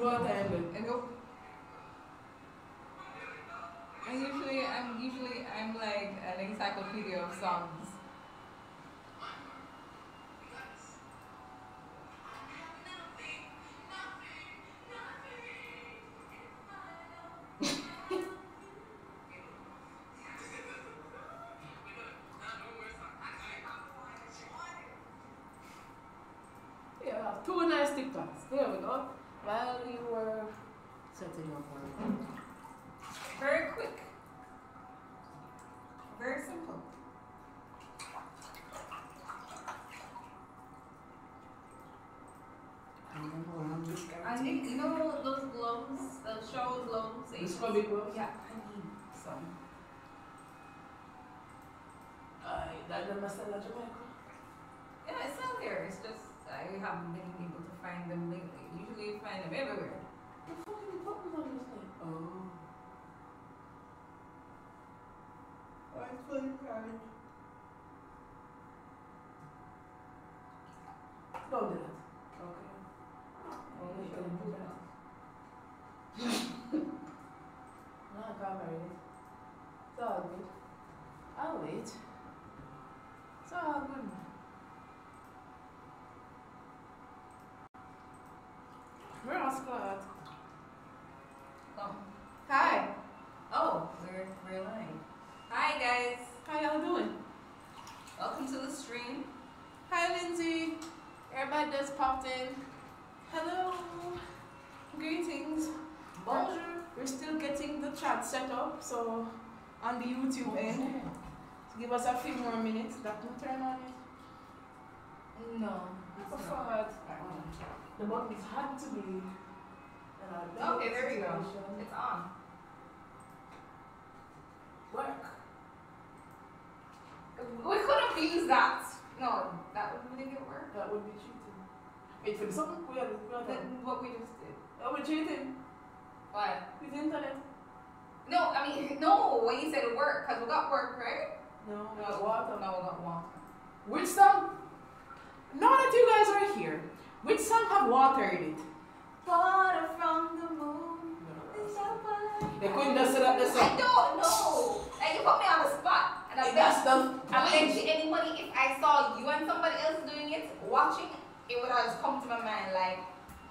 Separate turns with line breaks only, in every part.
throughout the angle and go. And usually, I'm usually I'm like an encyclopedia of songs.
two nice TikToks. There we go. While you were setting up for
Very quick. Very simple.
I remember when I'm just
I think you know those gloves, those show gloves.
The scrubby gloves?
Yeah, I need some.
Aye, that them at Jamaica.
Yeah, it's out there. It's just I haven't been able to find them lately. You find them everywhere.
The fucking buttons on this thing. Oh. I fully carried. Don't do that. Okay.
Only
You
show
can do that. No, I can't marry it. It's all good. I'll wait. It's all good. Where?
Oh.
Hi.
Oh, we're we're live. Hi guys.
How y'all doing?
Welcome to the stream.
Hi, Lindsay. Everybody just popped in. Hello. Greetings.
Bonjour.
We're still getting the chat set up, so on the YouTube end. So give us a few more minutes. That will turn on it.
No.
I forgot. Oh, the buttons had to be. A
Okay, there you go. It's on.
Work.
We could have used that. No, that would make it work.
That would be cheating. Wait for something. We are, we
what we just did.
Oh, we're cheating.
What?
With the internet.
No, I mean no. When you said it work, cause we got work, right?
No, we got water.
No, we got water.
Which song? Now that you guys are here, which song have water in it?
Water from the moon. that
They couldn't just say that the
I don't know. Like you put me on the spot, and I
That's
bet. I bet you anybody, if I saw you and somebody else doing it, watching, it would have just come to my mind like.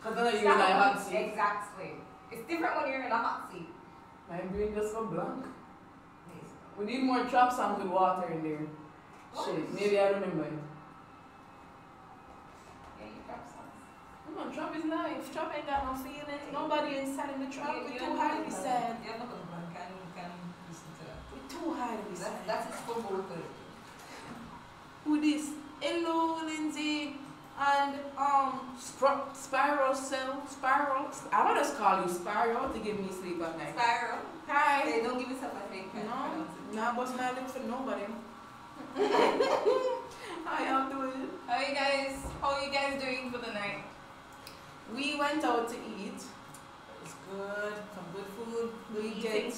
Cause then you're like hot
stop.
seat.
Exactly. It's different when you're in a hot seat.
My brain just go blank. We need more trap songs with water in there. Shit, maybe I remember it.
Yeah, you drop songs.
Come on, trap is life. Trap ain't got no feelings. Nobody inside in the trap.
You-
We're too high to be
that.
sad.
Yeah, look at that. Can can listen to that.
We're too high to be
That's
sad.
that's its full vocal.
Who this? Hello, Lindsay. And um, Spiral Cell, Spiral. I want to call you Spiral to give me sleep at night.
Spiral.
Hi.
Hey, don't give yourself a fake.
No, not bust my lip for nobody. How y'all doing?
How you guys? How you guys doing for the night?
We went out to eat. It was good. Some good food. We get.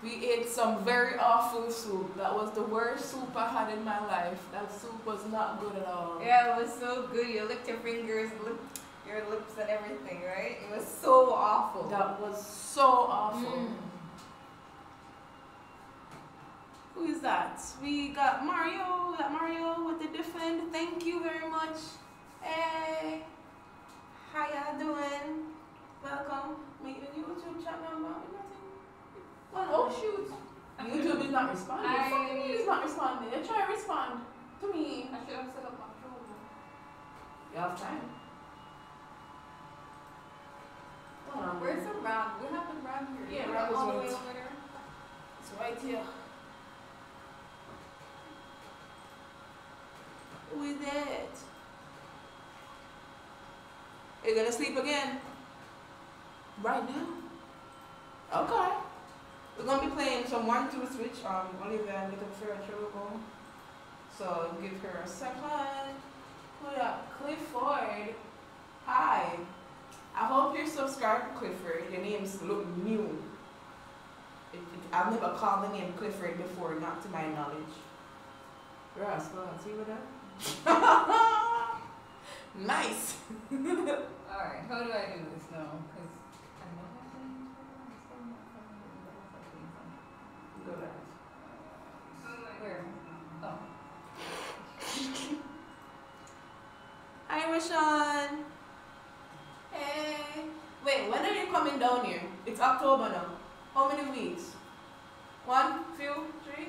We ate some very awful soup. That was the worst soup I had in my life. That soup was not good at all.
Yeah, it was so good. You licked your fingers, licked your lips, and everything, right? It was so awful.
That was so awful.
Mm.
Who is that? We got Mario. That Mario with the defend. Thank you very much. Hey, how y'all doing? Welcome. Make the YouTube channel about nothing. Oh, oh shoot. YouTube is not responding.
I-
Fuck you, it's not responding. Try to respond to me.
I should have set up my phone.
You have time. On.
Where's the round? We have the round here.
Yeah,
Is
is
all the way over there.
It's right here. Who is that? You gonna sleep again? Right now? Okay. We're gonna be playing some one two switch. Um, Olivia Little Fair Trouble. So give her a second. Put up Clifford. Hi. I hope you're subscribed to Clifford. Your names look new. It, it, I've never called the name Clifford before, not to my knowledge. Ross, go on, see what that? nice.
Alright, how do I do this now? Because I know how to I'm still not fucking Go back. Where? Oh.
Hi, Rashawn. Hey. Wait, when are you coming down here? It's October now. How many weeks? One, two, three?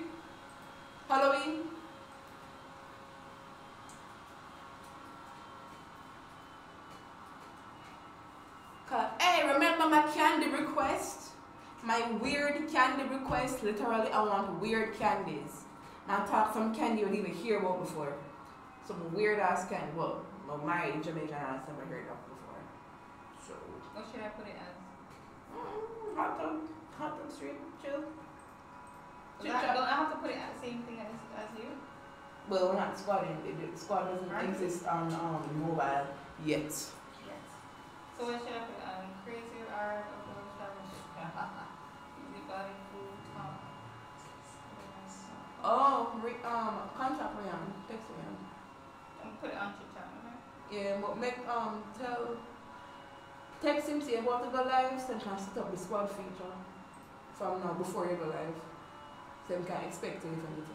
Halloween? Hey, remember my candy request? My weird candy request. Literally, I want weird candies. Now talk some candy you didn't even hear about before. Some weird ass candy. Well, well my Jamaican ass never heard of before. So,
What should I put it as?
mm, hot dog, hot dog street, chill.
I, don't I have to put it at the same thing as, as you?
Well, we're not squatting. Squad doesn't
Right.
exist on um, mobile yet.
Yes. So what should I put art of those travel Easy body food talk.
Oh, re- um, contact. Text.
And put it on chat, okay?
Yeah, but make um tell text him say about to go live, so he can set up the squad feature from now before you go live. So he can expect anything.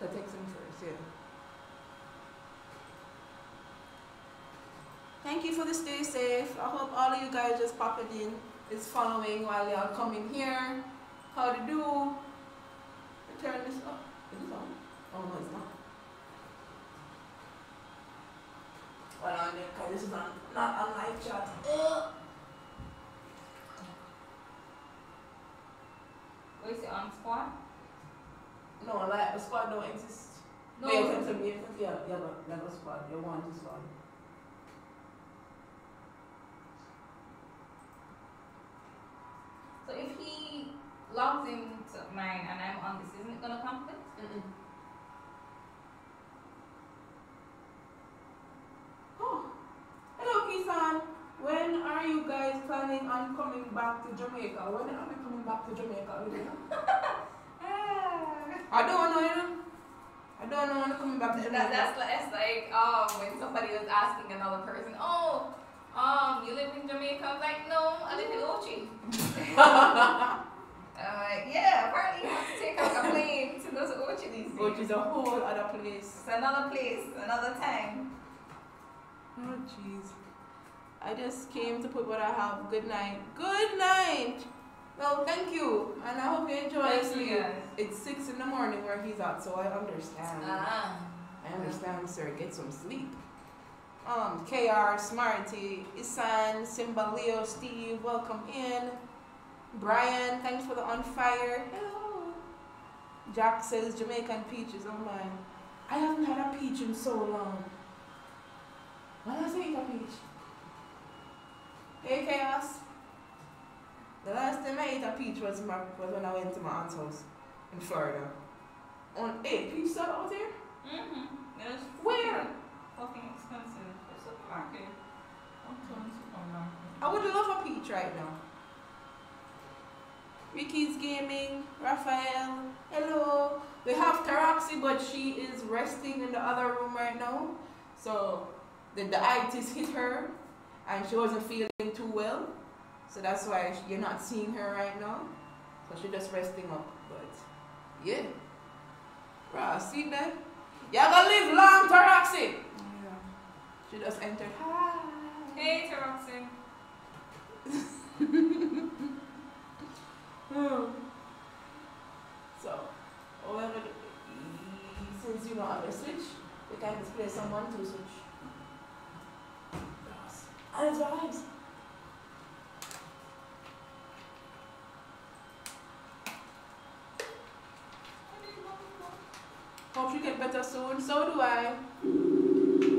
So text him first, yeah. Thank you for the stay safe. I hope all of you guys just popping in is following while y'all coming here. How to do? Turn this up. Is it on? Oh no, it's not. Well, on there, 'cause this is on, not on live chat. Ugh.
What is it on squad?
No, like the squad don't exist.
No.
Yeah, it's a, yeah, yeah, yeah, but never squad. You want to squad.
So if he logs into mine and I'm on this, isn't it gonna conflict?
Mm-mm. Oh, hello, Kisan. When are you guys planning on coming back to Jamaica? When are we coming back to Jamaica? I don't know, you know. I don't know when I'm coming back to
That,
Jamaica.
that's like, like um when somebody was asking another person, oh, um, you live in Jamaica? I'm like, no, I live in Ochi. I'm like, yeah, apparently you have to take out a plane to go to Ochi these days.
Which is a whole other place.
It's another place, another time.
Oh, jeez. I just came to put what I have. Good night. Good night. Well, thank you, and I hope you enjoy
Thank
your
you,
sleep. It's six in the morning where he's at, so I understand.
Ah.
I understand, sir. Get some sleep. Um, KR, Smarty, Isan, Simba, Leo, Steve, welcome in. Brian, thanks for the on fire. Hello. Jack says Jamaican peaches. Oh my. I haven't had a peach in so long. When last I ate a peach? Hey, Chaos. The last time I ate a peach was, my, was when I went to my aunt's house in Florida. On hey, peach soda out there?
Mm-hmm.
Where?
Fucking. Supermarket.
I would love a peach right now. Ricky's gaming, Raphael, hello. We have Taraxi, but she is resting in the other room right now. So the, the itis hit her and she wasn't feeling too well. So that's why you're not seeing her right now. So she's just resting up. But yeah. Bruh, see that? Y'all gonna live long, Taraxi! Yeah. She just entered. Hi.
Hey, Taroxin.
Hmm. So, however, the- since you know how to switch, we can just play some one switch. Yes. And it's vibes. Hope you get better soon. So do I.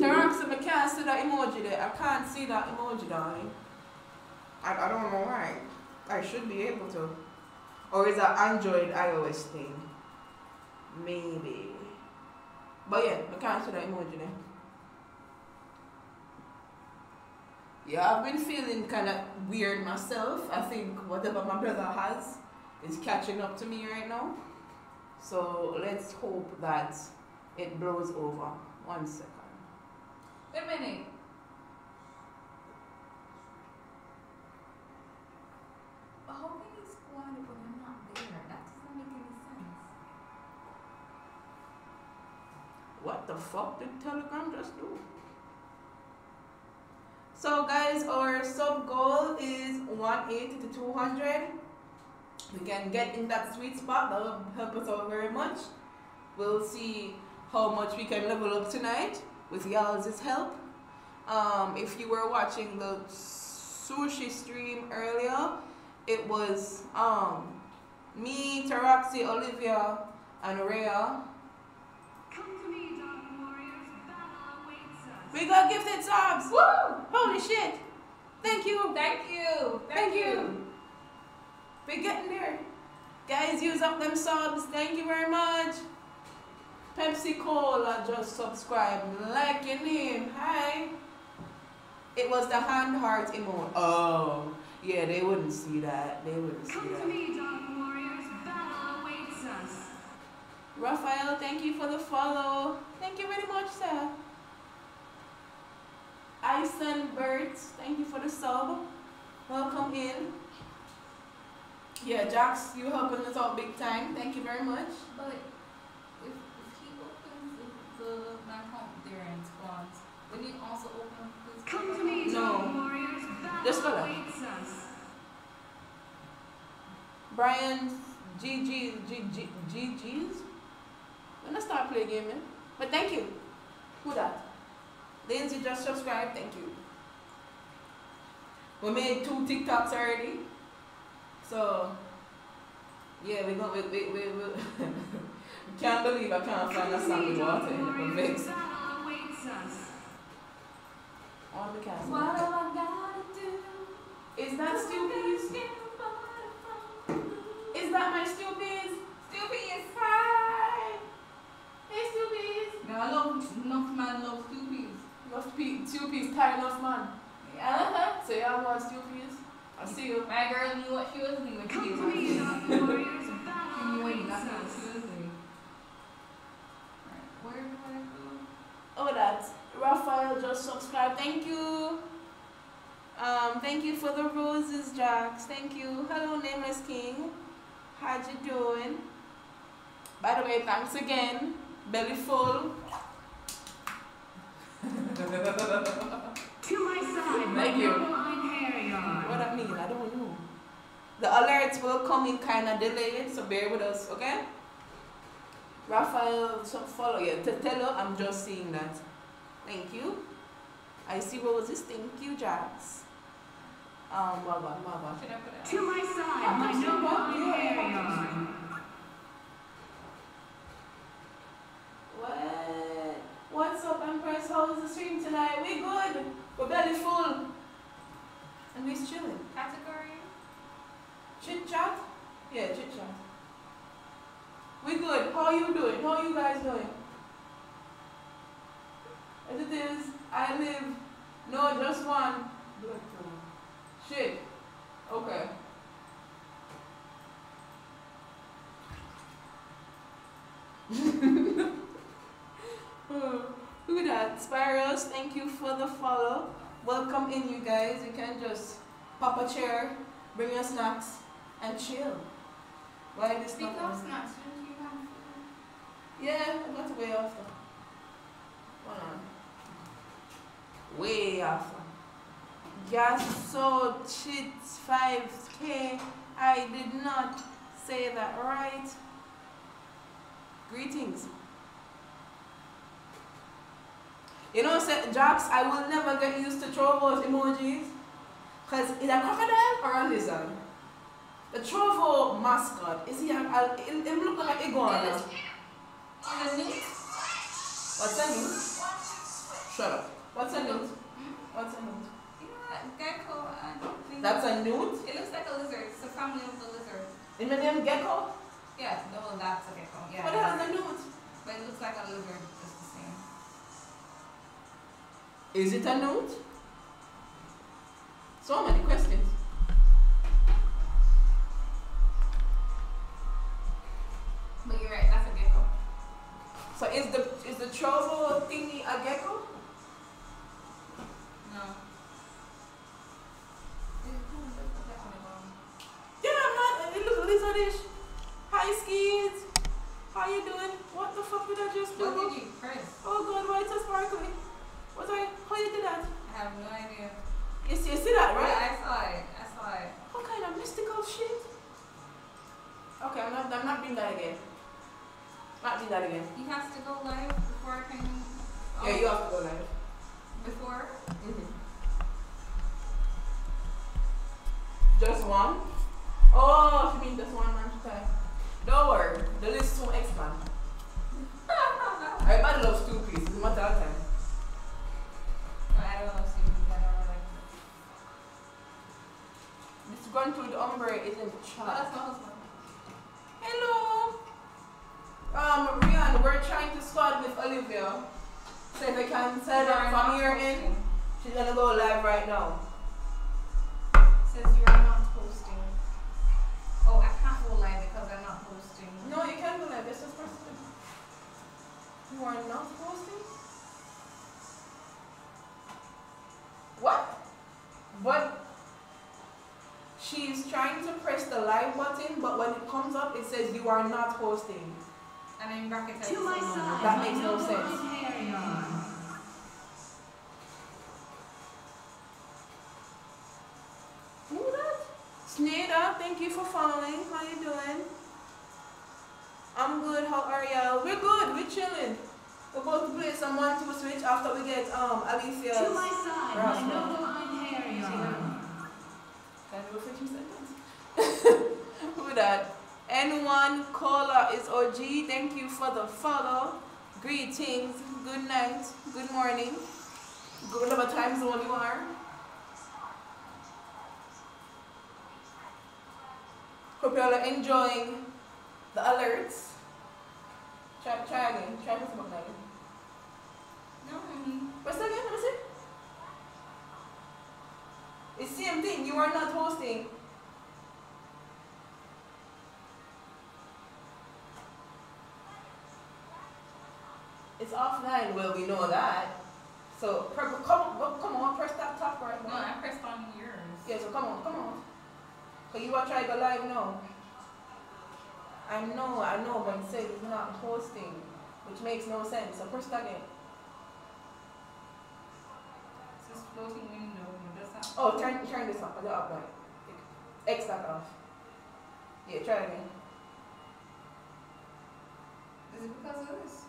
Taraxa, I can't see that emoji there. I can't see that emoji, darling. I, I don't know why. I should be able to. Or is that Android iOS thing? Maybe. But yeah, I can't see that emoji there. Yeah, I've been feeling kind of weird myself. I think whatever my brother has is catching up to me right now. So let's hope that it blows over. One second.
Wait a minute. How can I'm not there? That doesn't make any sense.
What the fuck did Telegram just do? So guys, our sub goal is 180 to 200. We can get in that sweet spot. That will help us out very much. We'll see how much we can level up tonight with y'all's help. Um, if you were watching the sushi stream earlier, it was um, me, Taraxi, Olivia, and Rhea. We got gifted subs!
Woo!
Holy shit! Thank you!
Thank you.
Thank you. We're getting there. Guys, use up them subs. Thank you very much. Pepsi Cola just subscribed. Like your name. Hi. It was the hand heart emote. Oh. Yeah, they wouldn't see that. They wouldn't see
Come to
that.
me, Dark Warriors. Battle awaits us.
Raphael, thank you for the follow. Thank you very much, sir. Ison Bert, thank you for the sub. Welcome in. Yeah, Jax, you're helping us out big time. Thank you very much.
But if, if he opens the, the my account there and spawns, then you also open his
Come to me,
No.
Dark Warriors.
Just
Battle
for that.
awaits us.
Brian, GG, GG, GG's. I'm start playing game, eh? man. But thank you. Who that? Lindsay just subscribed. Thank you. We made two TikToks already. So, yeah, we're gonna, we, we, we, we can't believe I can't find a
Come to
song
me,
with water in it. But
Warriors.
Vex,
Battle awaits us.
on the cast.
What have I gotta do?
Is that Stupid? Is that my Stupid?
Stupid.
Hi! Hey, Stupid!
Now I love enough man love stupid.
Enough pe- Stupid, tired enough man.
Uh-huh.
So y'all want Stupid? I see you.
My girl knew what she was doing when she
Come
gave
to
my
me,
kids.
Dark Warriors.
She
Battle
knew
awaits
exactly what
us.
she was doing. Alright, where do I go?
Oh, that. Raphael just subscribed. Thank you. Um, thank you for the roses, Jax. Thank you. Hello, Nameless King. How you doing? By the way, thanks again. Belly full.
To my side,
Thank you. What that mean? I don't know. The alerts will come in kind of delayed, so bear with us, okay? Raphael, so follow yeah. To tell her, I'm just seeing that. Thank you. I see what was this? Thank you, Jax. Um, well done, well done.
Should I put it
To my side, my
just
noble
about- yeah,
Einherjar.
What? What's up, Empress? How's the stream tonight? We good. We're belly full. And we're chilling.
Category?
Chit chat? Yeah, chit chat. We good. How you doing? How you guys doing? As it is, I live. No, just one. Shit. Okay. Look at that. Spirals, thank you for the follow. Welcome in, you guys. You can just pop a chair, bring your snacks, and chill. Why this
Speak
not
of snacks, shouldn't you have food?
Yeah, I got way off. Hold on. Way off. Gas so cheats 5k. I did not say that right. Greetings. You know, Jax, I will never get used to Trovo's emojis. Because is a crocodile or a lizard? The Trovo mascot, is he a, a, him him look like an iguana?
Is it neat?
What's a newt? Shut up. What's a newt?
Hmm?
What's a newt?
You gecko and?
That's a newt?
It looks like a lizard. It's a family of the lizard.
In the name gecko?
Yeah, no, that's a gecko. Yeah.
What the hell is a newt?
But it looks like a lizard, just the same.
Is it a newt? So many questions.
But you're right, that's a gecko.
So is the is the trovo thingy a gecko?
No.
Yeah, I'm not. It looks lizardish. Hi, skis. How you doing? What the fuck did I just do?
What did you press?
Oh sparkly. What's I? How you do that?
I have no idea.
You see, you see that, right?
Yeah, I saw it. I saw it.
What kind of mystical shit? Okay, I'm not. I'm not doing that again. Not do that again.
He has to go live before I can. oh,
Yeah, you have to go live.
Before?
Mm-hmm. Just one? Oh, she means just one man time. Don't worry, the list will expand. Everybody loves two pieces, no matter what time.
No, I don't know. See, I don't. Like,
This going through the ombre is in
oh,
chat.
that's my husband.
Hello! Um, Rian, we're trying to squad with Olivia. So if I can up
are
from here in, she's gonna go live right now.
Says you are not hosting. Oh, I can't go live because I'm not hosting.
No, you can't go live, this is first. You are not posting. What? But she's trying to press the live button, but when it comes up, it says you are not hosting.
And in brackets, I
To my side,
That
my
makes no
noble
sense.
Hyperion.
Who that? Sneda, thank you for following. How you doing? I'm good. How are y'all? We're good. We're chilling. We're about to play some one two switch after we get um Alicia's.
To my side, my
Rascal.
noble Hyperion.
Can I do a fifty seconds? Who that? N1 caller is OG. Thank you for the follow. Greetings. Good night. Good morning. Good whatever time zone you are. Hope you all are enjoying the alerts. Try, try again. Try this book again.
No, honey.
What's that again? Let me see. It's the same thing. You are not hosting. It's offline. Well, we know that. So come, on, come on, press that top right
No,
now.
I pressed on yours.
Yeah, so come on, come on. So you trying to go live now. I know, I know, but it says it's not hosting, which makes no sense. So press that again.
It says floating window. Does that?
Oh, turn, turn this up, the up right. X that off. Yeah, try again.
Is it because of this?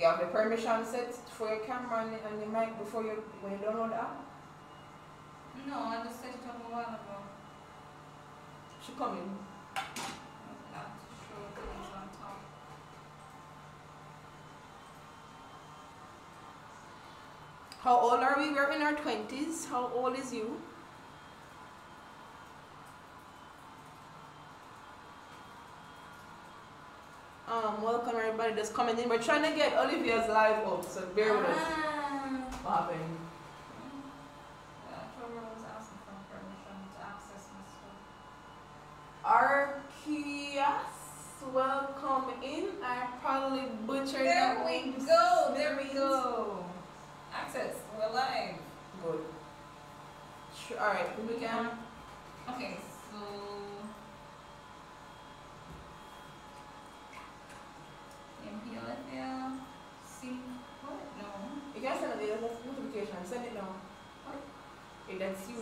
You have the permission set for your camera and, and your mic before you, when you download the app.
No, I just set it up a while ago.
Should come in.
Not to show things on top.
How old are we? We're in our 20s. How old is you? Um, welcome everybody that's coming in. We're trying to get Olivia's live up, so bear with us.
Ah.
What happened?
Yeah, Trovo was asking for permission to access my stuff.
Arceus, welcome in. I probably butchered
There
that
we
name.
go, there we go. Access, we're live.
Good. Sure, all right, we can.
Okay, so. MPLFL, sync, what? No.
You can send it. That's notification. Send it now. Okay, that's you.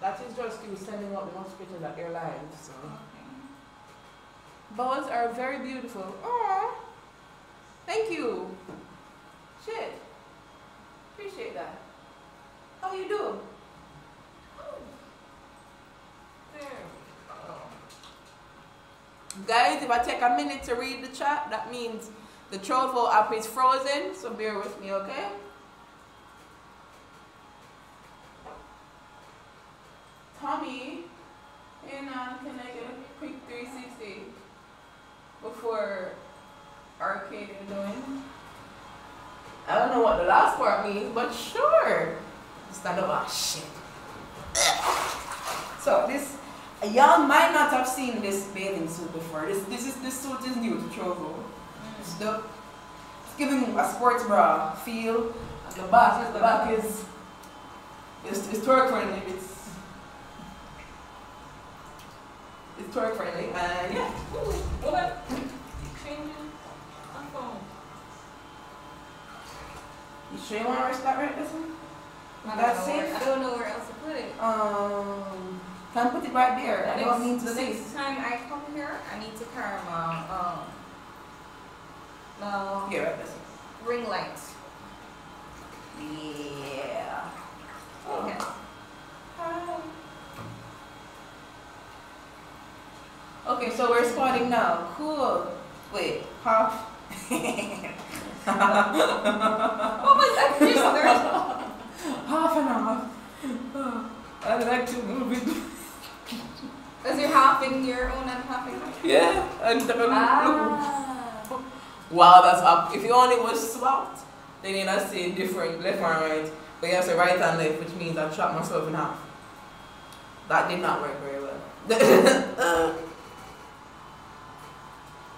That is just you sending out the notification that you're. So.
Okay.
Bows are very beautiful. Aww. Thank you. Shit. Appreciate that. How you do?
Oh, there.
Guys, if I take a minute to read the chat, that means the Trovo app is frozen, so bear with me, okay? seen this bathing suit before. This this is this suit is new to Trovo. Mm. It's dope. It's giving a sports bra feel. And the back the back is it's it's torque friendly. It's it's torque friendly and yeah. Cool. You sure you want to restart right this one? That's safe.
I don't know where else to put it.
Um can put it right there. I don't need to
the
see.
next time I come here, I need to carry my um, no
Yeah, right
ring light.
Yeah.
Okay.
Hi. Okay, so we're squatting now. Cool. Wait, half.
What was that, Christopher?
half and half. I'd like to move it.
Is your half in your own and half in mine?
Yeah, and the
Ah.
Wow, that's up. If you only was swapped, then you're not seeing different left and right. But you have to right and left, which means I chopped myself in half. That did not work very well.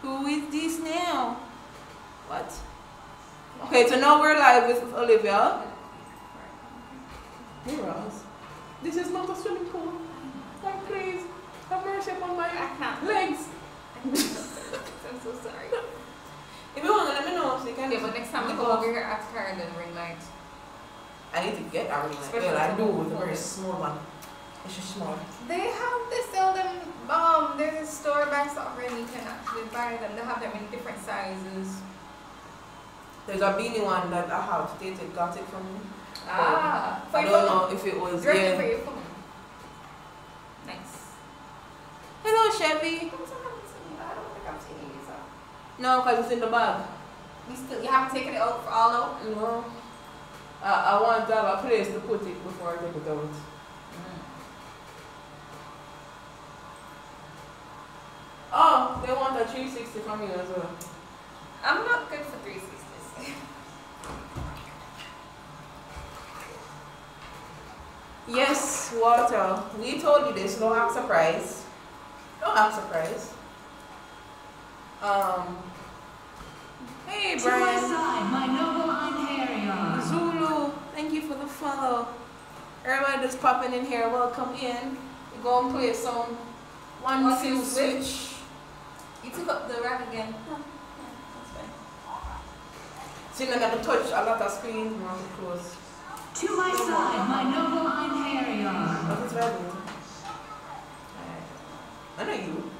Who is this now? What? Okay, so now we're live with Olivia. Hey Ross. This is not a swimming pool. Like please, have mercy upon my
I can't.
legs.
I'm so sorry.
If you want to let me know so you can
Okay, but next time I go over here, I have to carry the ring light.
I need to get a ring light.
Especially
Well, I
for
do with a very small one. It's just small.
They have, they sell them, um, there's a store by Sovereign, you can actually buy them. They have them in different sizes.
There's a beanie one that I have. Tete got it from me.
Ah, for
I don't know if it was
Directly for
yeah.
your phone. Nice.
Hello, Chevy.
Those I haven't seen. I don't think I've seen these. uh,
No, because it's in the bag.
You still, you haven't taken it out for all out?
No. I, I want to have a place to put it before I take it out. Oh, they want a 360 from you as well.
I'm not good for 360s.
Yes, Walter. We told you this. No act surprise. No act surprise. Um. Hey,
To my
Brian.
side, my noble
Zulu, thank you for the follow. Everybody just popping in here, welcome in. We're going to play some one,
One,
two,
two,
switch.
You took up the rack again. Yeah, that's fine.
See, I got to touch a lot of screens, want to close.
To my side, my noble Einherjar.
What is right there? I know you.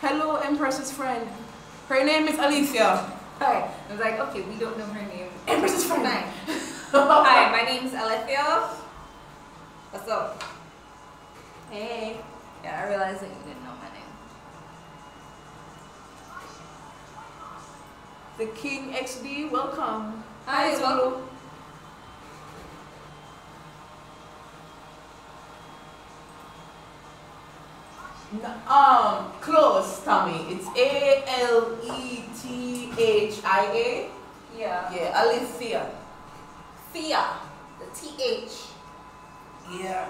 Hello, Empress's friend. Her name is Alicia.
Hi. I was like, okay, we don't know her name.
Empress's friend.
Fine. Hi, my name's Alethia. What's up?
Hey.
Yeah, I realized that you didn't know my name.
The King XD, welcome.
Hi,
Zulu.
welcome.
Um, close, Tommy. It's A L E T H I A.
Yeah.
Yeah, Alicia.
Thea. The T-H.
Yeah.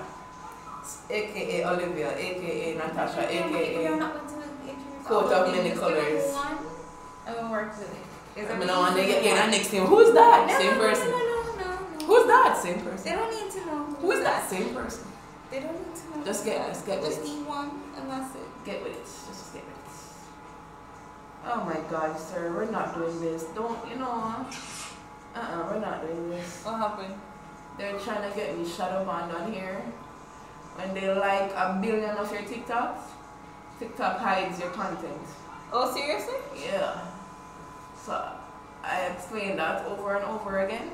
It's AKA Olivia, AKA Natasha,
You're
AKA.
not going to
Coat of many
Just give me
colours.
one, And we'll work with it. Is
I
there
mean, I want to get yeah, that next name. Who's that?
No,
Same
no, no,
person.
No, no, no, no.
Who's that? Same person.
They don't need to know.
Who's that? Same person.
They don't need to know.
Just get- just get
just need one, and that's it.
Get with it. Just get with it. Oh my God, sir, we're not doing this. Don't you know? Uh uh, we're not doing this.
What happened?
They're trying to get me shadow banned on here. When they like a billion of your TikToks, TikTok hides your content.
Oh, seriously?
Yeah. So I explain that over and over again.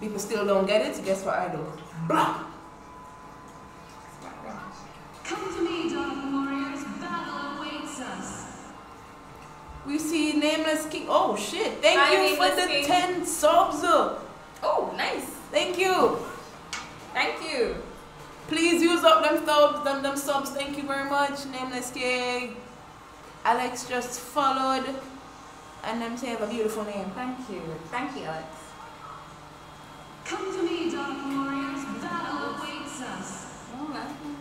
People still don't get it. Guess what I do? Blah.
Come to me, dark warriors. Battle awaits us.
We see Nameless King. Oh shit! Thank
Hi,
you for the
King.
ten subs.
Oh, nice.
Thank you.
Thank you.
Please use up them subs, them them subs. Thank you very much, Nameless King. Alex just followed, and them say have a beautiful name.
Thank you. Thank you, Alex.
Come to me, dark warriors. Battle awaits us.
Oh, nice.
And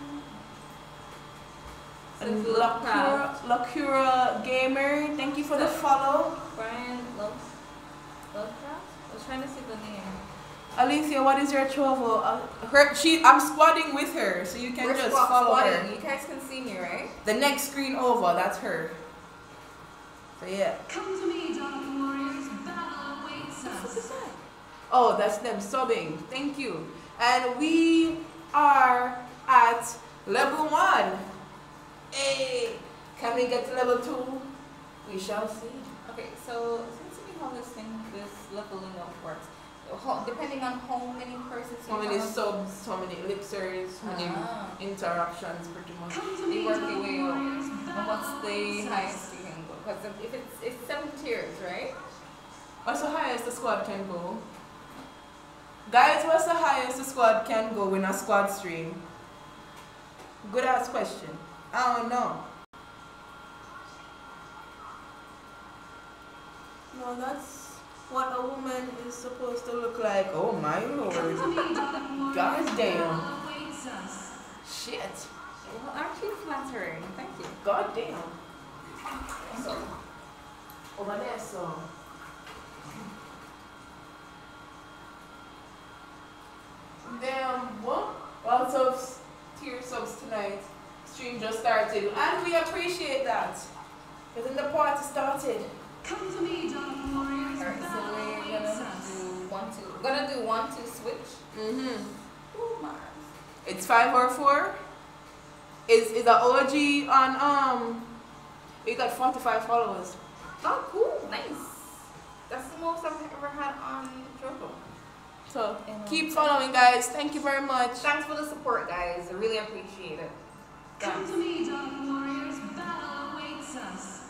Sophie
Lacura, Lacura Gamer, thank you for the follow.
Brian Love. Lovecraft? I was trying to see the name.
Alicia, what is your travel? Uh, her, she, I'm squatting with her, so you can
We're
just
squat-
follow
squatting.
her.
You guys can see me, right?
The next screen over, that's her. So yeah.
Come to me, dark warriors.
Oh, that's them sobbing. Thank you. And we are at level one. Hey, can we get to level two? We shall see.
Okay, so since we have this thing, this leveling up works, how, depending on how many persons
How many subs, how many elixirs, how many
Ah.
interactions, pretty much.
Come to
They work
Dark
way up.
Warriors.
and what's the highest you can go? Because if it's it's seven tiers, right?
What's the highest the squad can go? Guys, what's the highest the squad can go in a squad stream? Good ass question. Oh, I don't know. No, that's what a woman is supposed to look like. Oh my lord.
to me, Dark Warriors.
God damn.
Battle awaits us.
Shit.
Well, actually flattering. Thank you.
God damn. So, oh, over there, so. Damn, what? Lots of tier subs tonight. Stream just started, and we appreciate that. Because then the party started.
Come to me, Dark Warriors.
Alright, so we're gonna do one two. We're gonna do one two switch.
Mm-hmm.
Ooh, Mars.
It's five or four. Is is the OG on um? We got forty five followers.
Oh, cool. Nice. That's the most I've ever had on Jojo.
So keep following, guys. Thank you very much.
Thanks for the support, guys. I really appreciate it.
Come to me, Dark Warriors. Battle awaits us.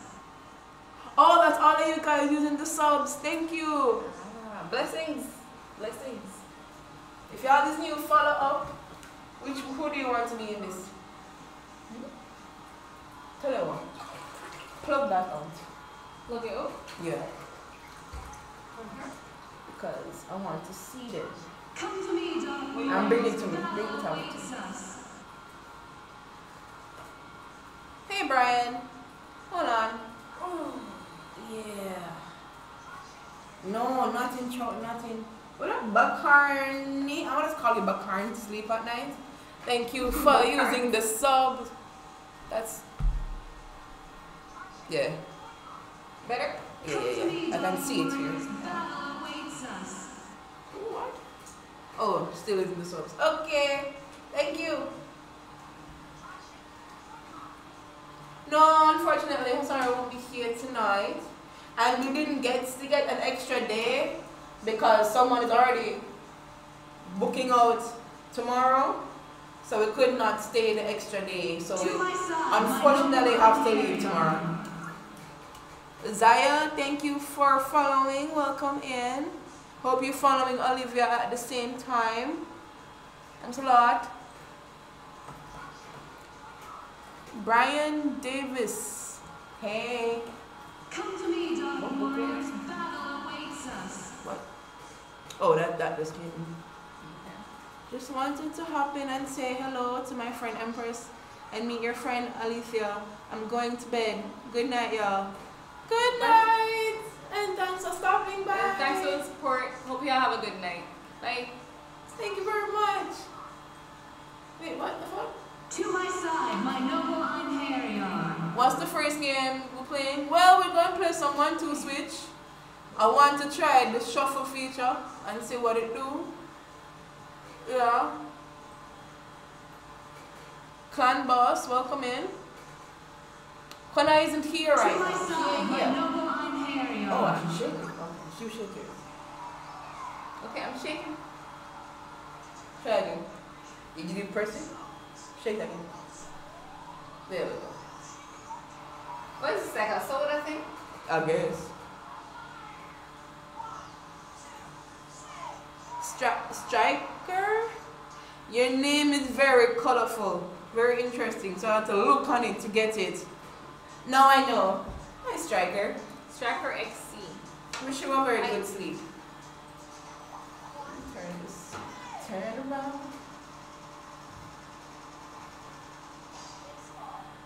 Oh, that's all of you guys using the subs. Thank you.
Ah, blessings. Blessings.
If y'all this new follow up, which who do you want to be in this? Tell you what. Plug that out.
Plug it up.
Yeah. Because I want to see them.
Come to me, Dark Warriors.
And bring it to me.
Battle
Bring it out.
awaits us.
Hey Brian. Hold on. Oh, yeah. No, nothing, nothing. trout, not in. What up, Bacarni? I want to call you Bacarni to sleep at night. Thank you for
Bacarni.
using the sub. That's. Yeah.
Better?
Yeah, yeah, yeah. I can see it here.
Battle awaits us.
What? Oh, still using the subs. Okay. Thank you. No, unfortunately, I won't be here tonight. And we didn't get to get an extra day because someone is already booking out tomorrow. So we could not stay the extra day. So we unfortunately have to leave tomorrow. Zaya, thank you for following. Welcome in. Hope you're following Olivia at the same time. Thanks a lot. Brian Davis. Hey.
Come to me, Dark
What
Warriors. Battle awaits us. What?
Oh, that, that just came in. Just wanted to hop in and say hello to my friend Empress and meet your friend Alicia. I'm going to bed. Good night, y'all. Good night. And thanks for stopping by.
And thanks for the support. Hope you all have a good night. Bye.
Thank you very much. Wait, what the fuck?
To my side, my noble Einherjar.
What's the first game we're playing? Well, we're going to play some one-two switch. I want to try the shuffle feature and see what it do. Yeah. Clan boss, welcome in. Connor isn't here right now. She ain't here. Oh, I should shake it. Okay, she shake it.
Okay, I'm shaking.
Try again. Did you do pressing? Shake that again. There we go.
What is this, like a soda thing?
I guess. Stri- striker? Your name is very colorful, very interesting, so I had to look on it to get it. Now I know. Hi, Striker.
Striker XC.
Wish you a very good sleep. Turn this. Turn around.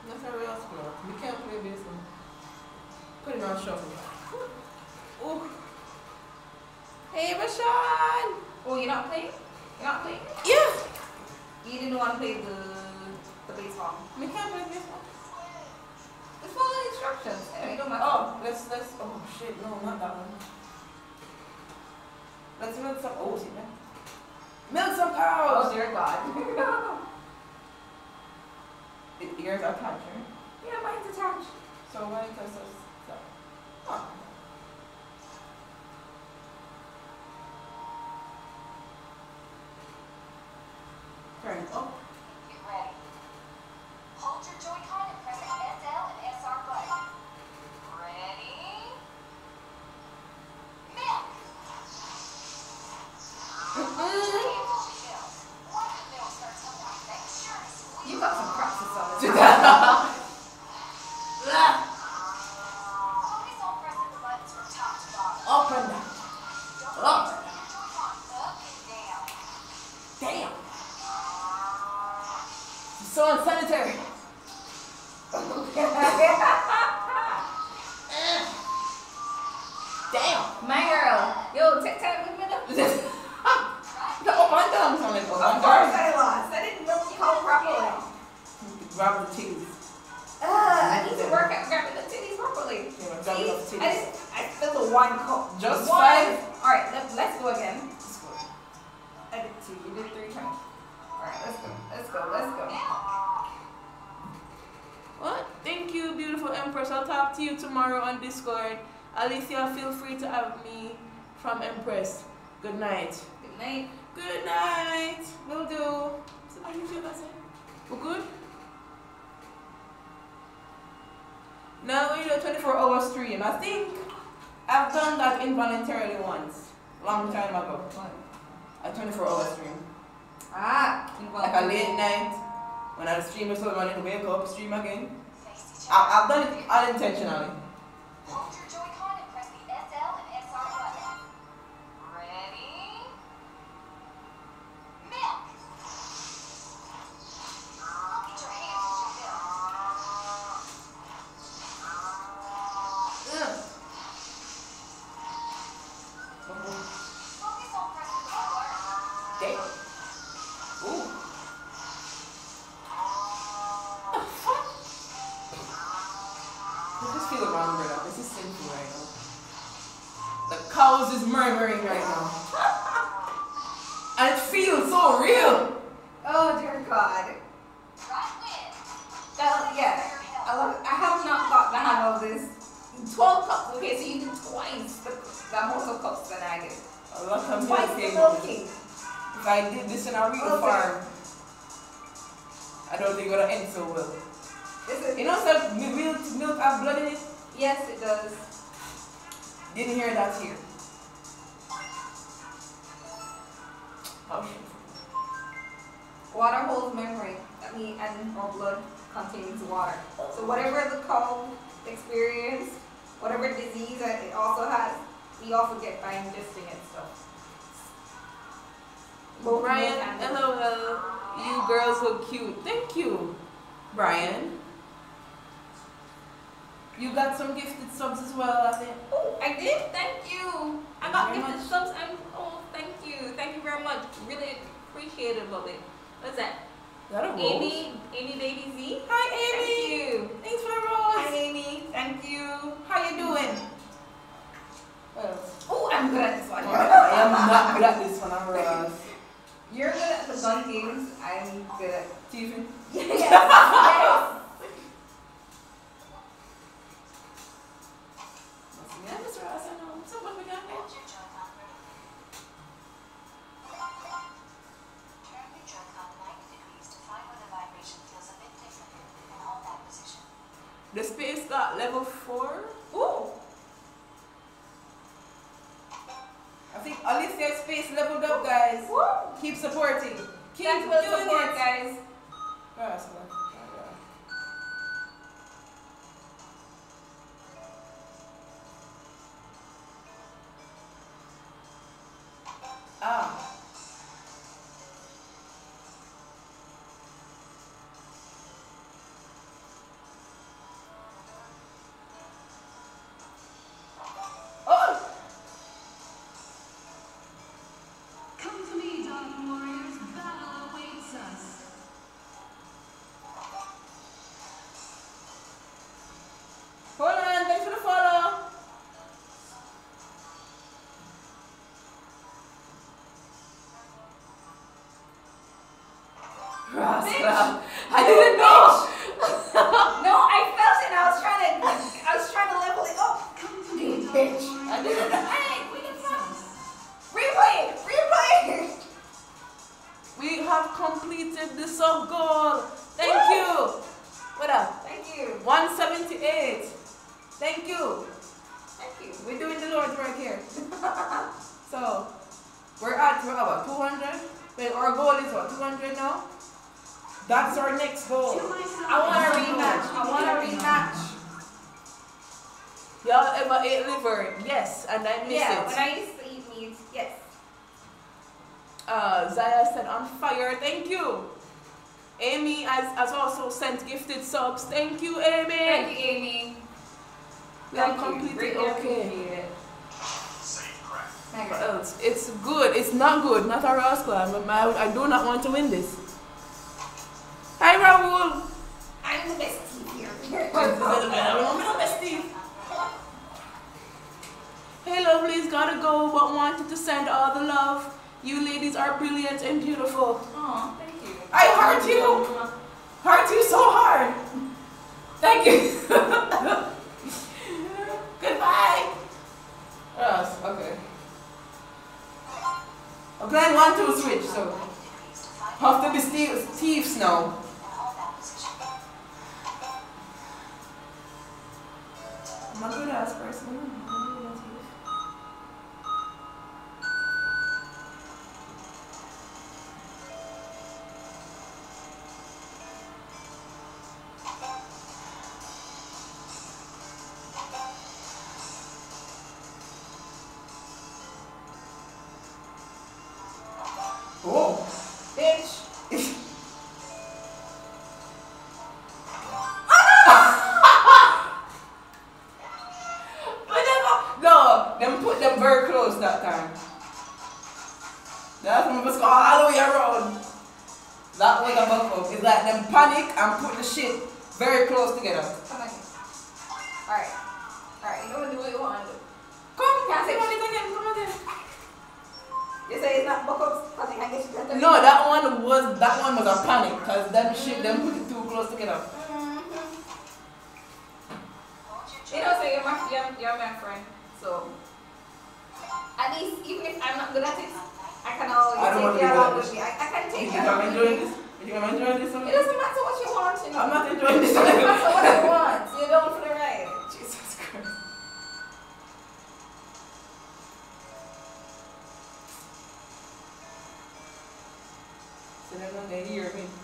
That's how we. We can't play this one. Put it on shuffle. Ooh. Hey, Rashawn!
Oh, you're not playing? You're not playing?
Yeah.
You didn't want to play the, the baseball.
We can't play baseball.
Let's follow the instructions. Anyway, don't.
Oh, let's, let's, oh shit, no, not that one.
Let's build some, oh, see man. Build some cows!
Oh, dear God.
the ears are attached, right?
Yeah, mine's attached.
So why it
does us so? Oh.
Turn
it
up. Rascal. I didn't know.
No, I felt it. I was trying to. I was trying to level it up.
Come to me,
bitch.
I didn't.
Hey, we can stop. Replay. Replay.
We have completed the sub goal. Thank
Woo!
you. What up?
Thank you.
178. Thank you.
Thank you.
We're doing the Lord's work here. So, we're at, we're about 200. Wait, our goal is what, 200 now? That's our next goal.
I want a rematch. I want a rematch.
Y'all ever ate liver? Yes, and I miss
Yeah,
it.
when I used to eat meat, yes.
uh, Zaya said on fire. Thank you. Amy has, has also sent gifted subs. Thank you, Amy.
Thank you, Amy.
We have
Thank you.
okay.
appreciate
What else? It's good. It's not good. Not a rascal. I'm, I, I do not want to win this. It's like them panic and put the shit very close together.
Come on. Alright. Alright, you know what do what you want to do.
Come,
Can't say
come on again, come again.
You say it's not buck ups, I think I get you.
No, that one was that one was a panic because them shit them put it too close together.
Mhm. You know, so you're my, you're, you're my friend, so at least even if I'm not good at it, I can always
I don't
take
to
you
be
along with me. I, I can
You
take
think
you
I'm
along with
enjoying
me.
You think I'm enjoying this?
It doesn't matter what you want, you know.
I'm not enjoying this.
It doesn't matter what you want. You're down for the ride.
Jesus Christ. So they're gonna hear me.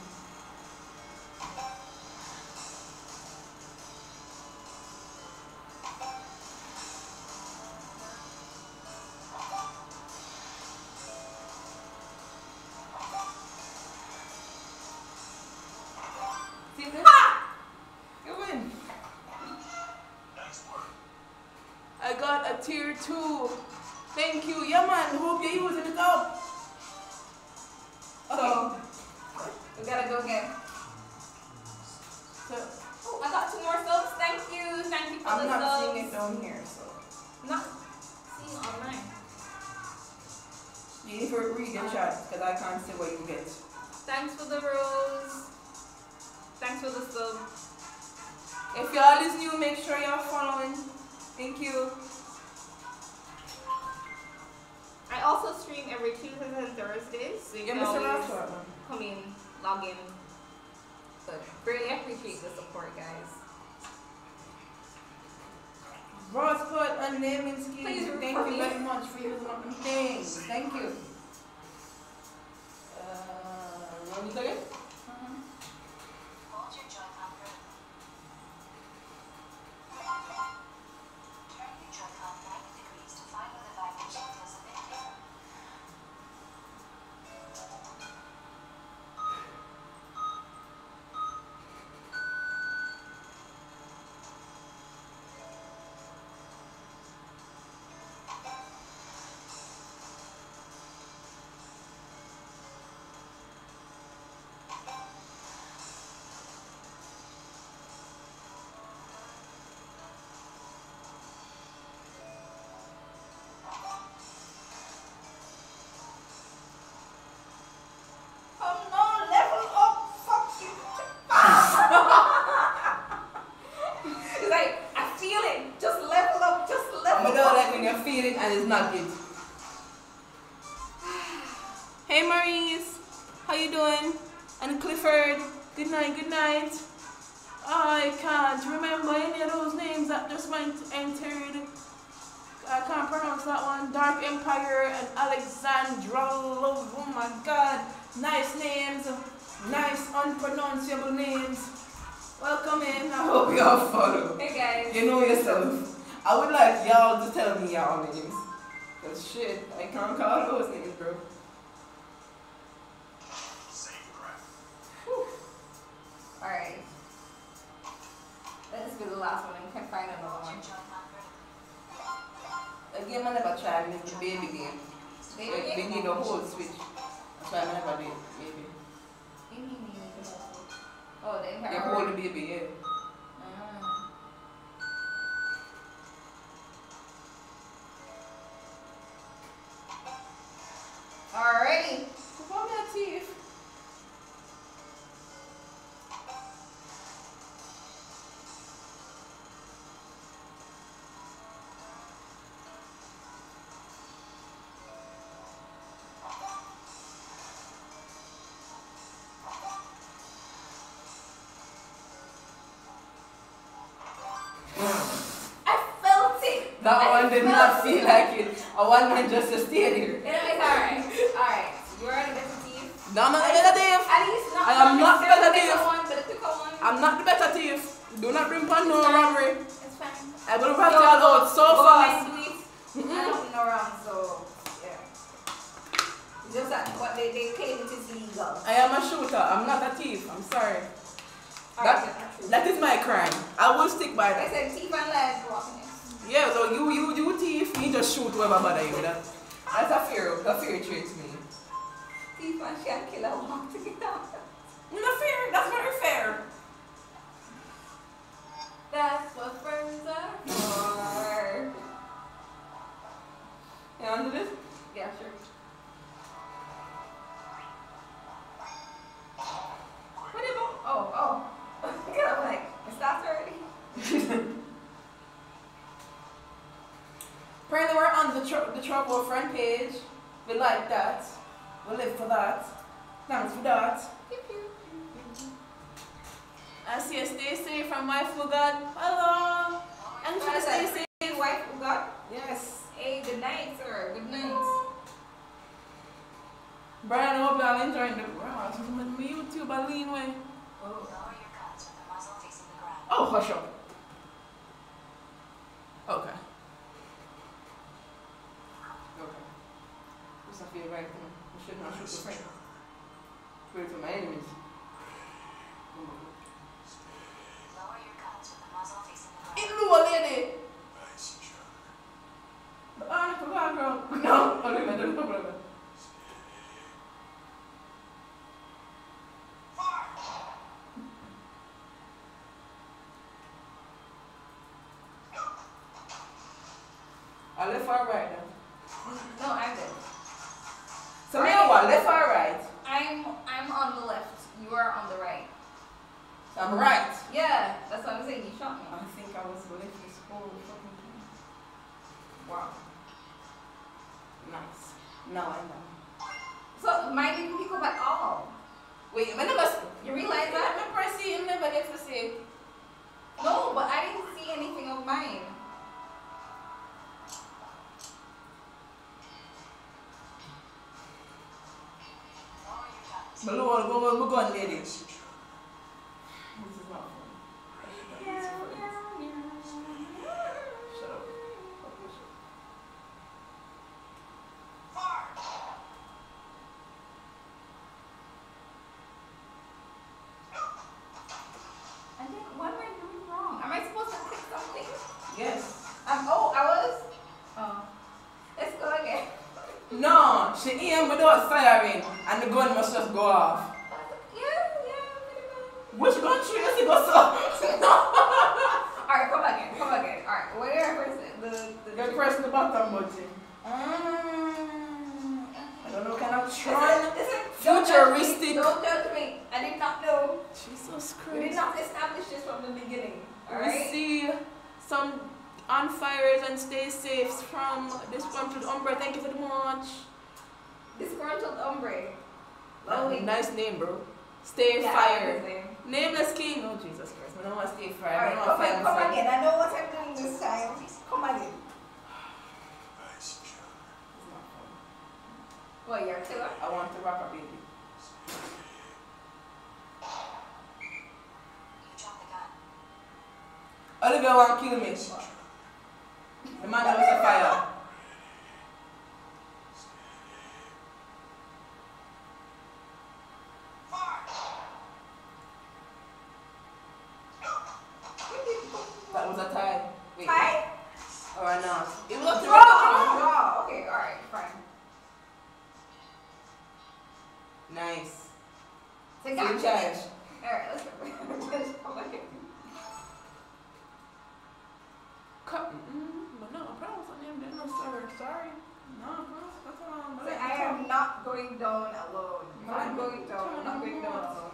That one did not feel like it. I want mine just to stay there.
Anyways, alright. Alright. You're the better thief.
No, I'm not the better thief.
At least not
I am not better
the
thief.
better one, but the one.
I'm not the better thief. Do not bring pan no robbery.
It's fine.
I will rat y'all out so
Go
fast.
do it. I don't know around, so yeah. Just that what they, they claim it is legal.
I am a shooter. I'm not a thief. I'm sorry. That-
that's.
That is my crime. I will stick by that. Yeah, so you you you thief, me just shoot whoever bother you. That, that's a fair a trait to me.
Thief and shot killer walk together.
Not fair. That's very fair.
That's what
What's I feel right now? I should not shoot the friend. Pray for my enemies. My God.
Lower your guns with the muzzle facing the ground.
It blew a lady. The honor for God, girl. No, wait a minute, don't put it. I left or right now.
No, I'm good.
So now? Left or right?
I'm I'm on the left. You are on the right.
So I'm right.
Yeah, that's what I'm saying. You shot me.
I think I was left this whole fucking time. Wow. Nice. Now I know.
So mine didn't pick up at all.
Wait, I never. s-
You realize
I
that?
remember seeing never get to say.
No, but I didn't see anything of mine.
Your guns.
My lord, go on, go on, lady.
This
name, bro. Stay
Yeah,
fire. Nameless king. Oh Jesus Christ! I don't want to stay fire. I don't
come, on, come again. I know what I'm doing this time. Come again. What, you're a killer?
I want to rock a baby.
You dropped the.
Olivia want to kill me. The man that was a fire. That was a tie. Wait.
Hi?
Or a not. It was a
Draw, draw, draw. Okay, alright, fine.
Nice.
So
Good
gotcha.
charge.
Alright, let's. Come
Mm, but no, I promise I didn't no sir. Sorry. No, bro. That's all I'm
So I am not going down alone. If I'm going down, I'm not going down alone.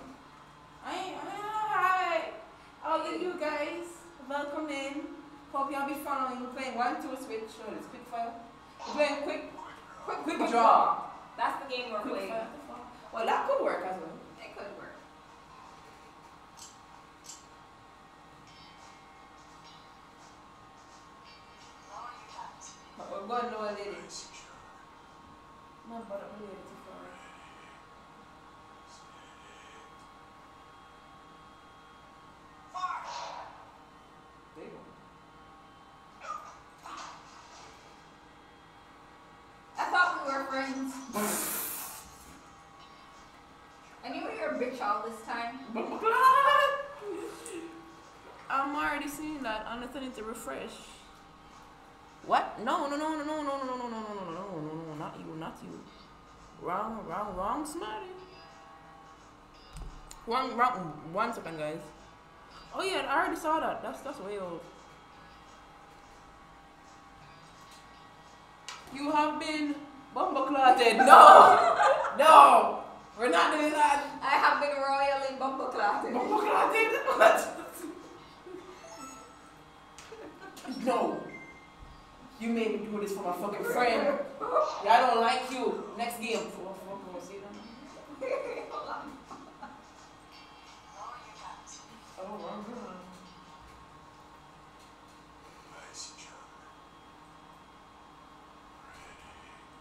I ain't, I ain't, hi. All of you guys, welcome in. Hope y'all be following. We're playing one, two, switch. It's quick fire. We're playing quick, quick, quick draw.
Friends. I knew you were a bitch all this time.
I'm already seeing that. I'm just need to refresh. What? No, no, no, no, no, no, no, no, no, no, no, no, no, no, no, not you, not you. Wrong, wrong, wrong, smarty. Wrong, wrong. One second, guys. Oh yeah, I already saw that. That's that's way old. You have been Bumba Claw said, no, no, we're not doing that.
I have been royal in Bumba
Claw. Bumba what? no. You made me do this for my fucking friend. Yeah, I don't like you. Next game.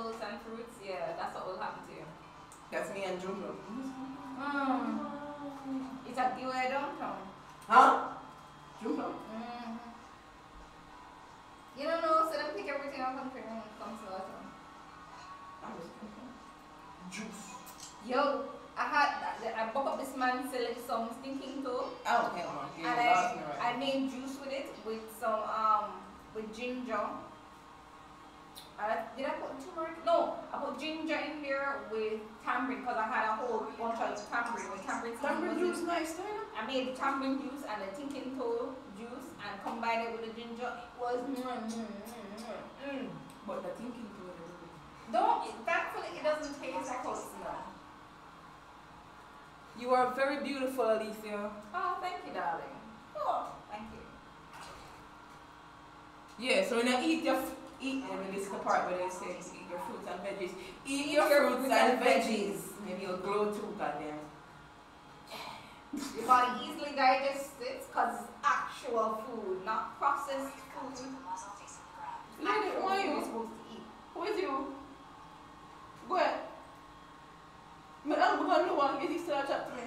vegetables and fruits, yeah, that's what will happen to you.
That's me and Jumbo.
Mm. It's at the way downtown.
Huh? Jumbo?
Mm. You don't know, so them pick everything up and when it comes to that one.
I'm just kidding. Juice.
Yo, I had, I bought up this man selling some stinking toe.
Oh, hell no.
and
Yeah, lost me
I, I
right.
made juice with it with some um with ginger I, did I put turmeric? No, I put ginger in there with tamarind because I had a whole bunch of tamarind with tamarind. seed
Tamarind
was in-
juice nice.
I made tamarind juice and the stinking toe juice and combined it with the ginger. It was mm, mm, mm, mm.
But the thinking to it.
Don't, thankfully it doesn't taste like how.
You are very beautiful, Alicia.
Oh, thank you, darling. Oh, thank you.
Yeah, so when you eat your eat, I mean, this is the part where they say eat your fruits and veggies. Eat, your,
your
fruits
fruits
and
and
veggies. Maybe you'll glow too, goddamn.
Your body easily digests it because it's actual food, not processed food.
the muzzle facing the ground.
Look at
Actual
why
food
you.
you're supposed to eat.
Who is you? Go ahead. Me, I'm going to want to get this to chat to me.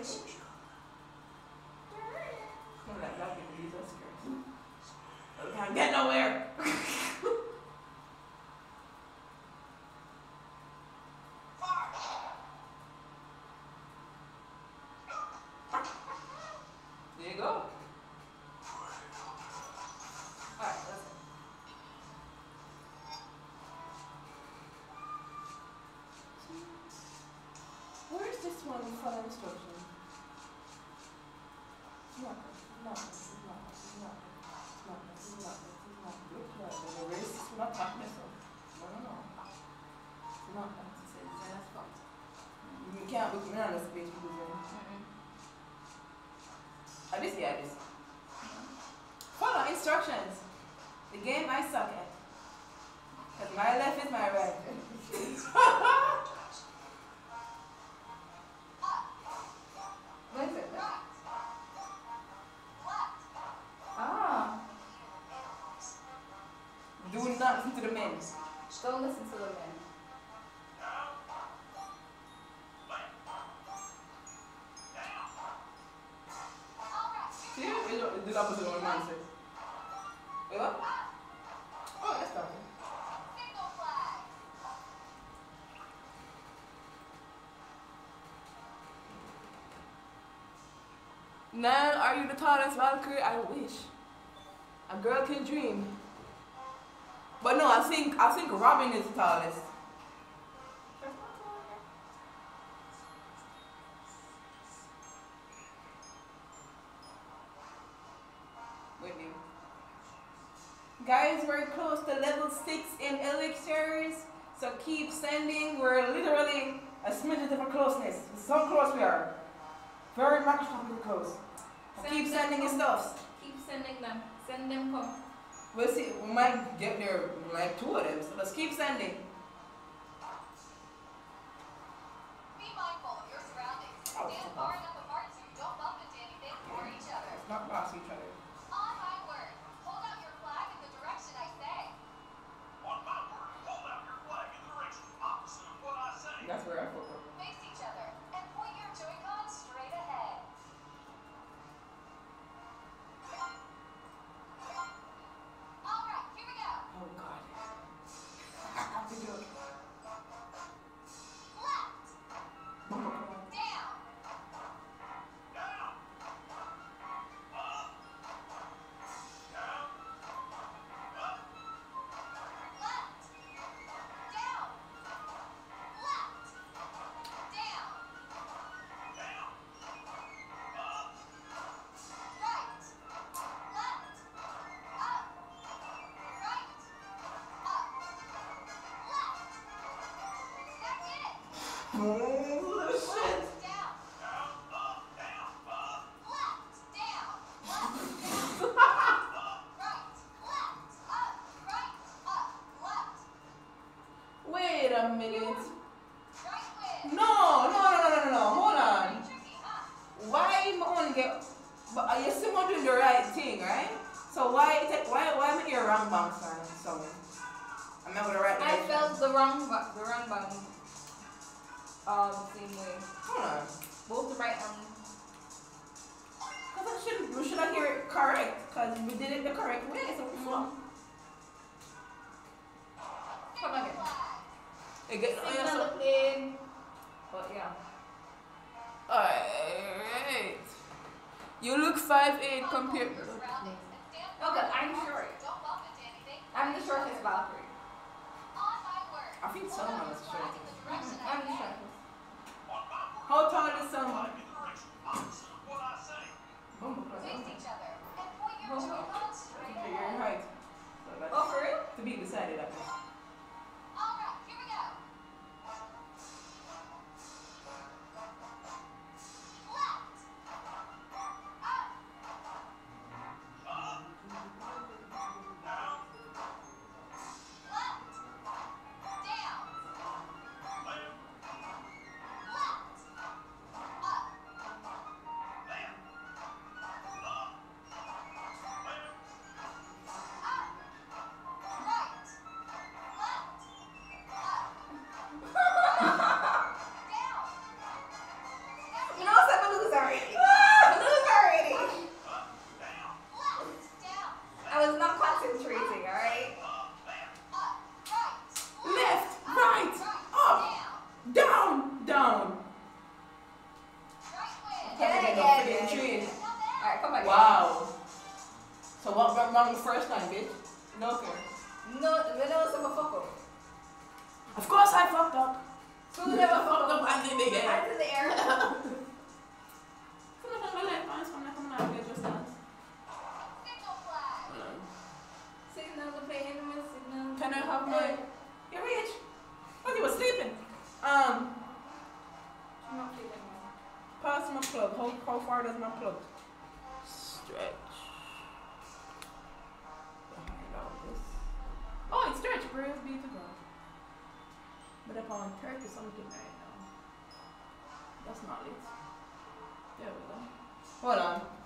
I'm like, that people Jesus Christ. I can't get nowhere.
don't listen to the men.
Alright,
See, it's the the opposite of what man said. Wait, what? Oh, that's not
signal
are you the tallest Valkyrie? I wish. A girl can dream. But no, I think I think Robyn is the tallest. Whitney. Guys, we're close to level six in elixirs, so keep sending. We're literally a smidget of a closeness. So close we are. Very macroscopically close. Keep sending your stuffs.
Keep sending them. Send them come.
We'll see. We might get there like two of them. So let's keep sending. Wait a minute. Get, oh, yeah, so,
plane. But yeah.
Alright. You look 5'8 compared. I
of
a phone up
on.
on 30 something right now. That's not it. There we go. Hold on.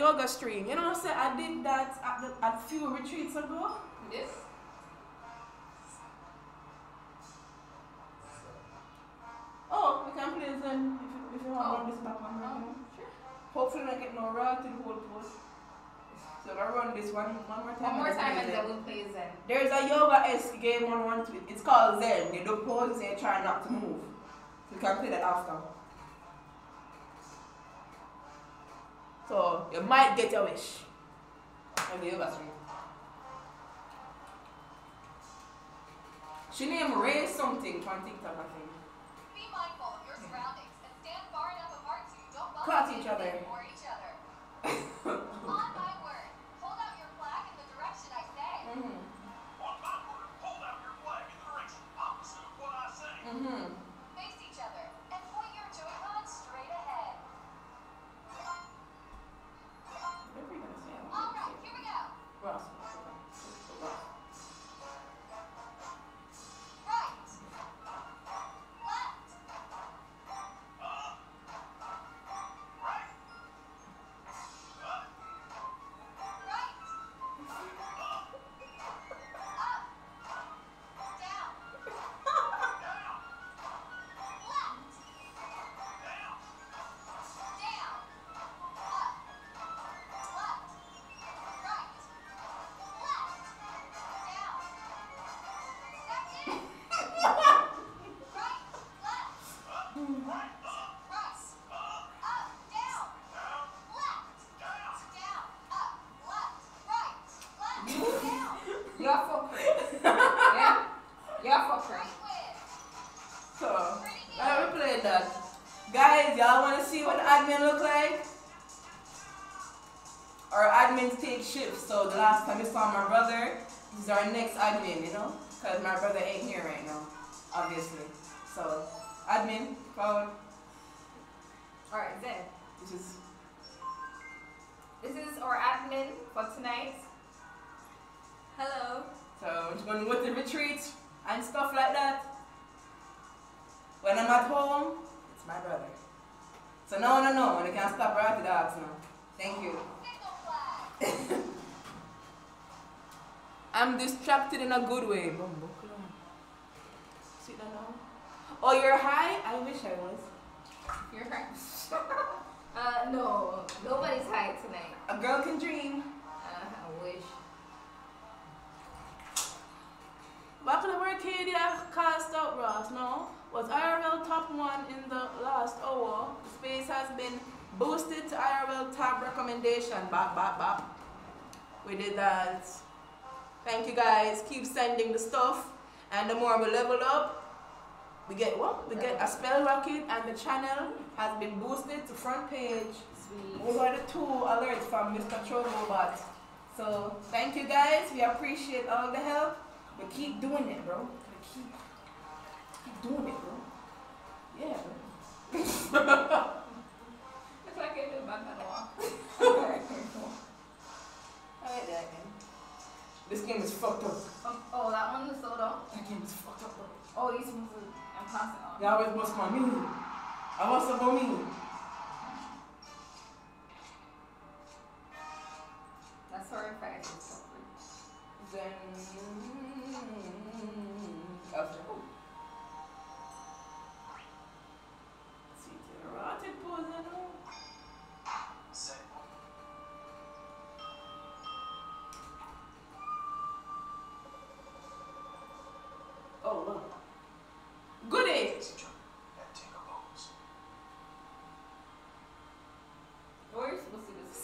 yoga stream, You know what I'm saying? I did that at, the, at few retreats ago.
Yes.
Oh, we can play Zen if, if you want to oh. run this back. Oh, sure. Hopefully I get no route to the whole post. So I run this one one more time.
One more time and then we'll play Zen.
There's a yoga S game on one tweet. It's called Zen. They do pose and try not to move. So you can play that after. You might get your wish. Okay, over three. She named Ray something from TikTok, I think.
Be mindful of your surroundings and stand far enough apart so you don't
each other. Anymore. You know? Cause my brother ain't here right now, obviously. I'm distracted in a good way. Bumbo, come. Sit down now. Oh, you're high? I wish I was.
You're high? uh, no. Nobody's high tonight.
A girl can dream.
Uh, I wish.
Back in the Arcadia cast out Ross, no? Was IRL top one in the last hour. The space has been boosted to IRL top recommendation. Bop, bop, bop. We did that. Thank you guys. Keep sending the stuff. And the more we level up, we get what? We get a spell rocket and the channel has been boosted to front page.
Sweet.
Those are the two alerts from Mr. Troll Robot. So thank you guys. We appreciate all the help. But keep doing it, bro. Keep, keep doing it, bro. Yeah, bro.
It's like I do back on the wall.
I like that game. This game is fucked up.
um, oh, that one is soda.
That game is fucked up, bro.
Oh, you supposed to. I'm passing on.
You always bust my me. I want some of me.
That's face.
Then after. See, the erotic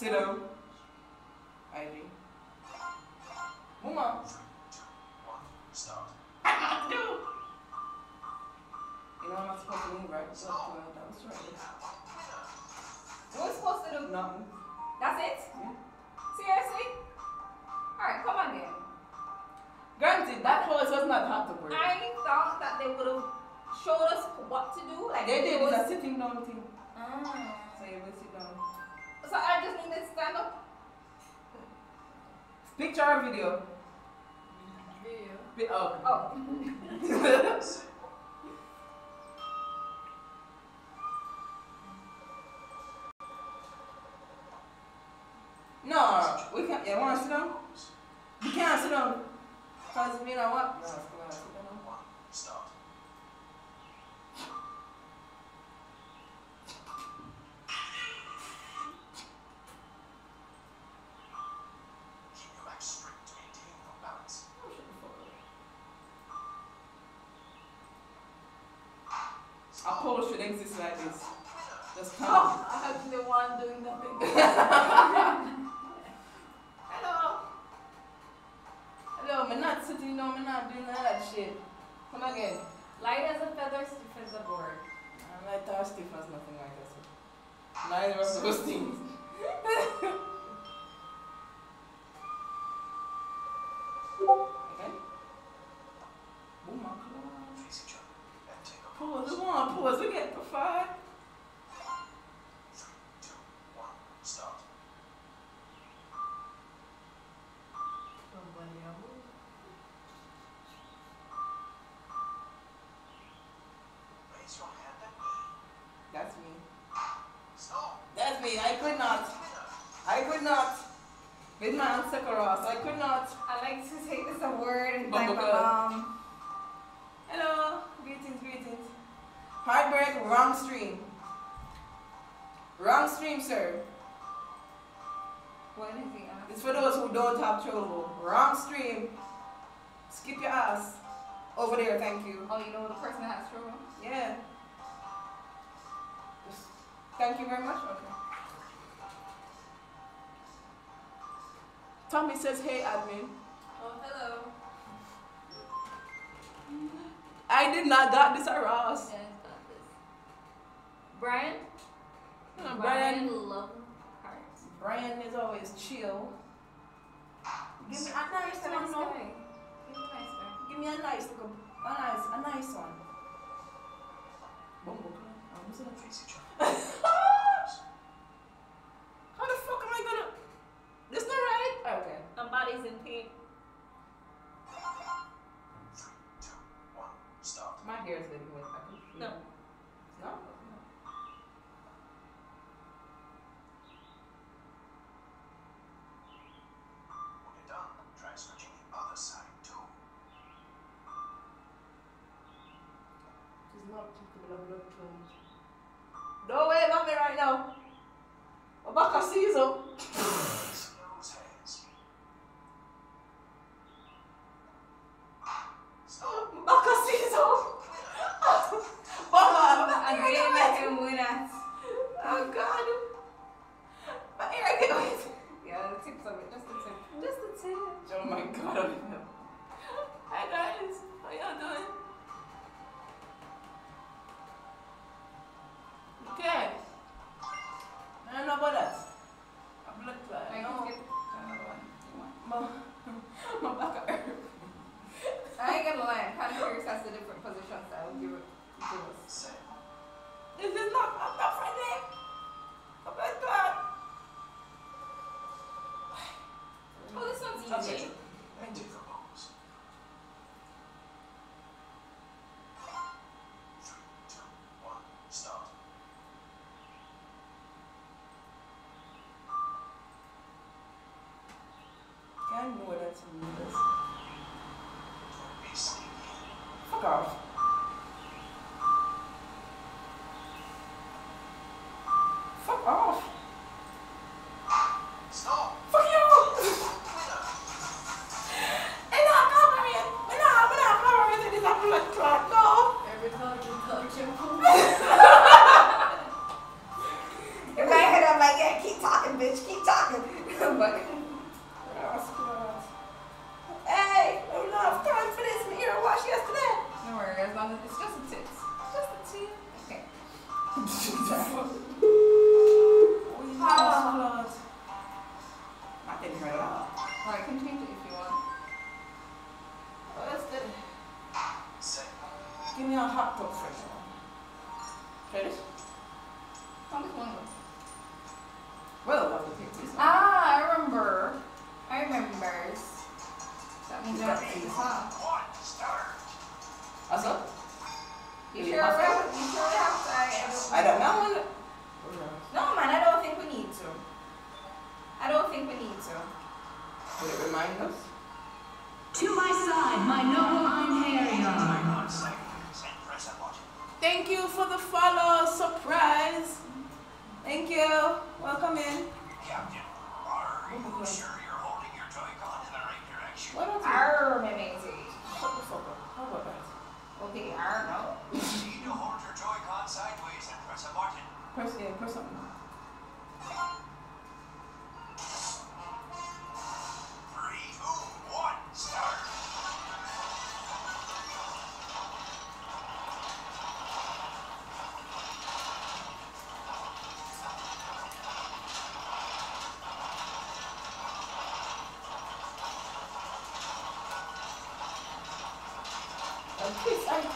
supposed
A should exist like this. Just stand.
Oh, I have the one doing nothing. Hello.
Hello, I'm not sitting down, I'm not doing all that shit. Come again.
Light as a feather, stiff as a board.
I'm like thirsty for nothing like that. Neither of those things. Could not. With my aunt Sekoross, I could not.
I like to say this a word and thank my mom.
Hello, greetings, greetings. Heartbreak, wrong stream. Wrong stream, sir.
What is asking?
It's for those who don't have trouble. Wrong stream. Skip your ass. Over there, thank you.
Oh, you know the person that has trouble?
Yeah. Just, thank you very much. Okay. Tommy says, hey, admin.
Oh, hello.
I did not got this at Ross.
Yeah, Brian?
Brian, Brian
love hearts.
Brian is always chill. Give me a nice one. No.
Give me a nice one.
Give me a nice one. A nice, a nice one. Bumble. I'm
No
way, love me right now. Okay.
And. Three, two, one, start.
God, I know what that's
on.
Fuck off. Yes, I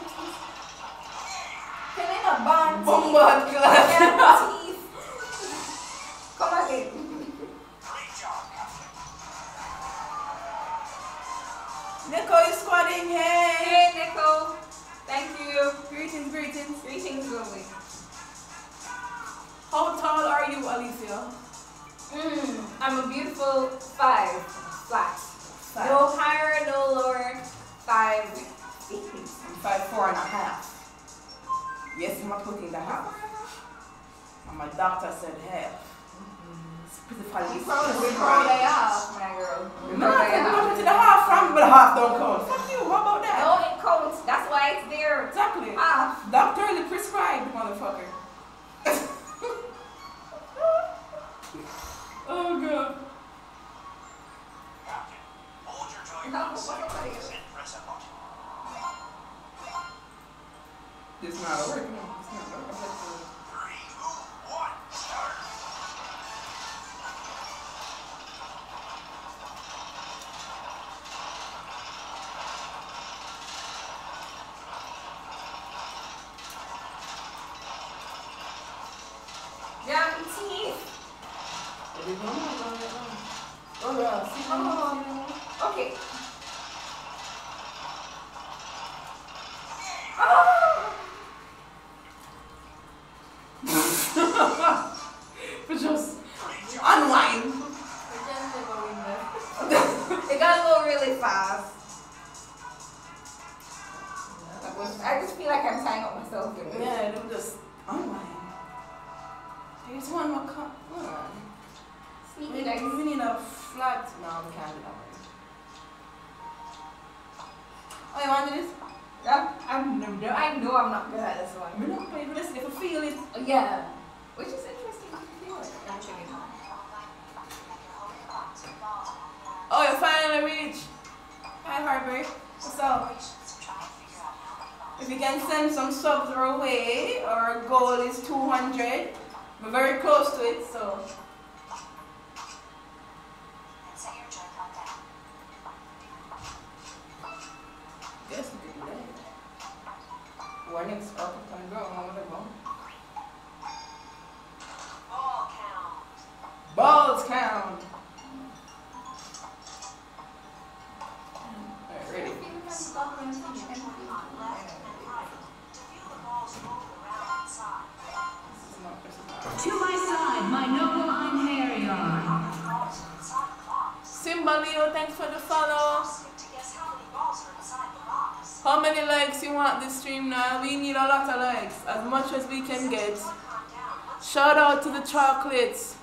to
the
chocolates.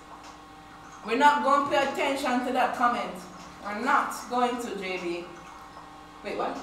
We're not going to pay attention to that comment. We're not going to, JB. Wait, what?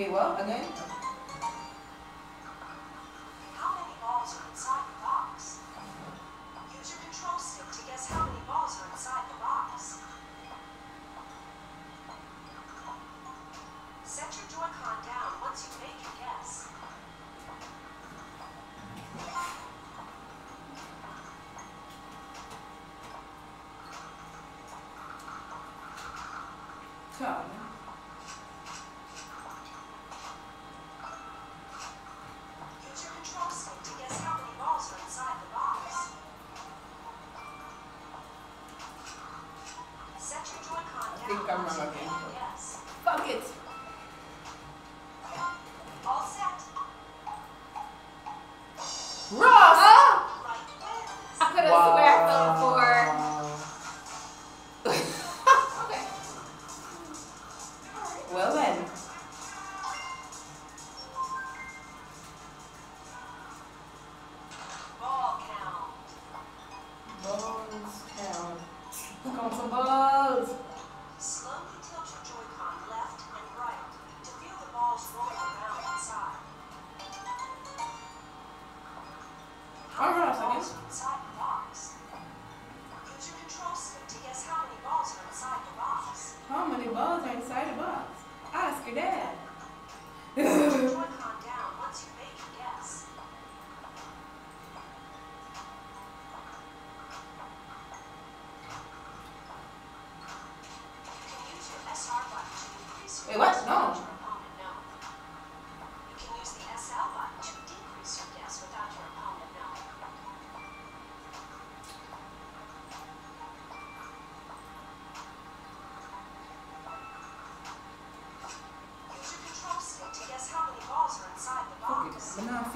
We will again?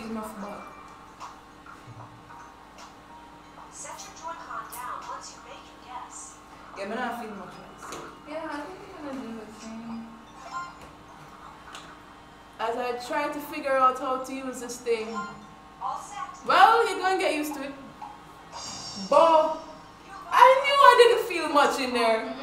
game of
ball.
Set your Joy-Con down once you make a guess.
Yeah, but I feel much less.
Yeah, I think I'm gonna do the same.
As I try to figure out how to use this thing. Well, you're gonna get used to it. Ball. I knew I didn't feel much in there.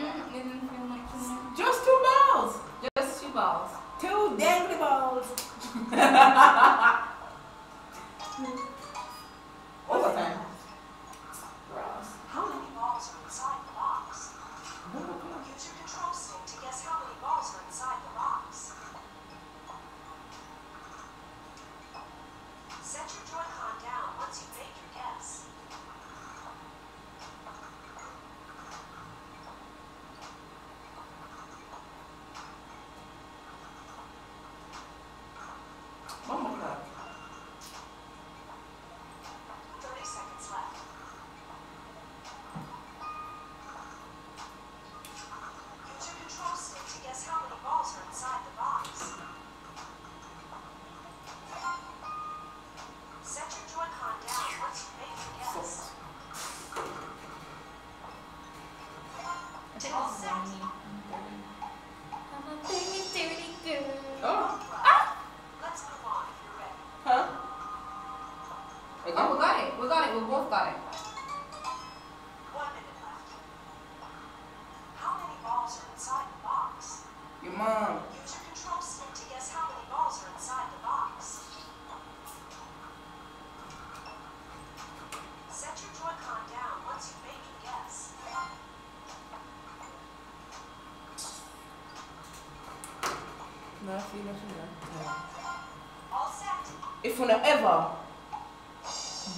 ngifuna ever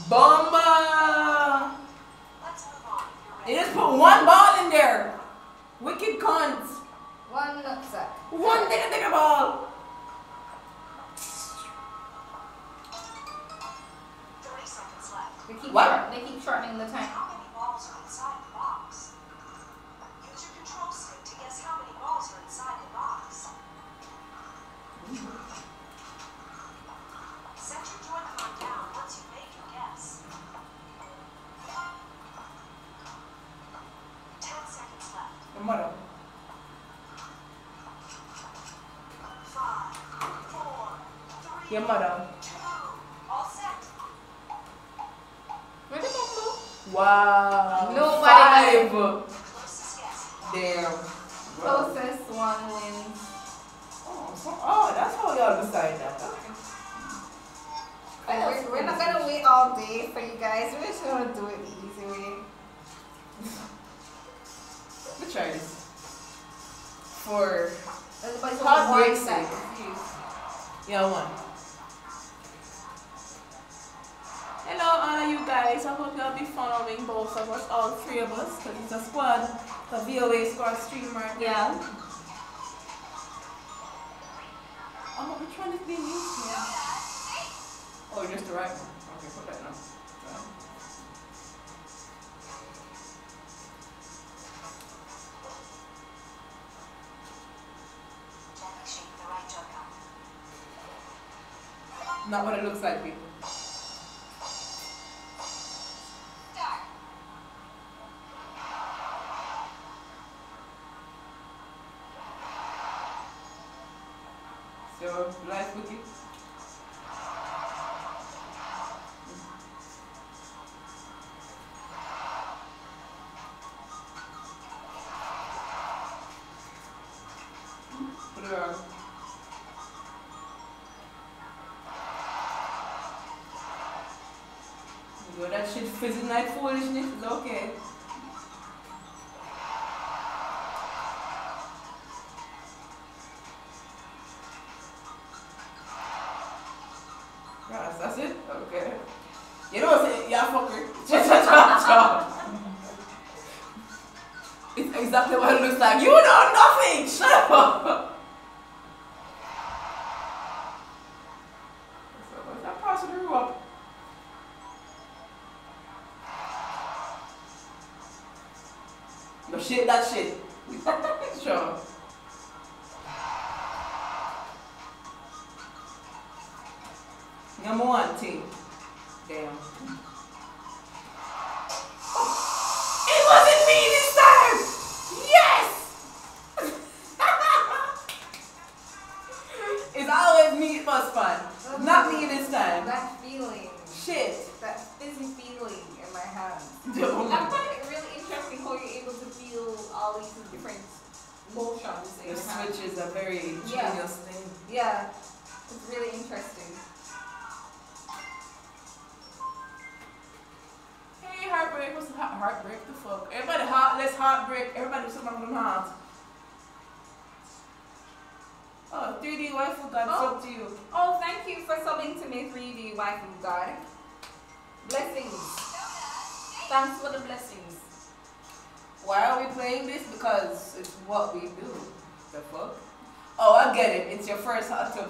bomba
you
just put one ball
not
what it looks like that shit fizzing like foolish, it's okay. Tá cheio.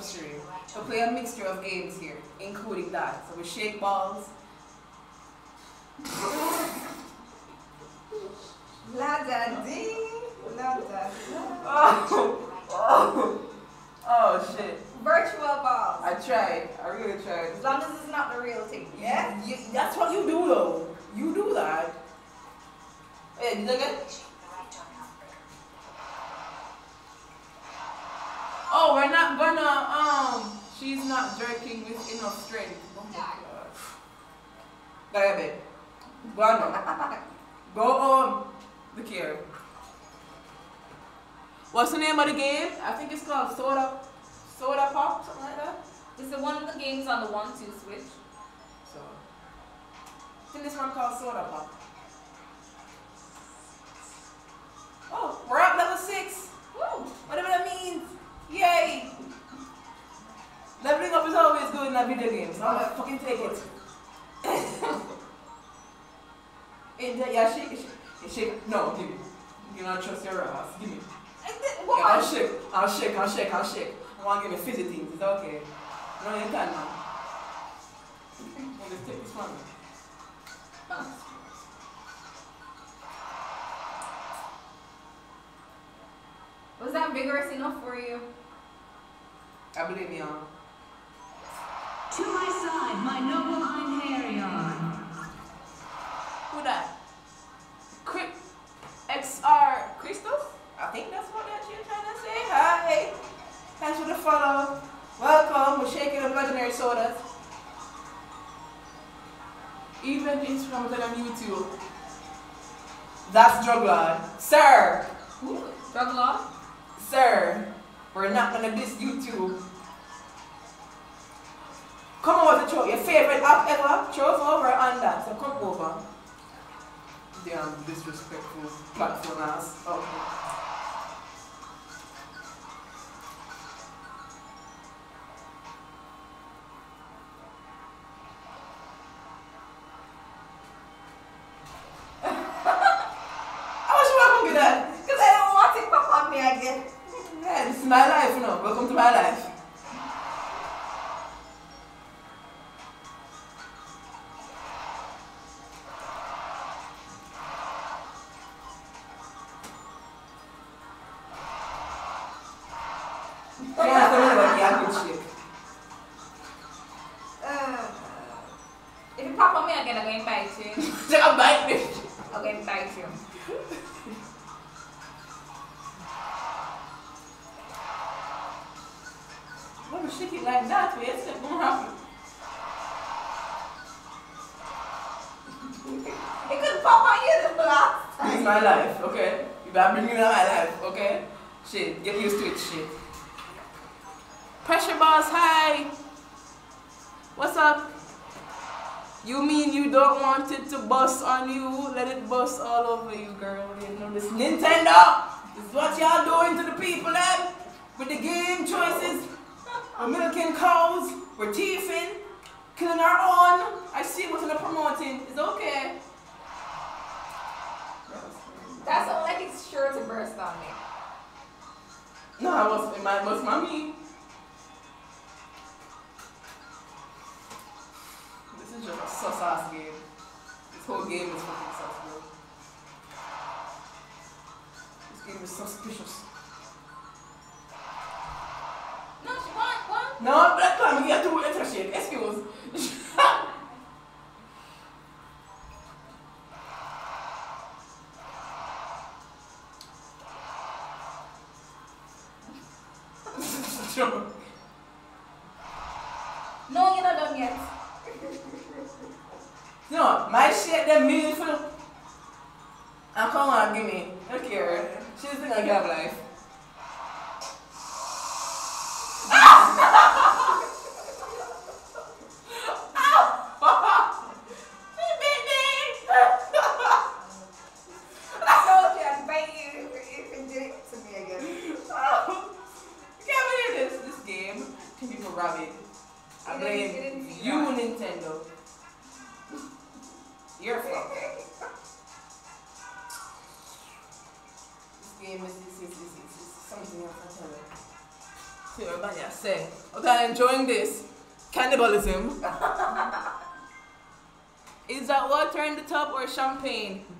Stream. We play a mixture of games here, including that. So we shake balls.
La da ding, la da.
Oh, oh, oh shit.
Virtual balls.
I tried. I really tried.
As long as it's not the real thing. Yeah?
You, that's what you do though. You do that. Hey, did I get? Oh, we're not gonna. Um, she's not jerking with enough strength. Oh my god. Go. Go on. Go on. Look here. What's the name of the game? I think it's called Soda, Soda Pop, something like that.
This is one of the games on the one two switch.
So, I think this one called Soda Pop. Oh, we're at level six. Woo! Whatever that means. Yay! Leveling up is always good in a video game, so I'm gonna fucking take it. and, uh, yeah, shake, shake, shake. No, give me. You don't trust your ass. Give me. Yeah, I'll shake. I'll shake. I'll shake. I'll shake. I want to give me fizzy things. It's okay. No, you can now. I'll just take this one.
Was that vigorous enough for you?
I believe me, um.
To my side, my noble Einherjar.
Who that? Quick XR Christoph? I think that's what that you're trying to say. Hi. Thanks for the follow. Welcome. We're shaking up legendary sodas. Even Instagram and on YouTube. That's drug lord. Sir.
Drug law?
Sir. We're not gonna diss YouTube. Come over to Trovo your favorite app ever. It over on that. So come over. Damn disrespectful platform ass. Okay.
I don't
know about the good shit.
Uh, if you pop on me again, I'm going to bite you.
Take a bite, me.
I'm going to bite you.
Let me shake it like that, way. It's not gonna happen.
It could pop on you the last
This is my life, okay? You better bring me into my life, okay? Shit, get used to it, shit. Pressure boss, hi. What's up? You mean you don't want it to bust on you? Let it bust all over you, girl. You know this Nintendo. This is what y'all doing to the people, eh? With the game choices. We're milking cows. We're teething. Killing our own. I see what's in the promoting. It's okay.
That sounds like it's sure to burst on me.
No, I was it might was mommy. This is just a sus ass game. This whole game is fucking sus, bro. This game is suspicious.
No,
what?
What?
No,
that
time we
got to
do extra shit. Excuse. champagne.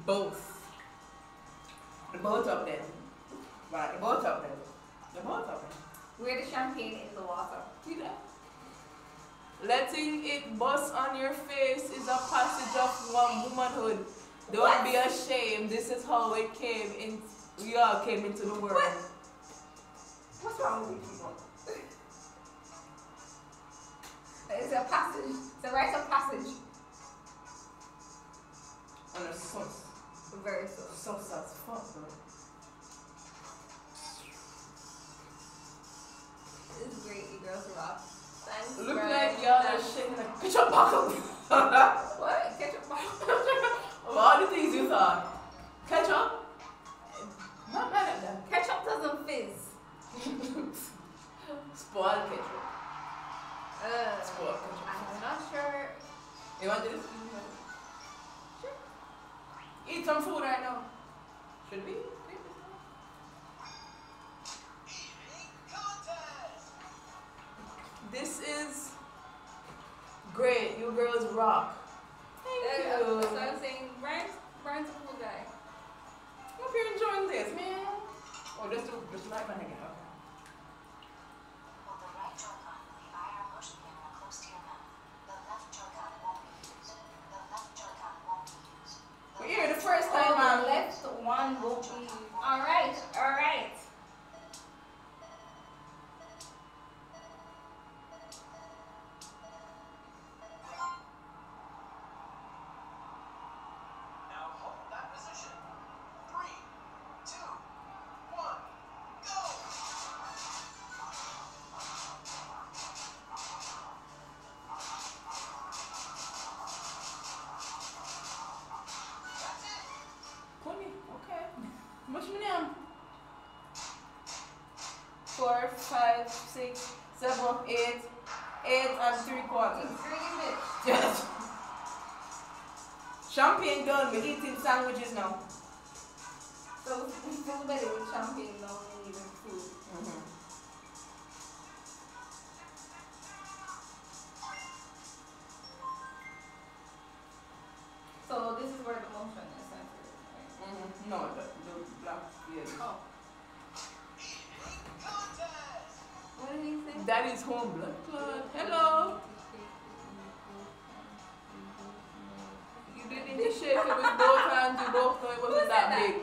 four, five, six, seven, eight, eight and three quarters. Yes. champagne done. We're eating sandwiches now.
So we feel better with champagne
now. form blood clot. Hello? You didn't shake it with both hands, you both know it wasn't that,
that
big.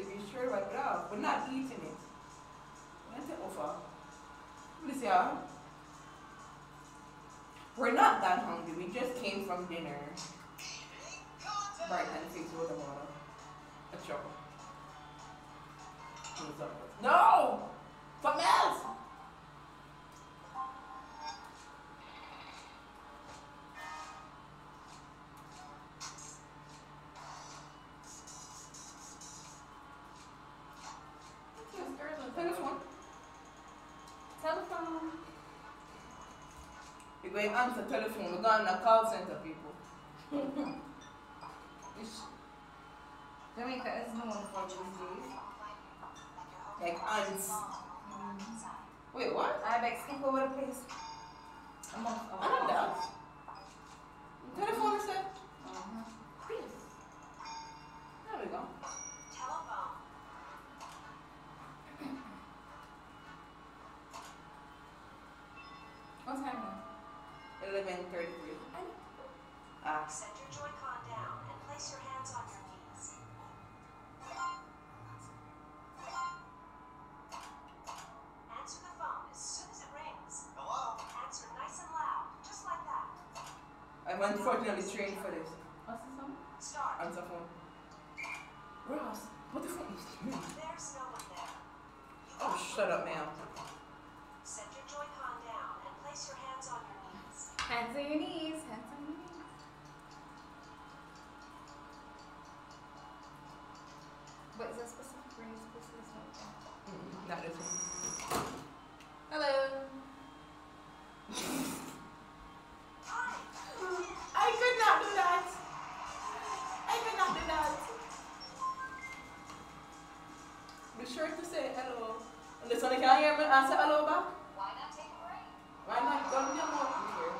Minus Telephone.
Telephone.
You're going to answer telephone. We're going to call center people.
Jamaica is known for these days.
Like ants.
Mm. Mm-hmm. Wait, what?
I
beg, skip over the place. I'm off.
I'm unfortunately trained for this.
What's the song?
Start.
Answer phone. Ross, what the fuck is this?
There's no one there.
Oh, shut up, man. Sure to say hello. Unless one can hear me answer hello back.
Why not take a break?
Why not? Don't you know here?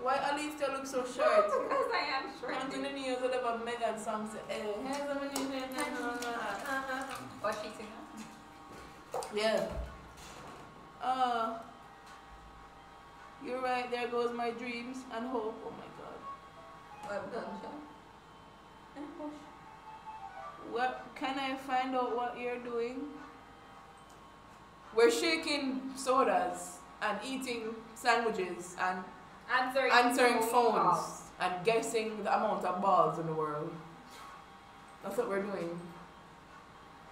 Why Alice still look so short?
Because I am short.
Can't in the news will have a Megan song say, hands on my knees, hands on my knees."
What's she singing?
Yeah. Uh, you're right, there goes my dreams and hope. Oh my god.
Well done,
I find out what you're doing? We're shaking sodas and eating sandwiches and
Answering,
answering phones
calls.
and guessing the amount of balls in the world. That's what we're doing.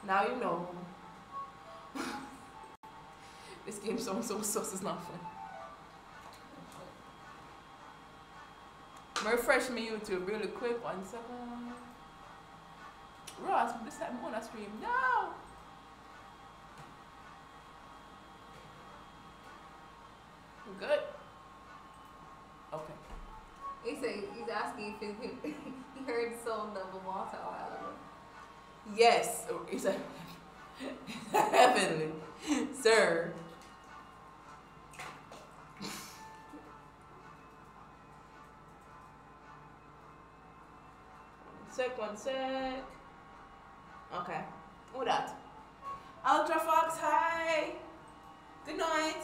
Now you know. this game sounds so sus, it's not fun. I'm refresh my YouTube really quick. One second. Ross, this time I'm on a stream. No! Good? Okay.
He said he's asking if he, he heard the sound of the water a while ago.
Yes, oh, he said heavenly, sir. Sec, one sec. Okay. Who that? Ultra Fox, hi. Good night.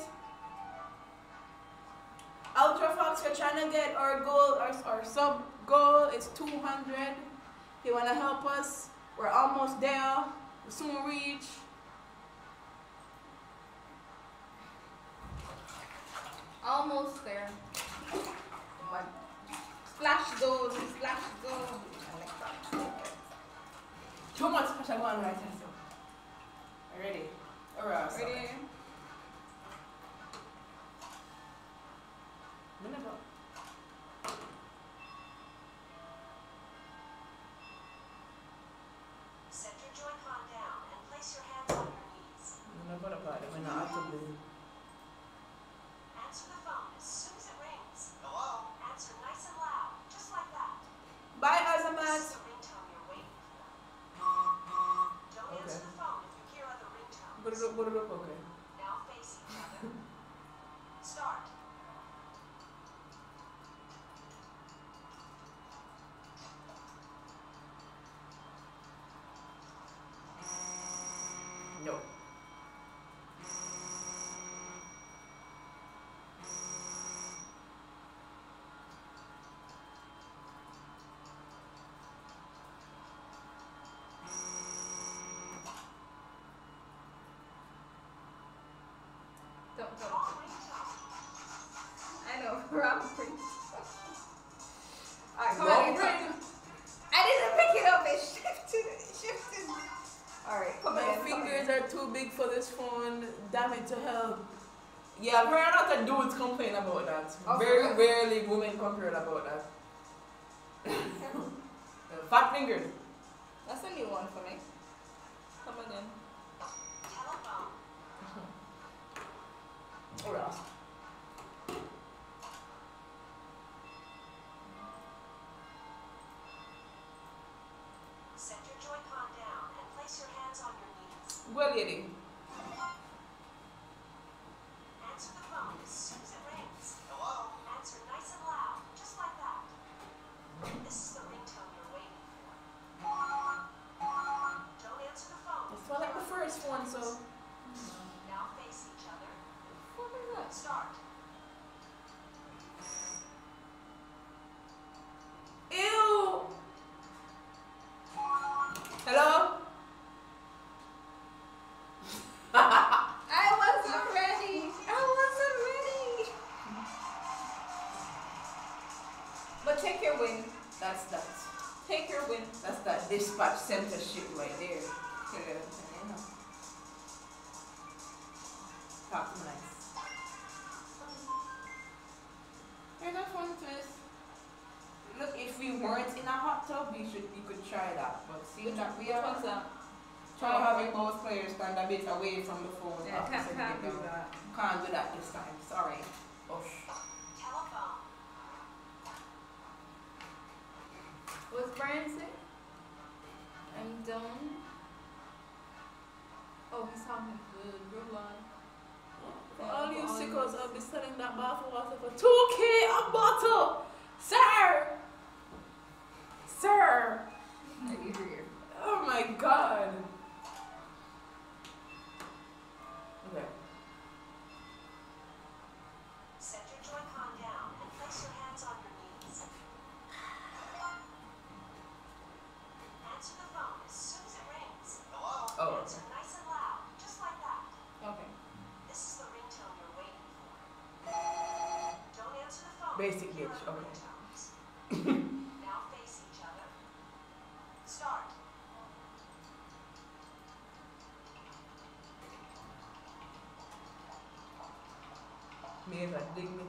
Ultra Fox, we're trying to get our goal, our, our sub goal is 200. If you want to help us, we're almost there. We'll soon reach.
Almost there. Splash goes, splash goes.
Too much special going right now. so. Ready? Alright.
Ready?
Whenever.
Set your Joy-Con down and place your hands on your knees.
Whenever about it, when I actively.
Answer the phone as soon as it rings.
Hello?
Answer nice and loud, just like that.
Bye,
This is
Azamat.
the ringtone you're waiting for. Don't answer
Okay.
the phone if you hear other ringtones.
Put it up, put it up, okay.
Now face each other. Start.
No.
Don't, don't.
Wrong ringtone.
print. Alright, come on. I didn't pick it up. It shifted. It shifted. Alright, come
My
on. come
fingers are too big for this phone. Damn it to hell. Yeah, I've heard a lot of dudes complain about that.
Oh, for
Very rarely women complain about that. Not like the first one, so.
Now face each other.
What is that?
Start.
Ew! Hello?
I wasn't ready. I wasn't ready. But take your win.
That's that.
Take your win.
That's that dispatch center shit right there. A bit away from the phone.
Yeah, can't, can't do that.
Can't do that this time. Basic bitch, okay.
ringtones. now face each other. Start.
Me if I dig me.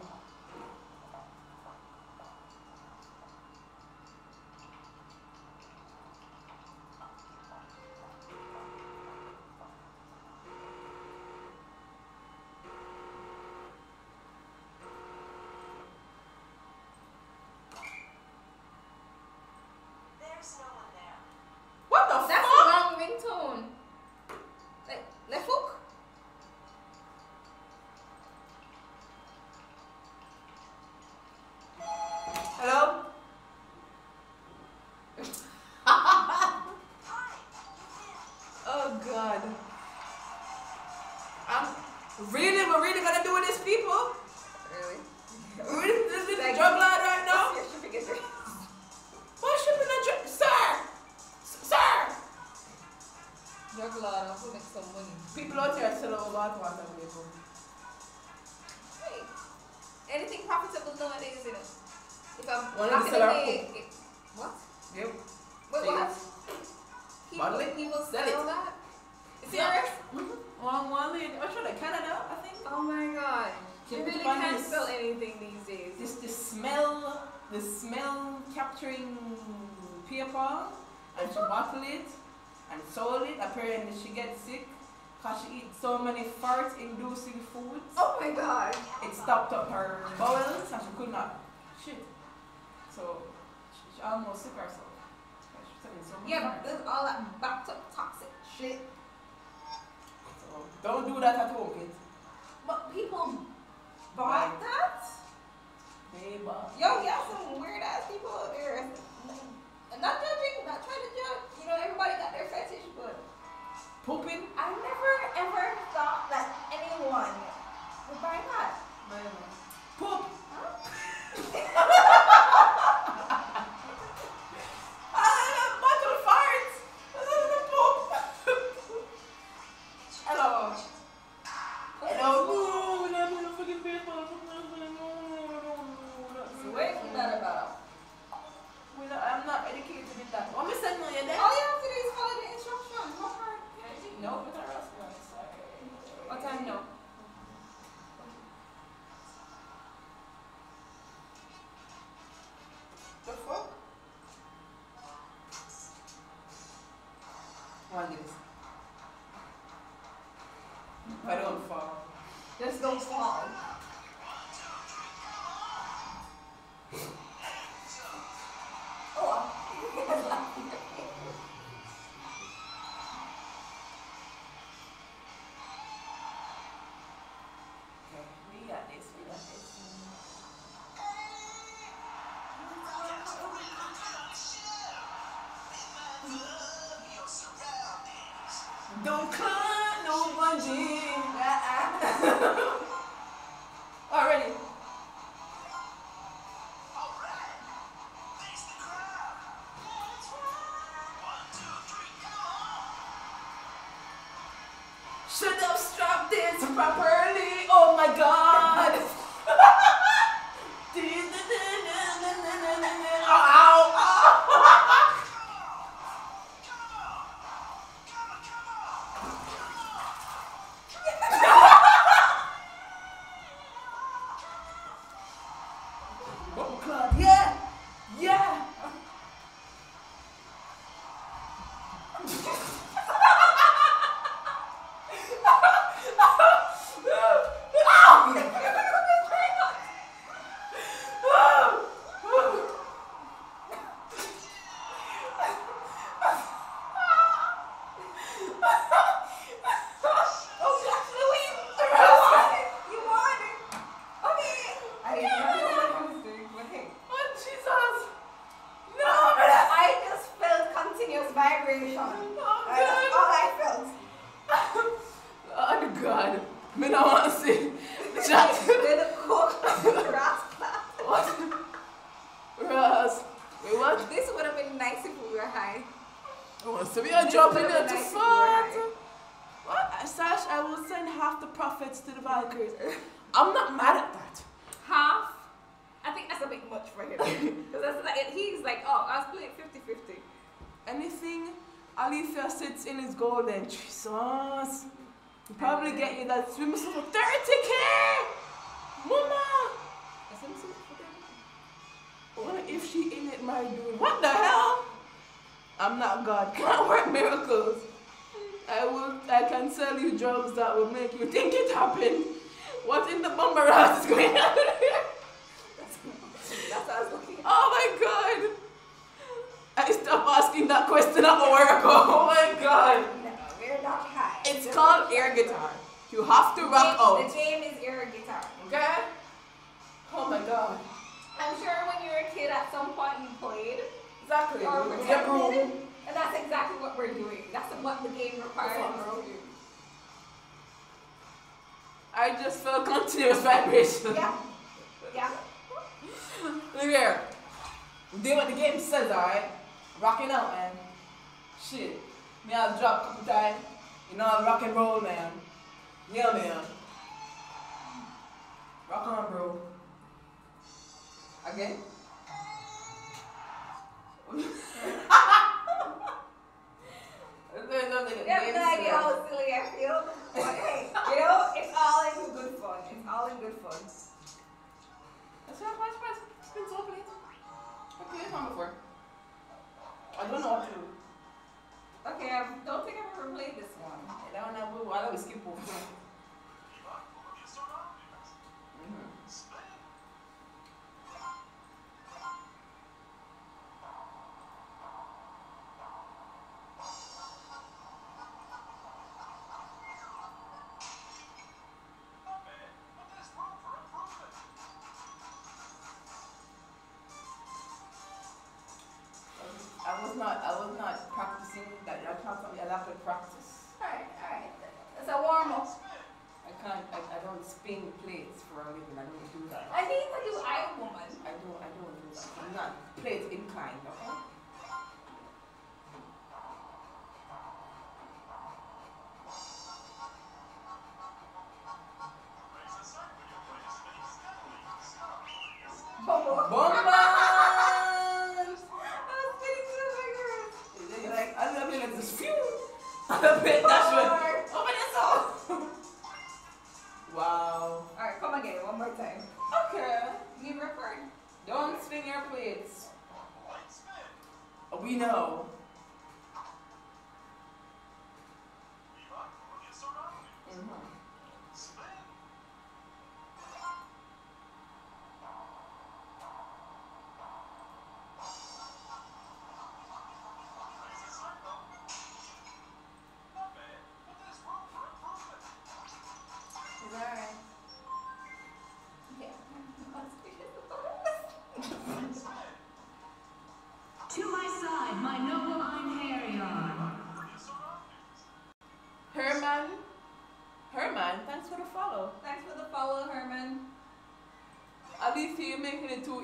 There's no one there.
What the
That's
fuck?
the wrong ringtone. Like, left hook?
Hello?
Hi, you
Oh god. I'm really, we're really gonna do with these people?
Really?
Really, this is
Like-
drug lord right now?
Yes, you forget your-
Why shipping a drug? Sir! Sir!
Drug lord, I'll make some money.
People out here sell over bath water, people.
Hey, anything profitable nowadays, you know? If I'm
One of
back
the capturing paper, and she bottled it and sold it. Apparently, she gets sick because she eats so many fart-inducing foods.
Oh my god.
It stopped up her bowels and she could not shit. So she, she almost sick herself. so
Yeah,
fart.
but there's all that backed up toxic shit.
So don't do that at home, kids.
But people bought that? Yo, yeah, some weird ass people out there. I'm not judging, not trying to judge. You know, everybody got their fetish, but
pooping.
I never ever thought that anyone would buy that.
Poop.
Huh?
That's what Miss there. All you have to do is follow the instructions. What time? No, What time
no. Don't
climb no bungee.
Uh-uh.
Already.
Alright. Face the crowd. That's
Anything Alethia sits in is golden. Jesus. You probably get you that swimsuit for 30k! Mama! What if she in it my doing? What the hell? I'm not God. Can't work miracles. I will. I can sell you drugs that will make you think it happened. What in the bummer is going on here?
That's what I was looking at.
Oh my God! I stopped asking that question an hour ago. Oh my God!
No, we're not high.
It's
Just-
called air guitar. You have to
The
rock out.
The game is air guitar.
Okay? Oh my God!
I'm sure when you were a kid, at some point you played
Exactly.
or
With the broom.
pretended, and that's exactly what we're doing. That's what the game requires us to do.
I just felt continuous vibration.
Yeah, yeah.
Look here. Do what the game says, alright? Rocking out, man. Shit. Me I'll drop a couple times. You know, I'm rock and roll, man. Yeah, man. Rock on, bro. Again? There's nothing
You have no idea how silly I feel. But hey, you know, it's all in good fun. It's all in good fun.
That's not my surprise. It's been so played. I've played this one before. I don't know what to.
Okay, I don't think I've ever played this one.
I don't know. I always skip over. Was not. I was not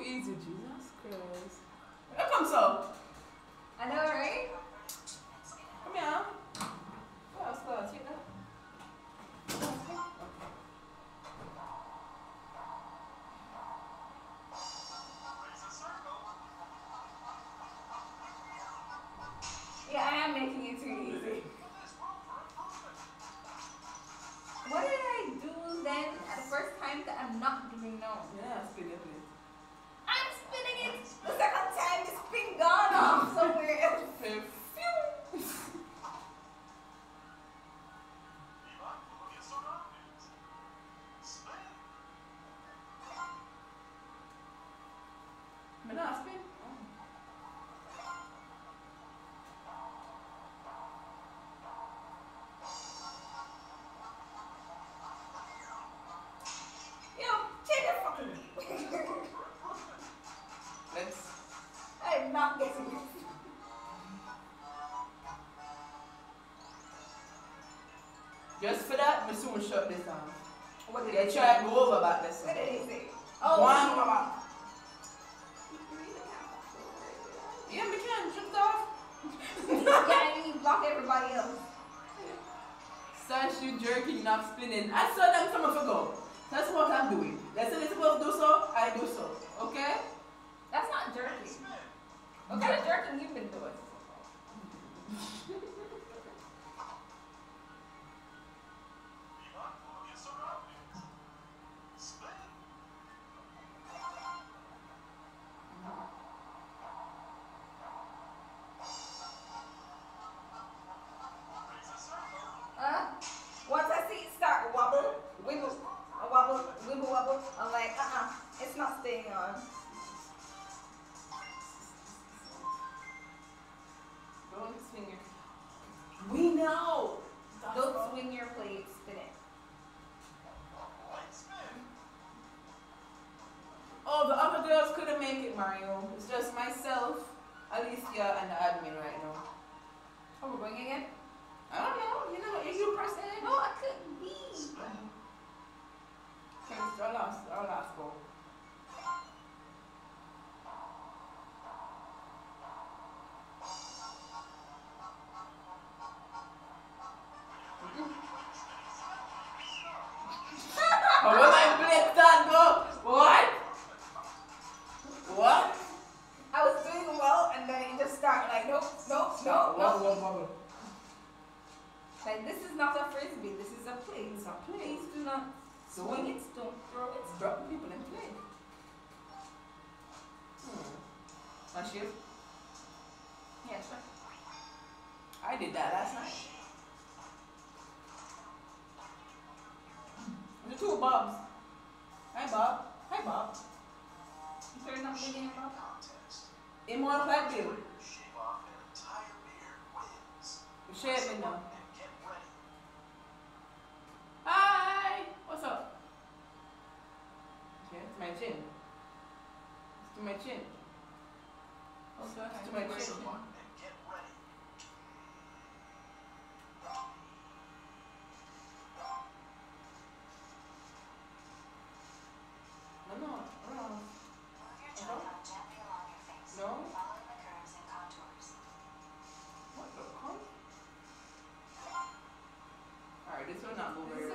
easy, Jesus. Just for that, we soon shut this down.
What did they
try to go over about this
What did he say?
Oh, One.
Mama.
Yeah, we can. Jumped off.
yeah, and you block everybody else.
Such you jerking, not spinning. I saw them some of ago. That's what I'm doing. make it, Mario. It's just myself, Alicia, and the admin did that last night. The two Bobs. Hi Bob. Hi Bob.
You sure you're not big
Bob? Immortal Flat Bill.
Shave
it now. Hi! What's up? Okay, it's my chin. It's to my chin. 村长都没有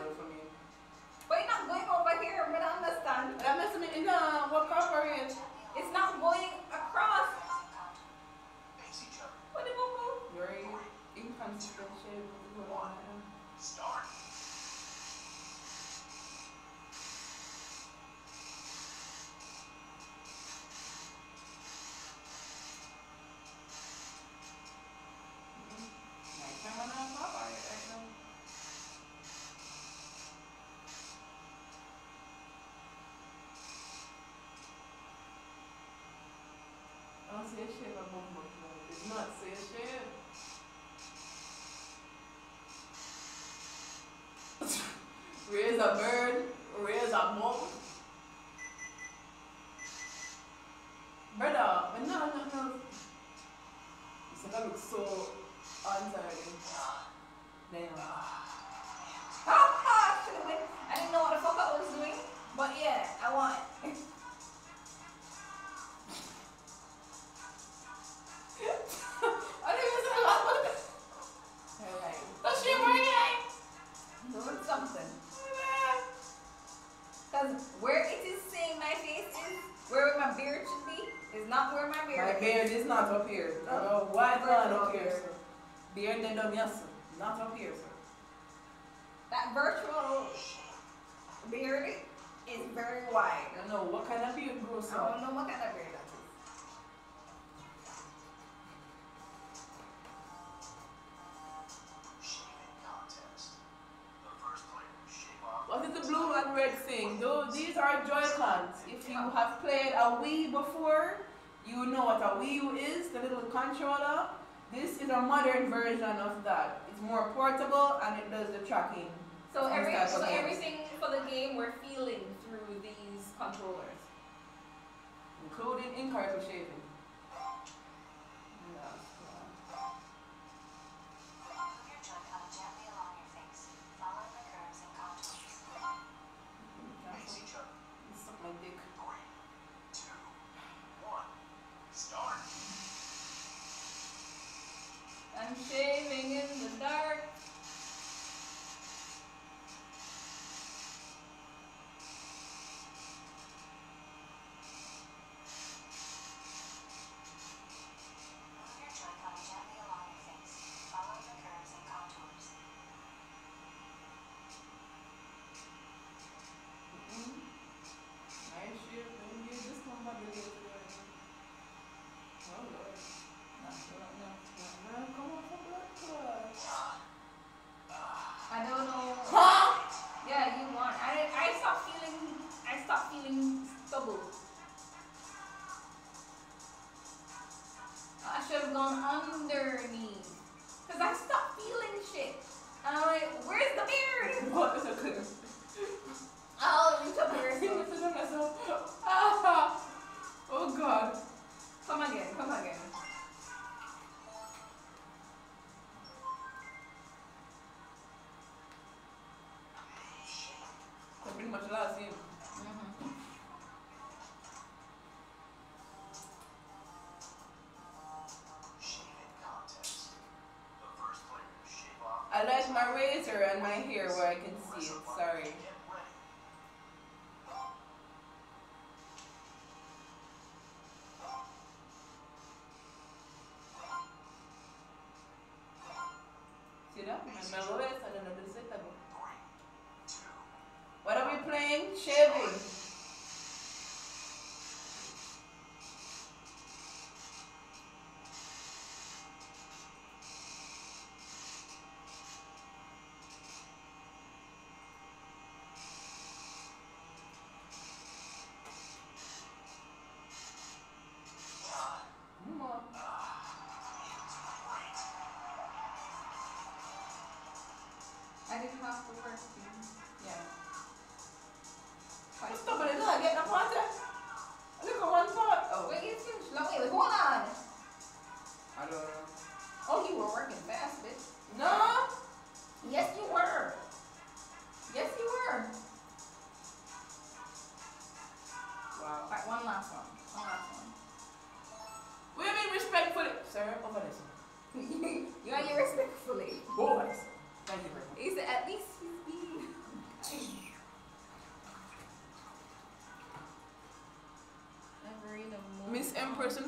raise a bird, raise a mom. Brother, uh, but no, no, no. It's gonna look so untiring. Damn. our joy cons. If you have played a Wii before, you know what a Wii U is, the little controller. This is a modern version of that. It's more portable and it does the tracking.
So, every, so everything for the game we're feeling through these controllers.
Including in-cartridge shaving. my razor and my hair where I can see it. Sorry.
I didn't have. Yeah.
But it, I get the water. Look at one part. Oh.
Wait, it's long. Wait, hold on.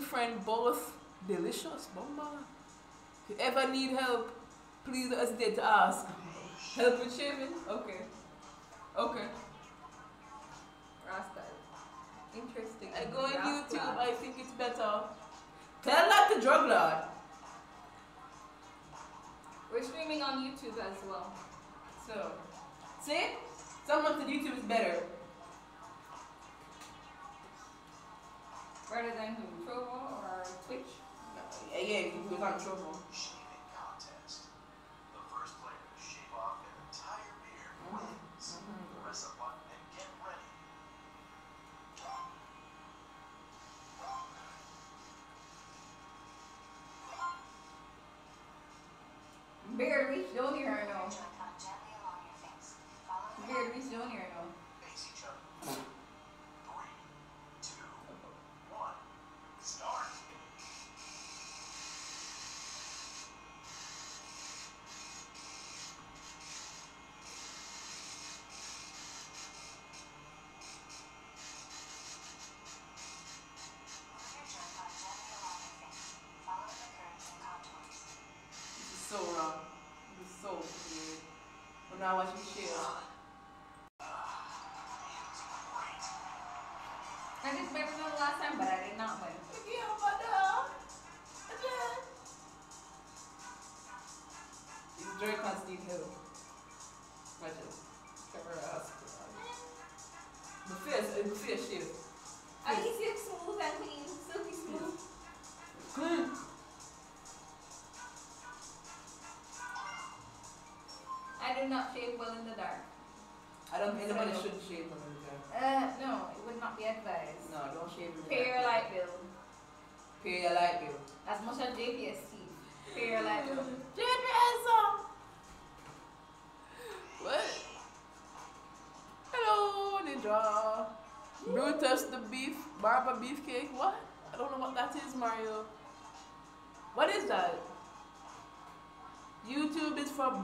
friend both delicious, bomba. If you ever need help, please hesitate to ask. Help with shaving? Okay. Okay.
so wrong.
It was so
weird.
When I watch Michelle. I just better
than
the last time, but I did not win. Yeah,
but uh, Watch it. Cover her ass. The fist, the
fist
shift.
I see not shave well in the dark.
I don't think anybody
So-
should shave them in the dark.
Uh, no, it would not be advised.
No, don't shave in the
Pay your light bill.
Pay your light bill.
As much as JPS Steve. Pay your light bill.
JPS. What? Hello, Nidra. Brutus the beef, Barber beefcake. What? I don't know what that is, Mario. What is that?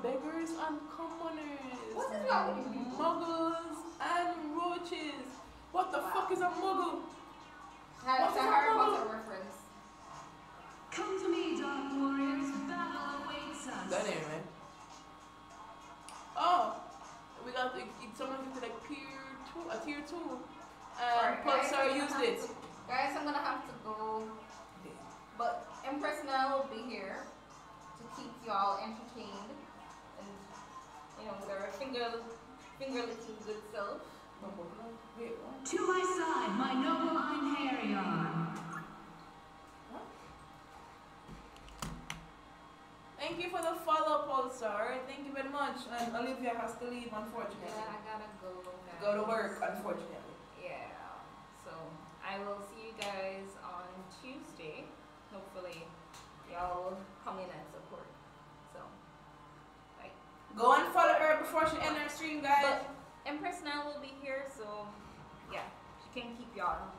YouTube is for beggars and commoners.
What is wrong with you people?
Muggles and roaches. What the fuck is a muggle?
Harry,
What's
it's a
the
Harry? Potter
And Olivia has to leave, unfortunately.
Yeah, I gotta go. Guys.
Go to work, unfortunately.
Yeah. So I will see you guys on Tuesday. Hopefully, y'all will come in and support. So, bye.
Go and follow her before she end her stream, guys.
But Empress Nile will be here, so yeah, she can keep y'all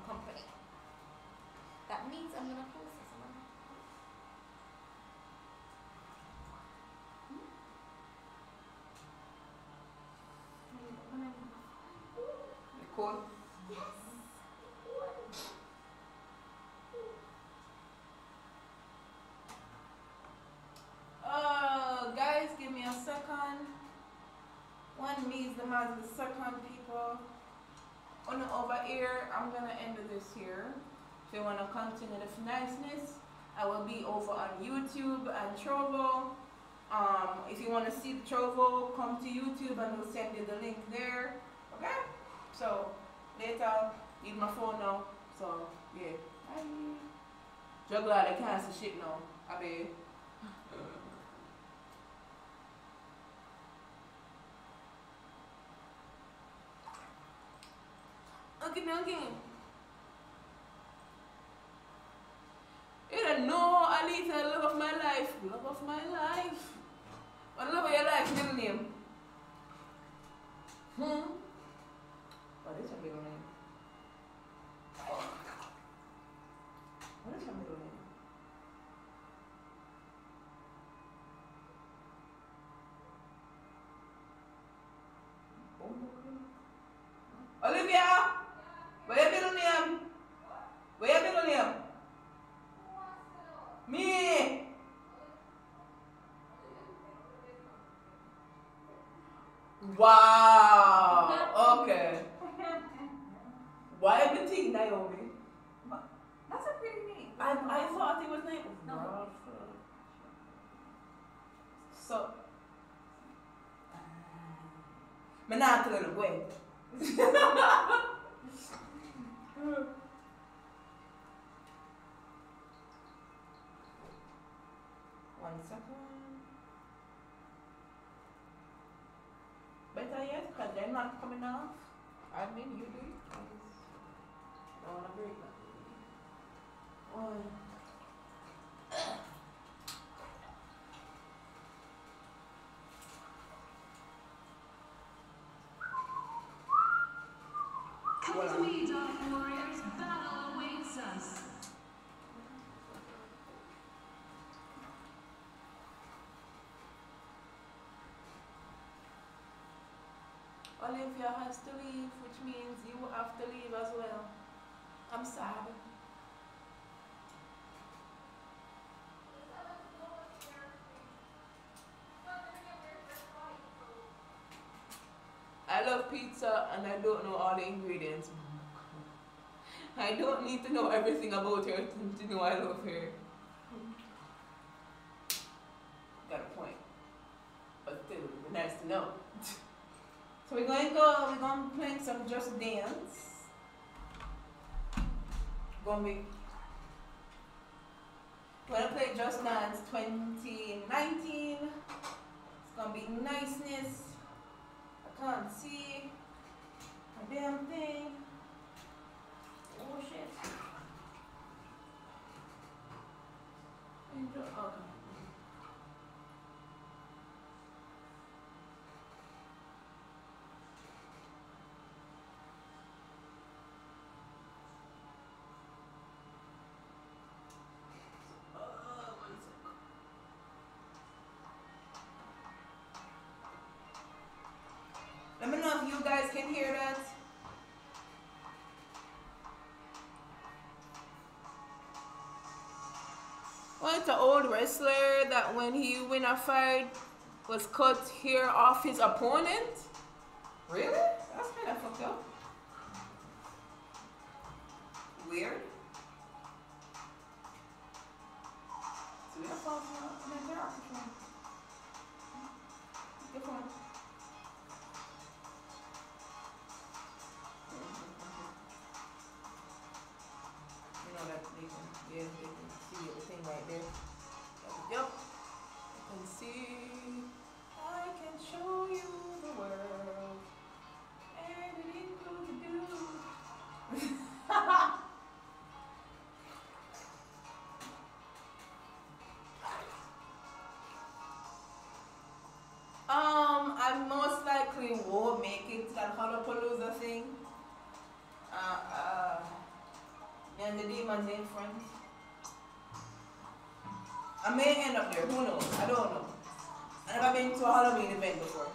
the second people on over here. I'm gonna end this here. If you wanna continue the niceness, I will be over on YouTube and Trovo. Um, if you wanna see the Trovo, come to YouTube and we'll send you the link there. Okay? So later, leave my phone now. So yeah. Bye. Juggler, I can't see shit now. I be. Okay, okay. You don't know Alita, love of my life. Love of my life. What love of your life, middle name? Hmm? What is your middle name? What is your middle name? Olivia! What your middle name? What your middle name? Me! Wow! Okay. Why everything Naomi?
That's a pretty name.
I, I thought it was named
No.
Rafa. So. Me not tell you when. One second. Better yet, because they're not coming off. I mean, you do it. 'cause I don't want to break that. One.
Come to me, Dark Warriors. Battle awaits us.
Olivia has to leave, which means you have to leave as well. I'm sad. I love pizza and I don't know all the ingredients. I don't need to know everything about her to, to know I love her. Got a point. But still. We're going to go, we're going to play some Just Dance. Gonna be, we're gonna play Just Dance 2019. It's gonna be niceness. I can't see a damn thing. Oh shit. Enjoy. Okay. Oh, Let me know if you guys can hear that. Well, it's an old wrestler that when he win a fight was cut here off his opponent. Really? That's kind of fucked up. Weird. Me and the demons. I may end up there, who knows? I don't know. I never been to a Halloween event before.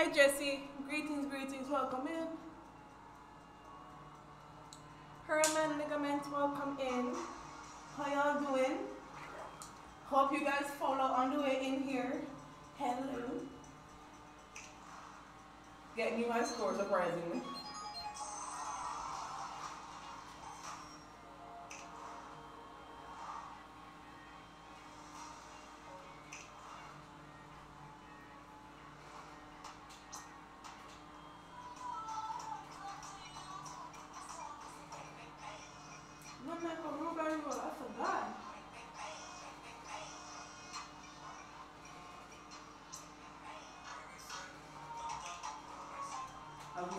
Hi Jesse, greetings, greetings, welcome in. Herman Ligament, welcome in. How y'all doing? Hope you guys follow on the way in here. Hello. Getting you my score surprisingly.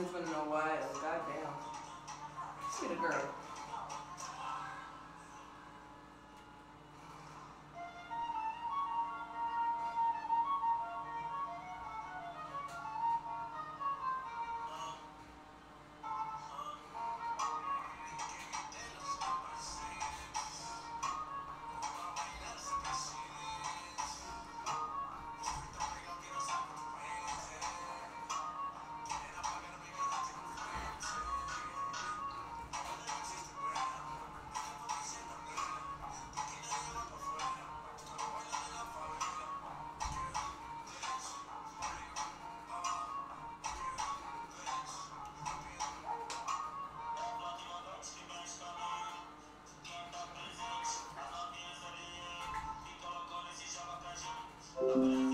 I was just wondering why. Oh, goddamn. See the girl.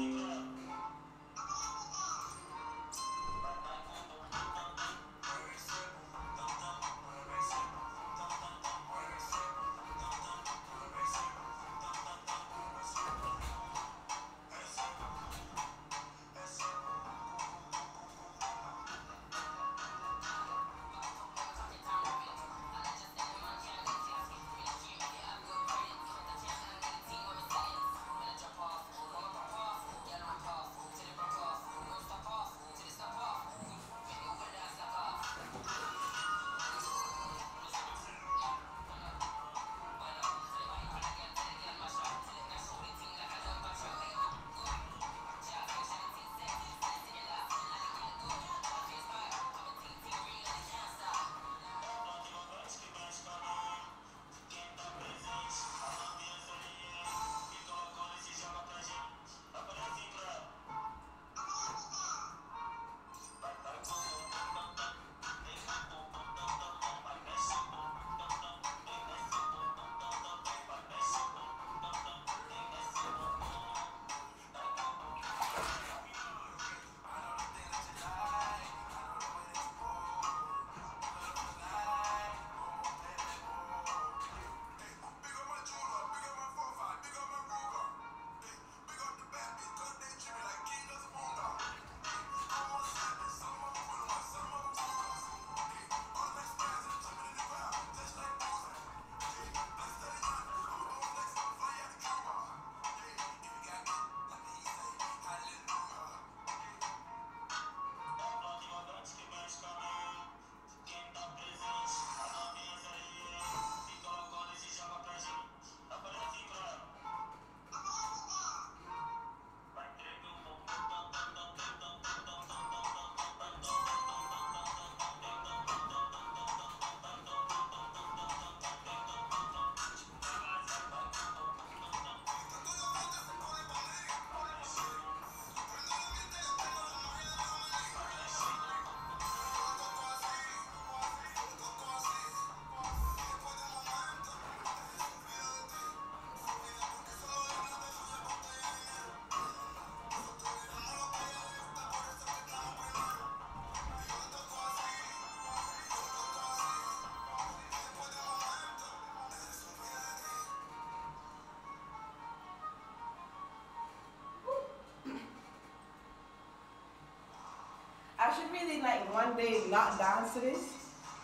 I should really like one day not dance to this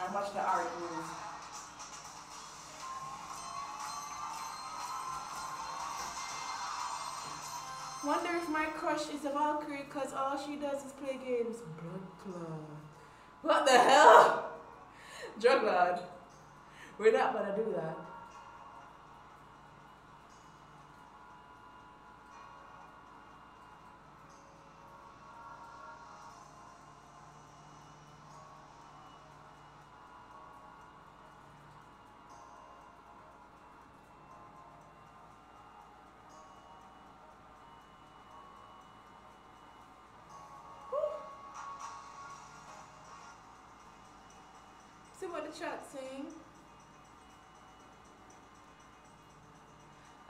and watch the art moves. Wonder if my crush is a Valkyrie because all she does is play games. Blood. What the hell? Drug lord.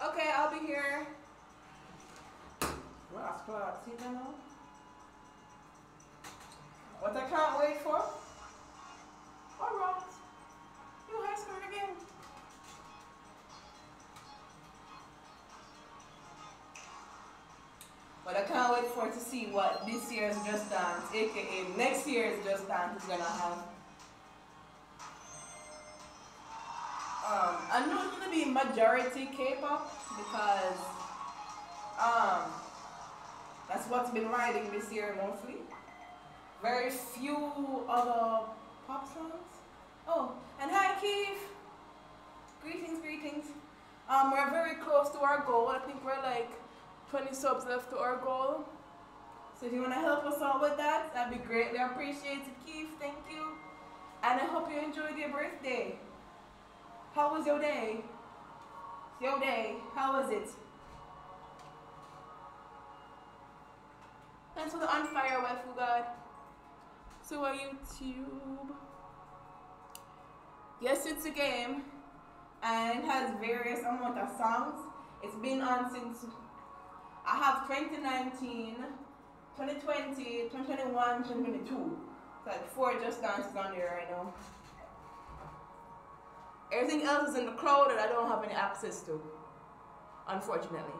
Okay, I'll be here. See that now? What I can't wait for? Ross. You high school again. But I can't wait for to see what this year's Just Dance, aka next year's Just Dance, is gonna have. Majority K-pop because um, that's what's been riding this year mostly. Very few other pop songs. Oh, and hi Keith. Greetings, greetings. Um, we're very close to our goal. I think we're like 20 subs left to our goal. So if you want to help us out with that, that'd be greatly appreciated, Keith. Thank you. And I hope you enjoyed your birthday. How was your day? Your day, how was it? Thanks for the on fire, waifu god. So our YouTube. Yes, it's a game, and has various amount of songs. It's been on since I have 2019, 2020, 2021, 2022. It's like four just dances on there right now. Everything else is in the cloud that I don't have any access to, unfortunately,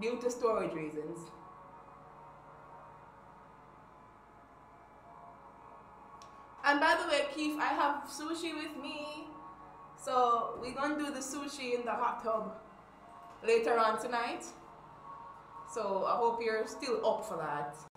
due to storage reasons. And by the way, Keith, I have sushi with me. So we're gonna do the sushi in the hot tub later on tonight. So I hope you're still up for that.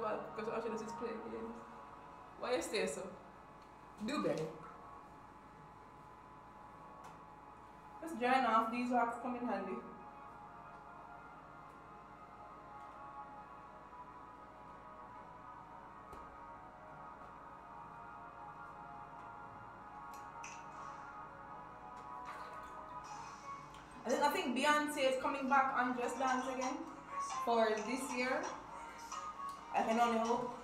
Because all is play games. Why you stay so? Do better. Let's drying off. These wax come in handy. I think, I think Beyonce is coming back on Just Dance again for this year. I can only hope.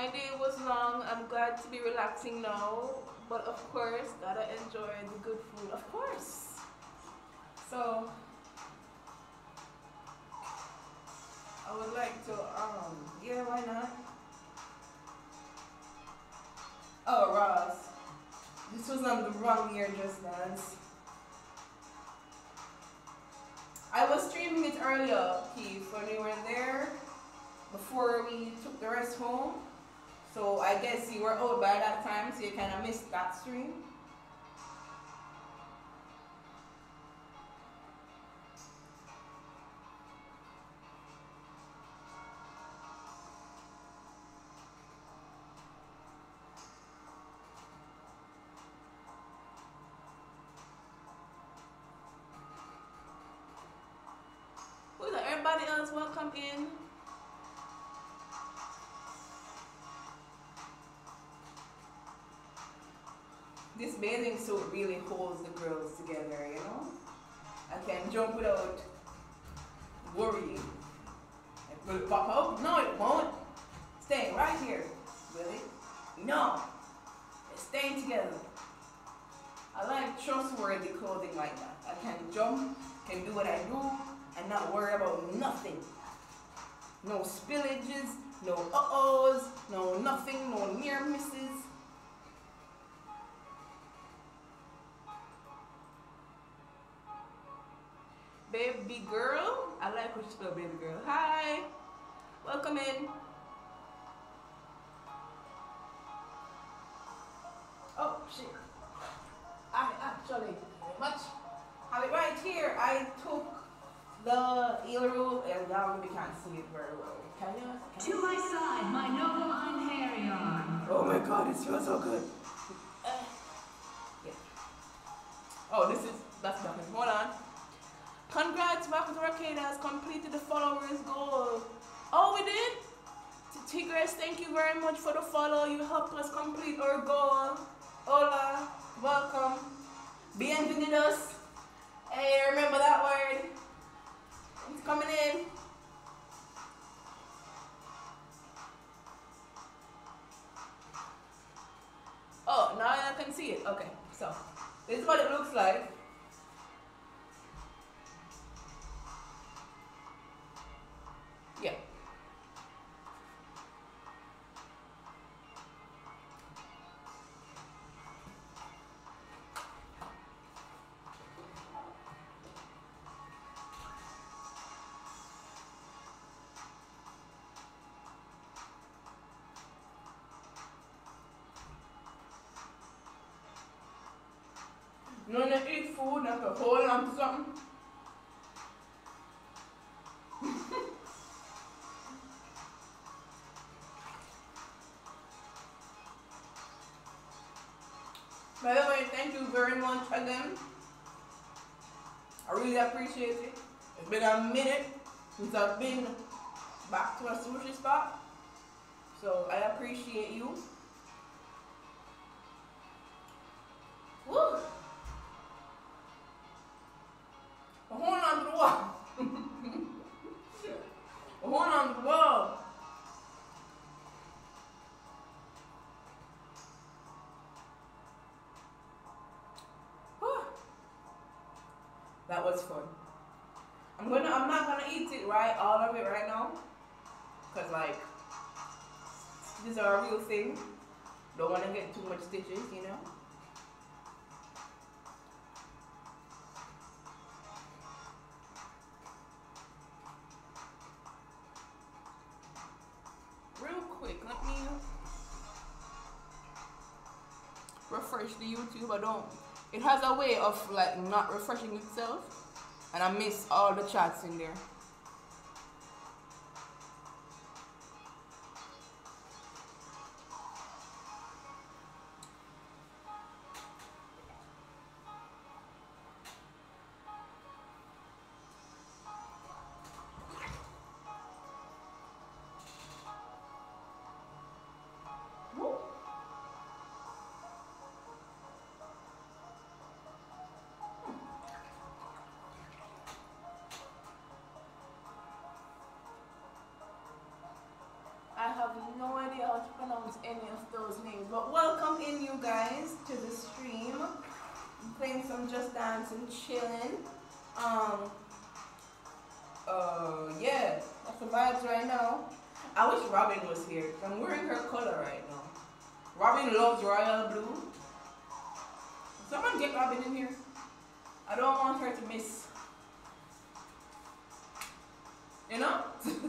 My day was long. I'm glad to be relaxing now. But of course, gotta enjoy the good food. Of course. So, I would like to, um, yeah, why not? Oh, Ross. This was on the wrong year just dance. I was streaming it earlier, Keith, when we were there before we took the rest home. So I guess you were out by that time, so you kind of missed that stream. Everybody else welcome in. This bathing suit really holds the girls together, you know? I can jump without worrying. It will pop out? No, it won't. Stay right here. Will it? No. It's staying together. I like trustworthy clothing like that. I can jump, can do what I do, and not worry about nothing. No spillages, no uh-ohs, no nothing, no near misses. Baby girl. I like what you spell baby girl. Hi. Welcome in. Oh shit. I actually much have it right here. I took the earrobe and now we can't see it very well. Can you? Can
To
you?
my side, my noble Einherjar.
Oh my god, it smells so good. Uh, yeah. Oh, this is that's nothing. Hold on. Congrats, Marcus Arcade has completed the followers goal. Oh, we did? Tigres, thank you very much for the follow. You helped us complete our goal. Hola, welcome. Bienvenidos. Hey, remember that word. It's coming in. Oh, now I can see it. Okay, so this is what it looks like. Food, have to hold on to something. By the way, thank you very much again. I really appreciate it. It's been a minute since I've been back to a sushi spot. So I appreciate you. That was fun. I'm gonna. I'm not gonna eat it right, all of it right now, cause like these are a real thing. Don't wanna get too much stitches, you know. Real quick, let me refresh the YouTube. I don't. It has a way of like not refreshing itself, and I miss all the chats in there. Pronounce any of those names, but welcome in you guys to the stream. I'm playing some Just Dance and chilling. Um, uh, yeah, that's the vibes right now. I wish Robyn was here. I'm wearing her color right now. Robyn loves royal blue. Someone get Robyn in here. I don't want her to miss. You know?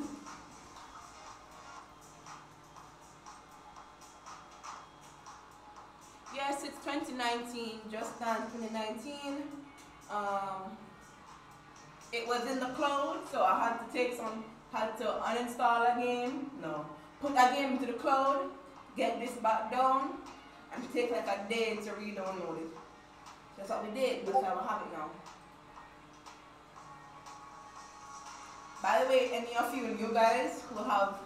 2019, just done 2019. Um, it was in the cloud, so I had to take some, had to uninstall a game. No, put a game into the cloud, get this back down, and take like a day to re-download it. That's what we did, that's why we have it now. By the way, any of you new guys who have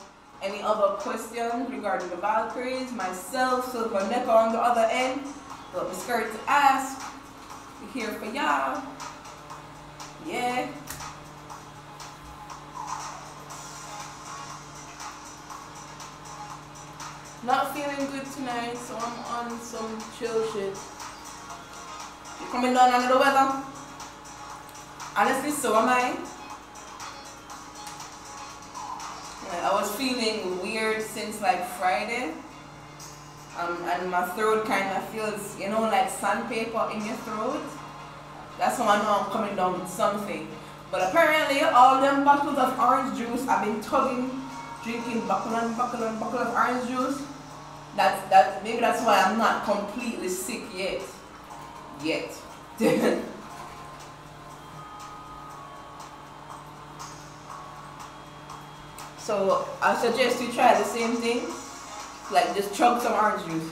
any other questions regarding the Valkyries, myself, Silver Neko on the other end, be scared to ask. We're here for y'all. Yeah. Not feeling good tonight, so I'm on some chill shit. You coming down under the weather? Honestly, so am I. I was feeling weird since like Friday. Um, and my throat kind of feels, you know, like sandpaper in your throat. That's how I know I'm coming down with something. But apparently, all them bottles of orange juice, I've been tugging, drinking bottle and bottle and bottle of orange juice. That's that. Maybe that's why I'm not completely sick yet. Yet. so I suggest you try the same thing. Like just chug some orange juice.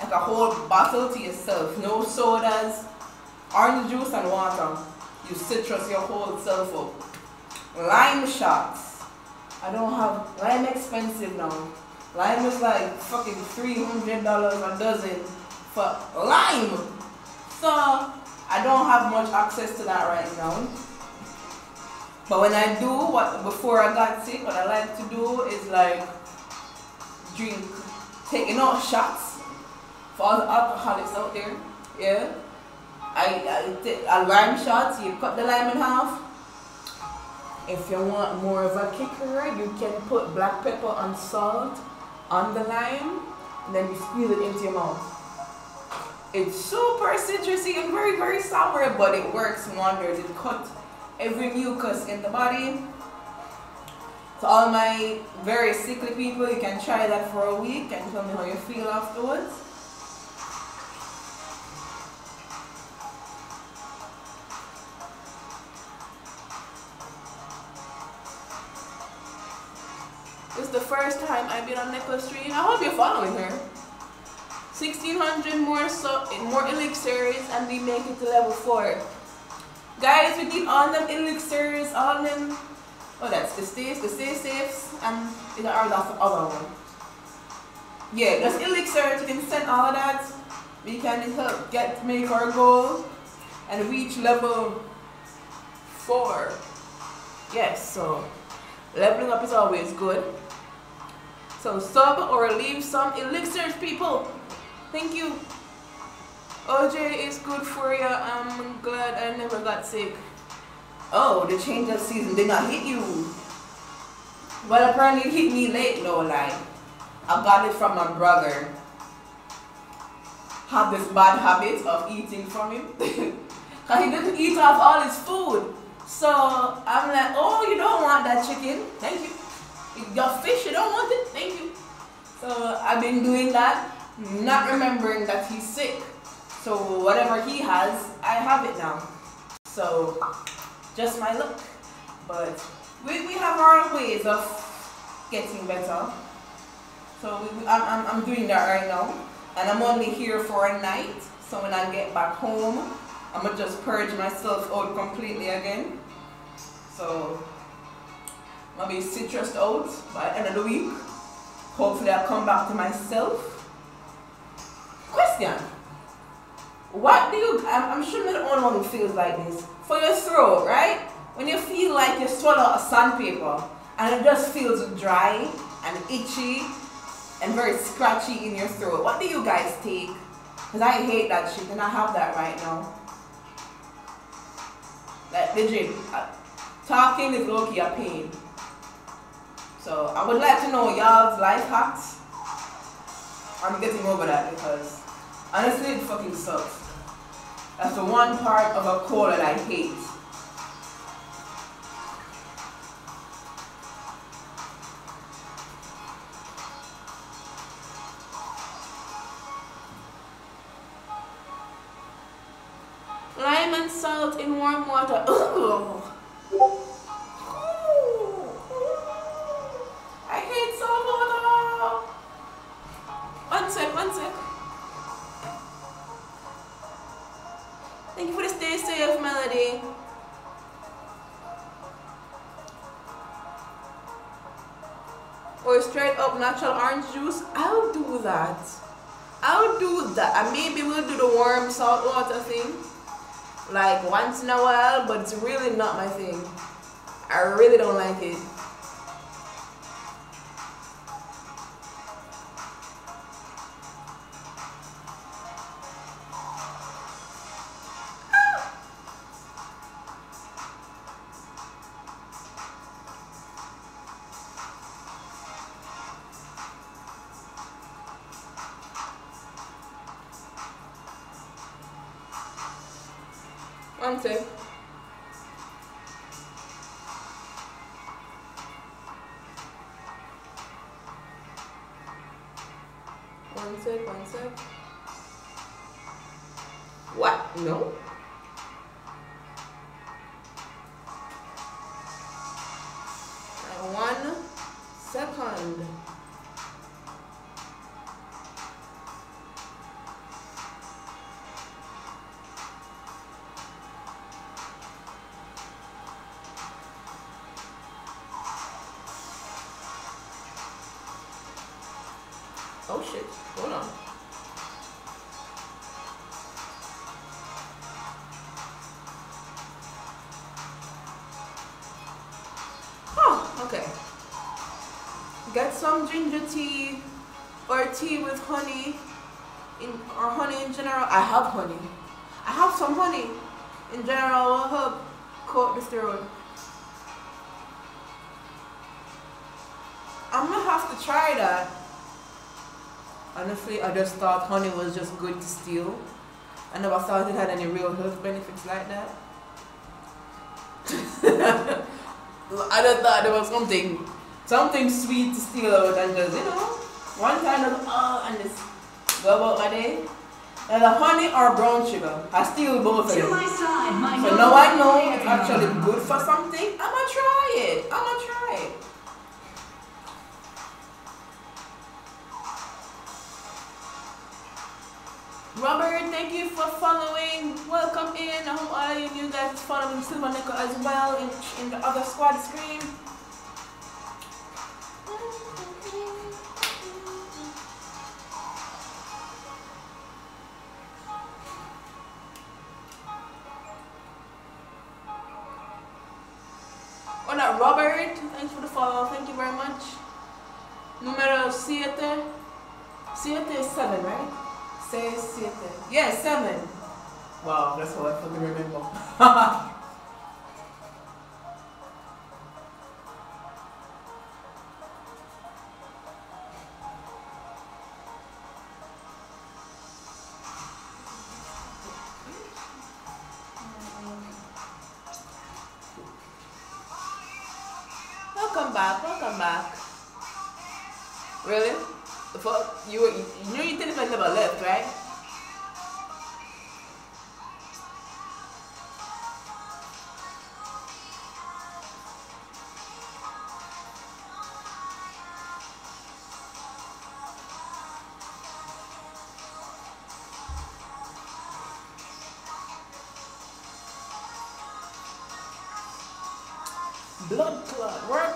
Like a whole bottle to yourself. No sodas. Orange juice and water. You citrus your whole self up. Lime shots. I don't have lime expensive now. Lime is like fucking three hundred dollars a dozen for lime. So I don't have much access to that right now. But when I do, what before I got sick, what I like to do is like drink, taking out shots for all the alcoholics out there. Yeah. I, I take a lime shot, you cut the lime in half. If you want more of a kicker, you can put black pepper and salt on the lime, and then you squeeze it into your mouth. It's super citrusy and very, very sour, but it works wonders. It cuts every mucus in the body. To all my very sickly people, you can try that for a week and tell me how you feel afterwards. This is the first time I've been on Necklace Street. I hope you're following her. 1600 more so more elixirs and we make it to level 4. Guys, we need all them elixirs, all them oh that's the stays, the stay safes, and the or that's the other one. Yeah, that's elixirs, you can send all of that. We can help get make our goal and reach level four. Yes, so leveling up is always good. So sub or leave some elixirs, people. Thank you. OJ is good for you. I'm glad I never got sick. Oh, the change of season did not hit you. Well, apparently it hit me late, no lie. I got it from my brother. Have this bad habit of eating from him. Cause he didn't eat off all his food. So I'm like, oh, you don't want that chicken? Thank you. Your fish, you don't want it? Thank you. So I've been doing that, not remembering that he's sick. So whatever he has, I have it now. So just my luck. But we, we have our ways of getting better. So we, we- I'm, I'm, I'm doing that right now. And I'm only here for a night. So when I get back home, I'm gonna just purge myself out completely again. So I'm gonna be citrused out by the end of the week. Hopefully I'll come back to myself. Question. What do you, I'm, I'm sure you're the only one who feels like this. For your throat, right? When you feel like you swallow a sandpaper and it just feels dry and itchy and very scratchy in your throat. What do you guys take? Because I hate that shit and I have that right now. Like legit, uh, talking is low-key a pain. So I would like to know y'all's life hacks. I'm getting over that because honestly it fucking sucks. That's the one part of a cold that I hate. Lime and salt in warm water. Ugh. I hate salt water. One sec, one sec. Stay safe, Melody. Or straight up natural orange juice. I'll do that. I'll do that. And maybe we'll do the warm salt water thing. Like once in a while, but it's really not my thing. I really don't like it. Honey in or honey in general. I have honey. I have some honey. In general will help coat the throat. I'm gonna have to try that. Honestly, I just thought honey was just good to steal. I never thought it had any real health benefits like that. I just thought there was something, something sweet to steal out and just, you know, one kind of, oh, and just go about my day. And the honey or brown sugar, I steal both of them.
my side, my
So now I know it's actually good for something. I'ma try it. I'ma try it. Robert, thank you for following. Welcome in. I hope all of you guys is following Silver Neko as well in, in the other squad screen. Siete. Siete is seven, right? Seis, siete. Yeah, seven. Wow, that's all I fucking remember.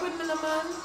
Clot. Work with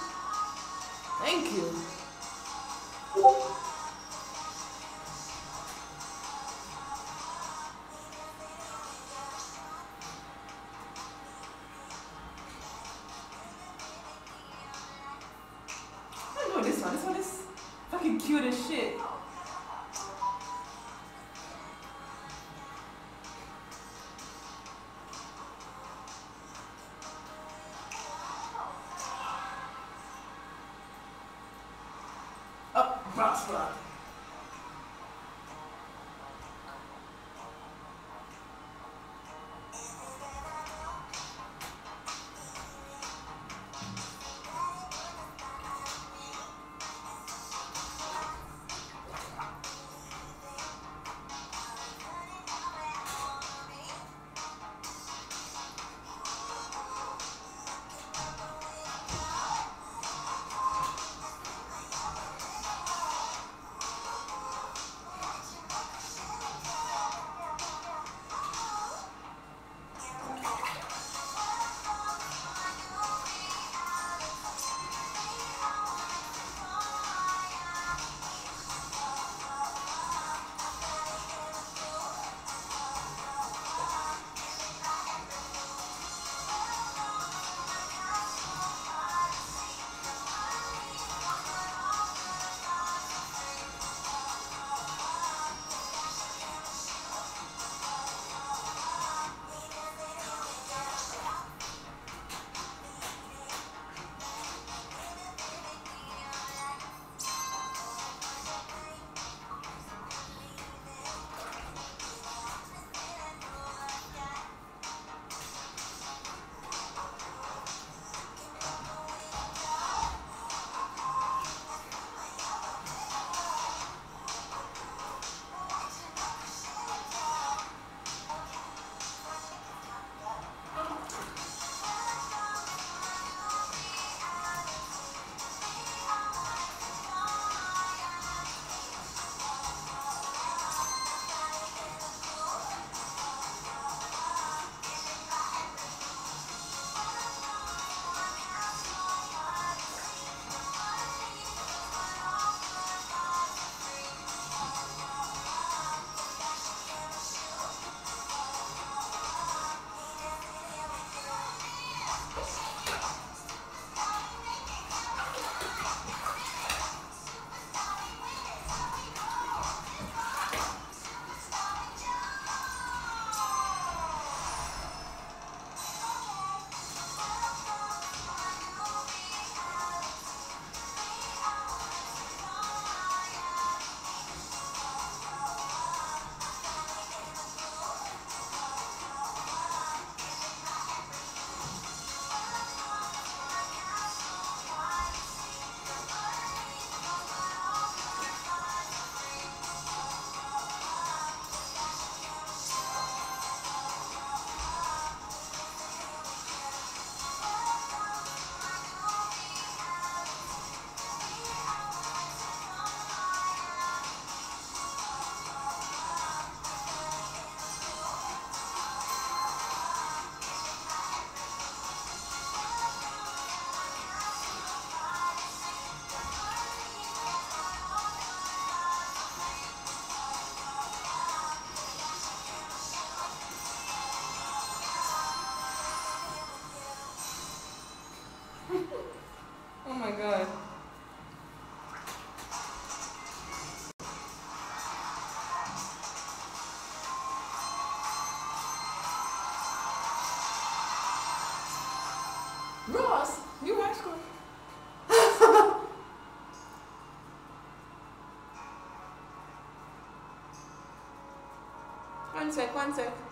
One sec, one sec.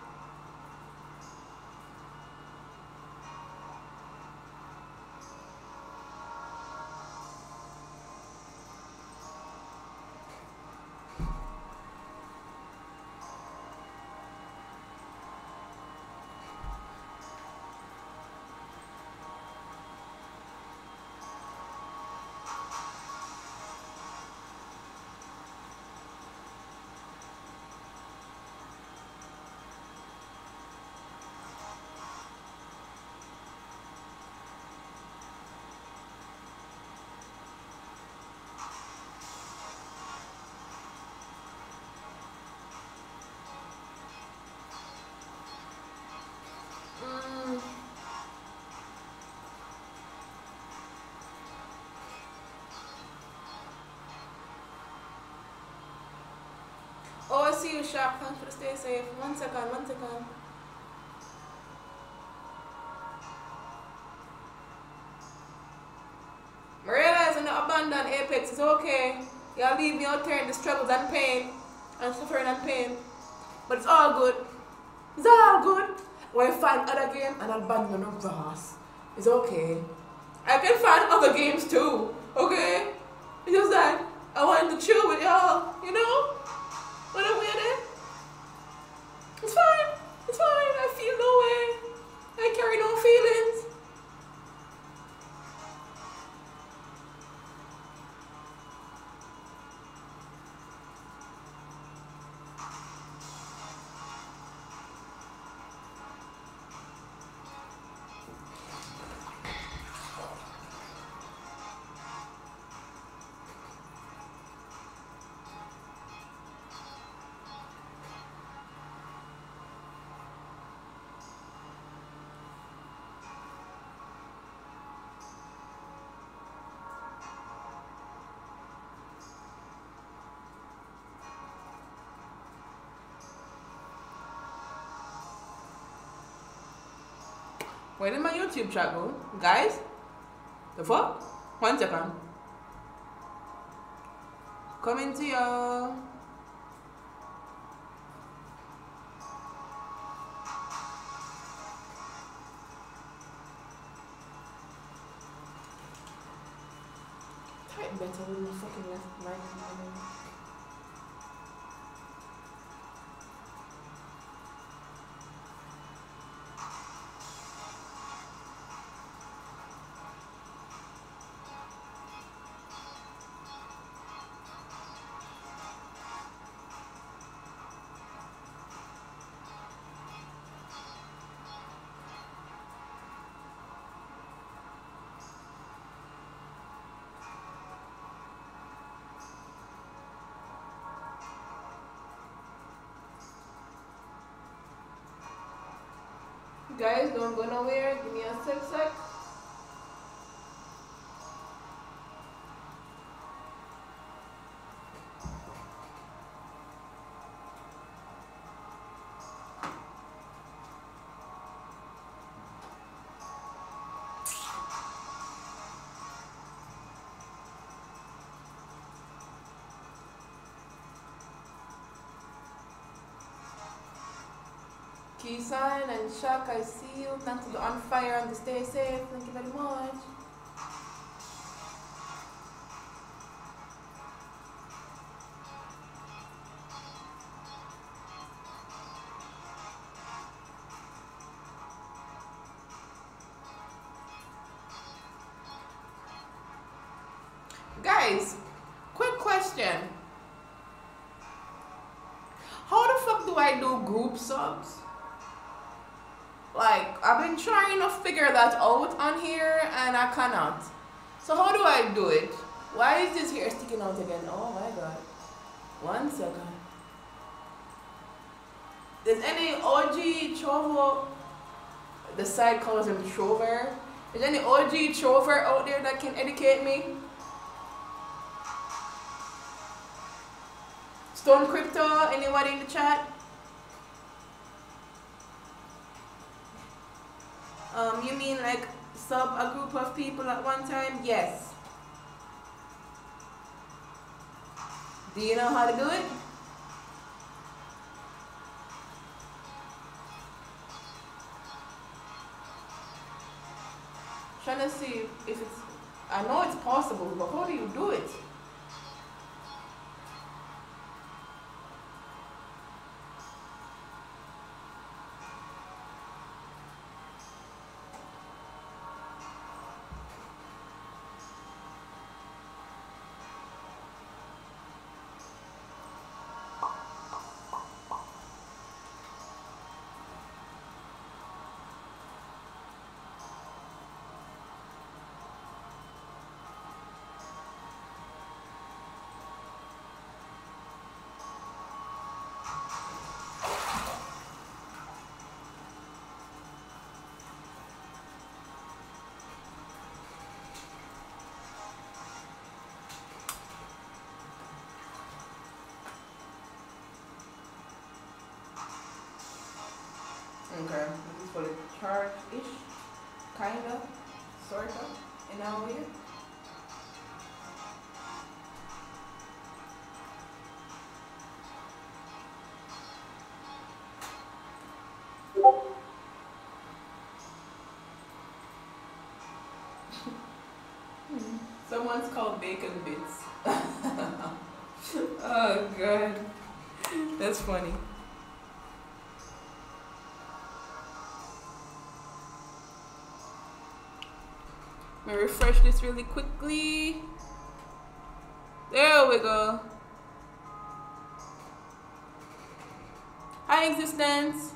Oh, I see you, Sharp. Thanks for the stay safe. One second, one second. I realize when you abandon Apex, it's okay. Y'all leave me out there in the struggles and pain and suffering and pain. But it's all good. It's all good. When I find other game and abandon of grass, it's okay. I can find other games too, YouTube go? Guys? The fuck? One second. Coming to y'all. Better with my fucking left right. Guys, don't go nowhere. Give me a sec sec. And shock, I see you. Not to be on fire and stay safe. Thank you very much. Guys, quick question. How the fuck do I do group subs? Trying to figure that out on here and I cannot. So how do I do it? Why is this here sticking out again? Oh my god. One second. There's any OG Trovo, the side calls him Trover. Is any OG Trover out there that can educate me? Stone Crypto, anybody in the chat? sub a group of people at one time? Yes. Do you know how to do it? Trying to see if it's, I know it's possible, but how do you do it? Okay, this is for the charge-ish, kinda, sorta, in our way. Someone's called bacon bits. oh god, that's funny. Refresh this really quickly. There we go. Hi, existence.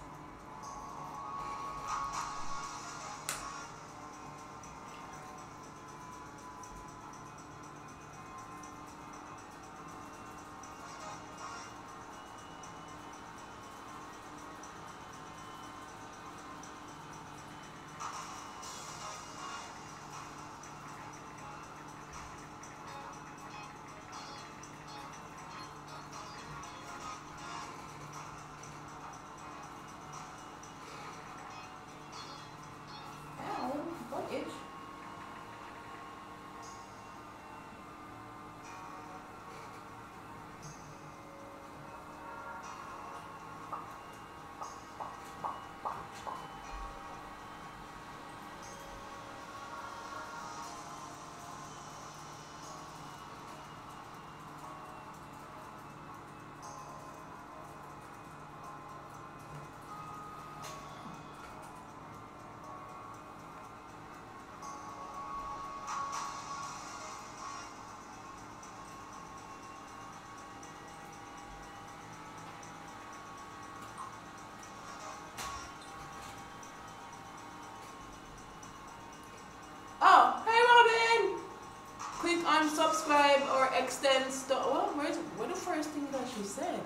Click on subscribe or extend stuff. Oh, well, where's what the first thing that she said?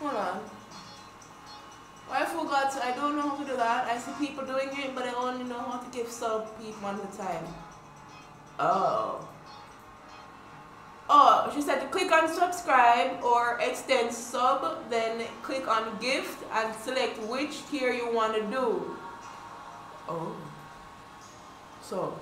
Hold on. I forgot. I don't know how to do that. I see people doing it, but I only know how to give sub people one at a time. Oh. Oh, she said to click on subscribe or extend sub, then click on gift and select which tier you want to do. Oh. So,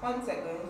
One second. yes, there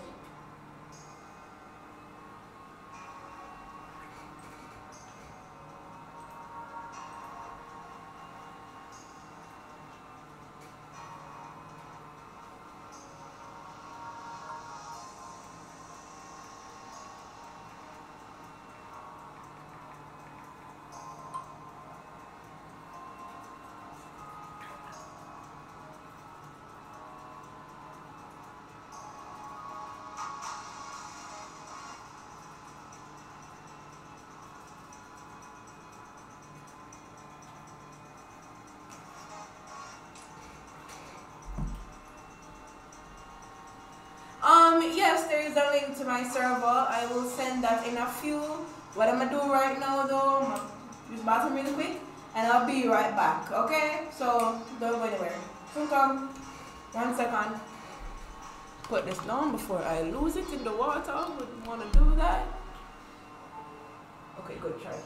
is a link to my server. I will send that in a few. What I'm gonna do right now though, use bathroom really quick and I'll be right back. Okay? So don't go anywhere. Soon come. One second. Put this down before I lose it in the water. Wouldn't wanna do that. Okay, good try.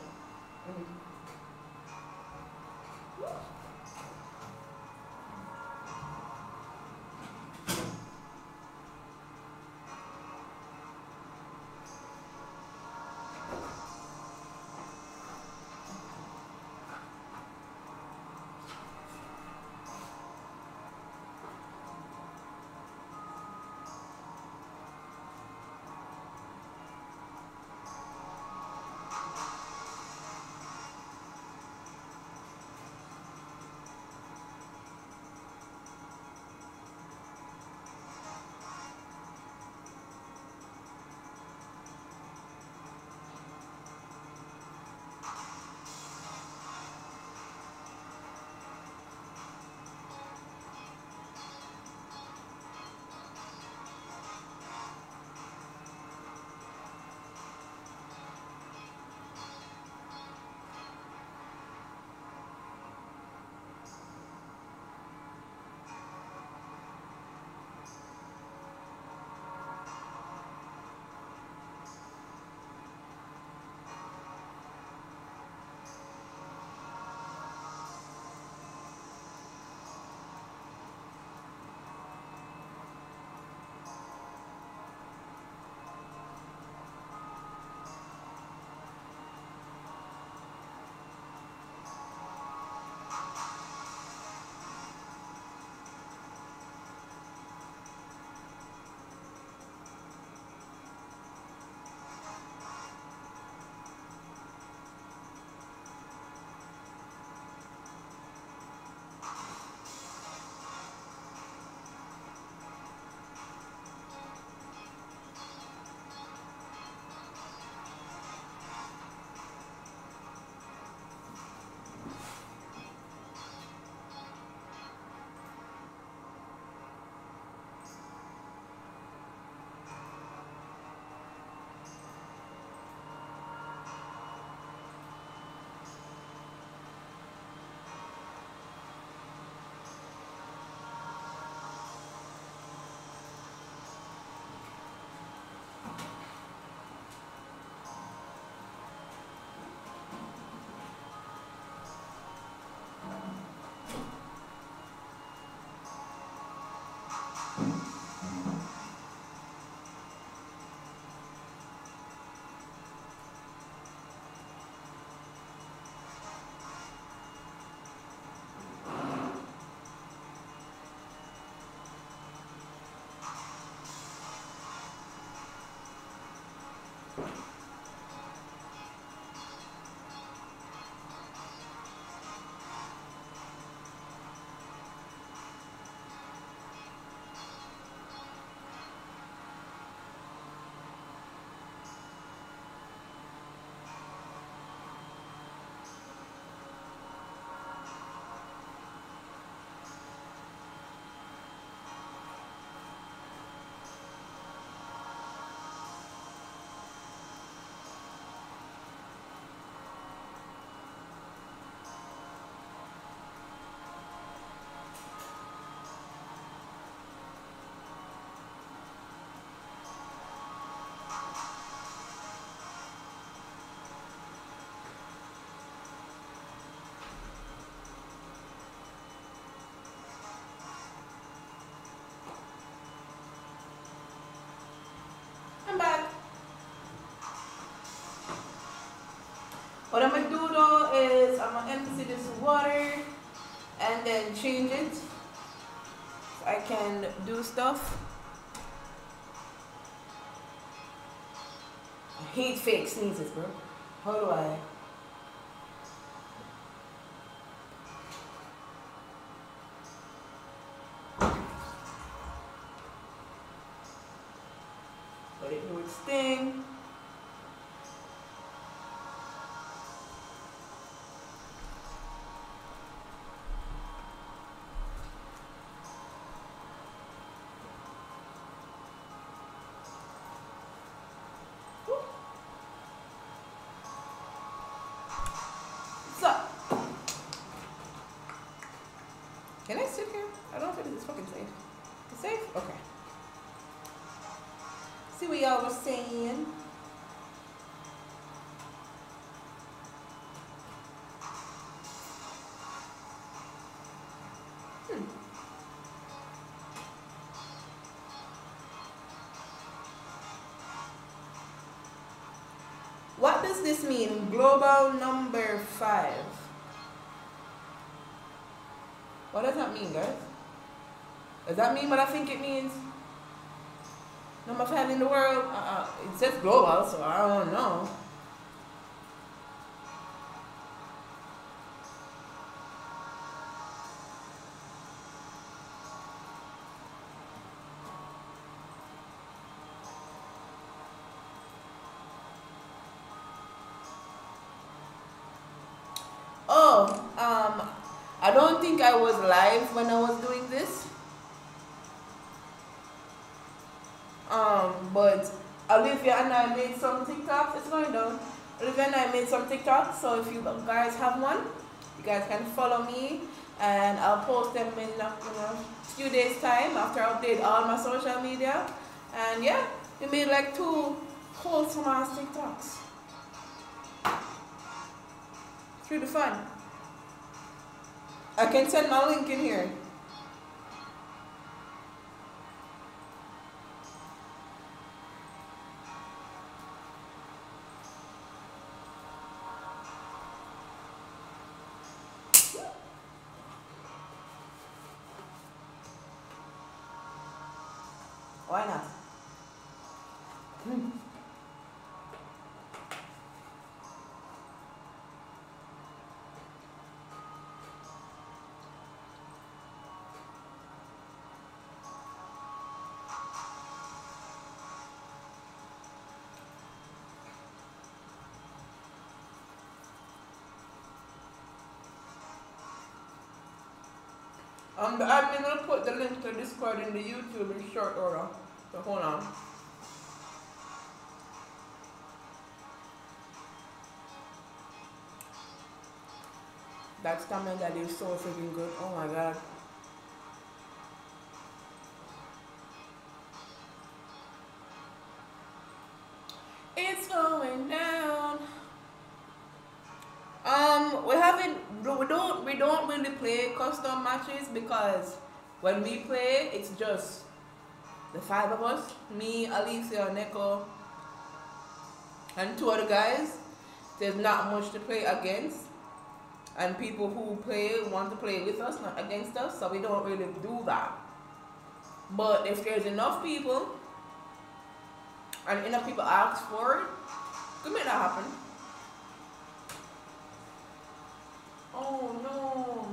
What I'm gonna do though is I'm gonna empty this water and then change it. So I can do stuff. I hate fake sneezes, bro. How do I? Y'all was saying. Hmm. What does this mean? Global number five. What does that mean, guys? Does that mean what I think it means? Number five in the world? Uh-uh. It says global, so I don't know. Oh, um, I don't think I was live when I was doing this. Um, but Olivia and I made some TikToks. It's going down. Olivia and I made some TikToks. So if you guys have one, you guys can follow me, and I'll post them in you know few days time after I update all my social media. And yeah, we made like two wholesome ass TikToks. It's really fun. I can send my link in here. Um, admin will put the link to Discord in the YouTube in short order. So hold on. That's comment that is so freaking good. Oh my god. Custom matches because when we play, it's just the five of us. Me, Alethia, Neko, and two other guys. There's not much to play against, and people who play want to play with us, not against us. So we don't really do that. But if there's enough people, and enough people ask for it, could make that happen. Oh no.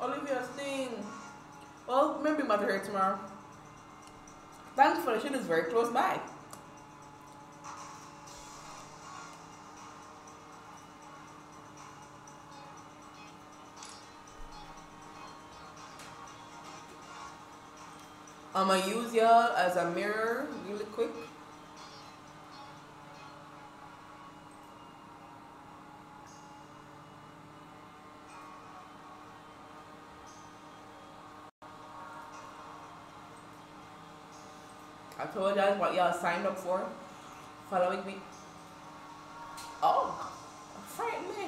Olivia's thing. Well, maybe mother her tomorrow. Thankfully, she lives very close by. I'm gonna use y'all as a mirror really quick. Told y'all what y'all signed up for following week. Oh, frightened me.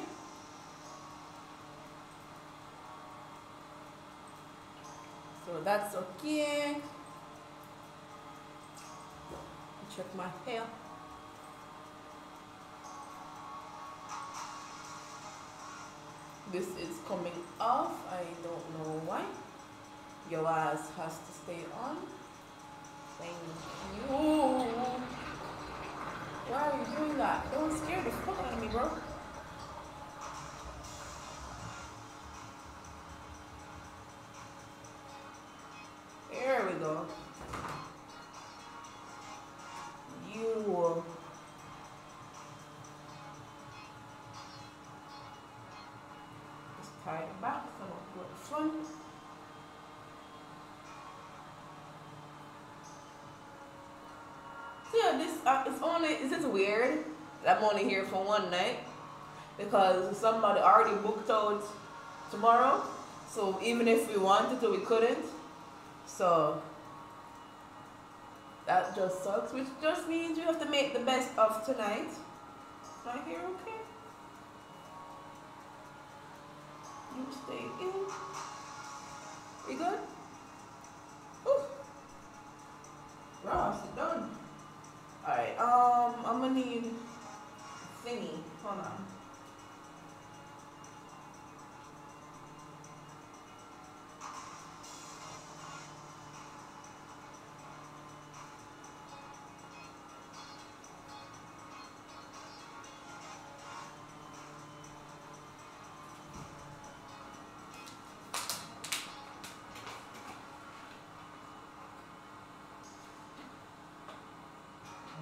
So that's okay. Check my hair. This is coming off. I don't know why. Your ass has to stay on. Thank you. Why are you doing that? Don't scare the fuck out of me, bro. There we go. You. Just tie it back so it the front. So uh, it's only is this weird? that I'm only here for one night because somebody already booked out tomorrow. So even if we wanted to, we couldn't. So That just sucks, which just means you have to make the best of tonight. Am I here, okay? You stay in.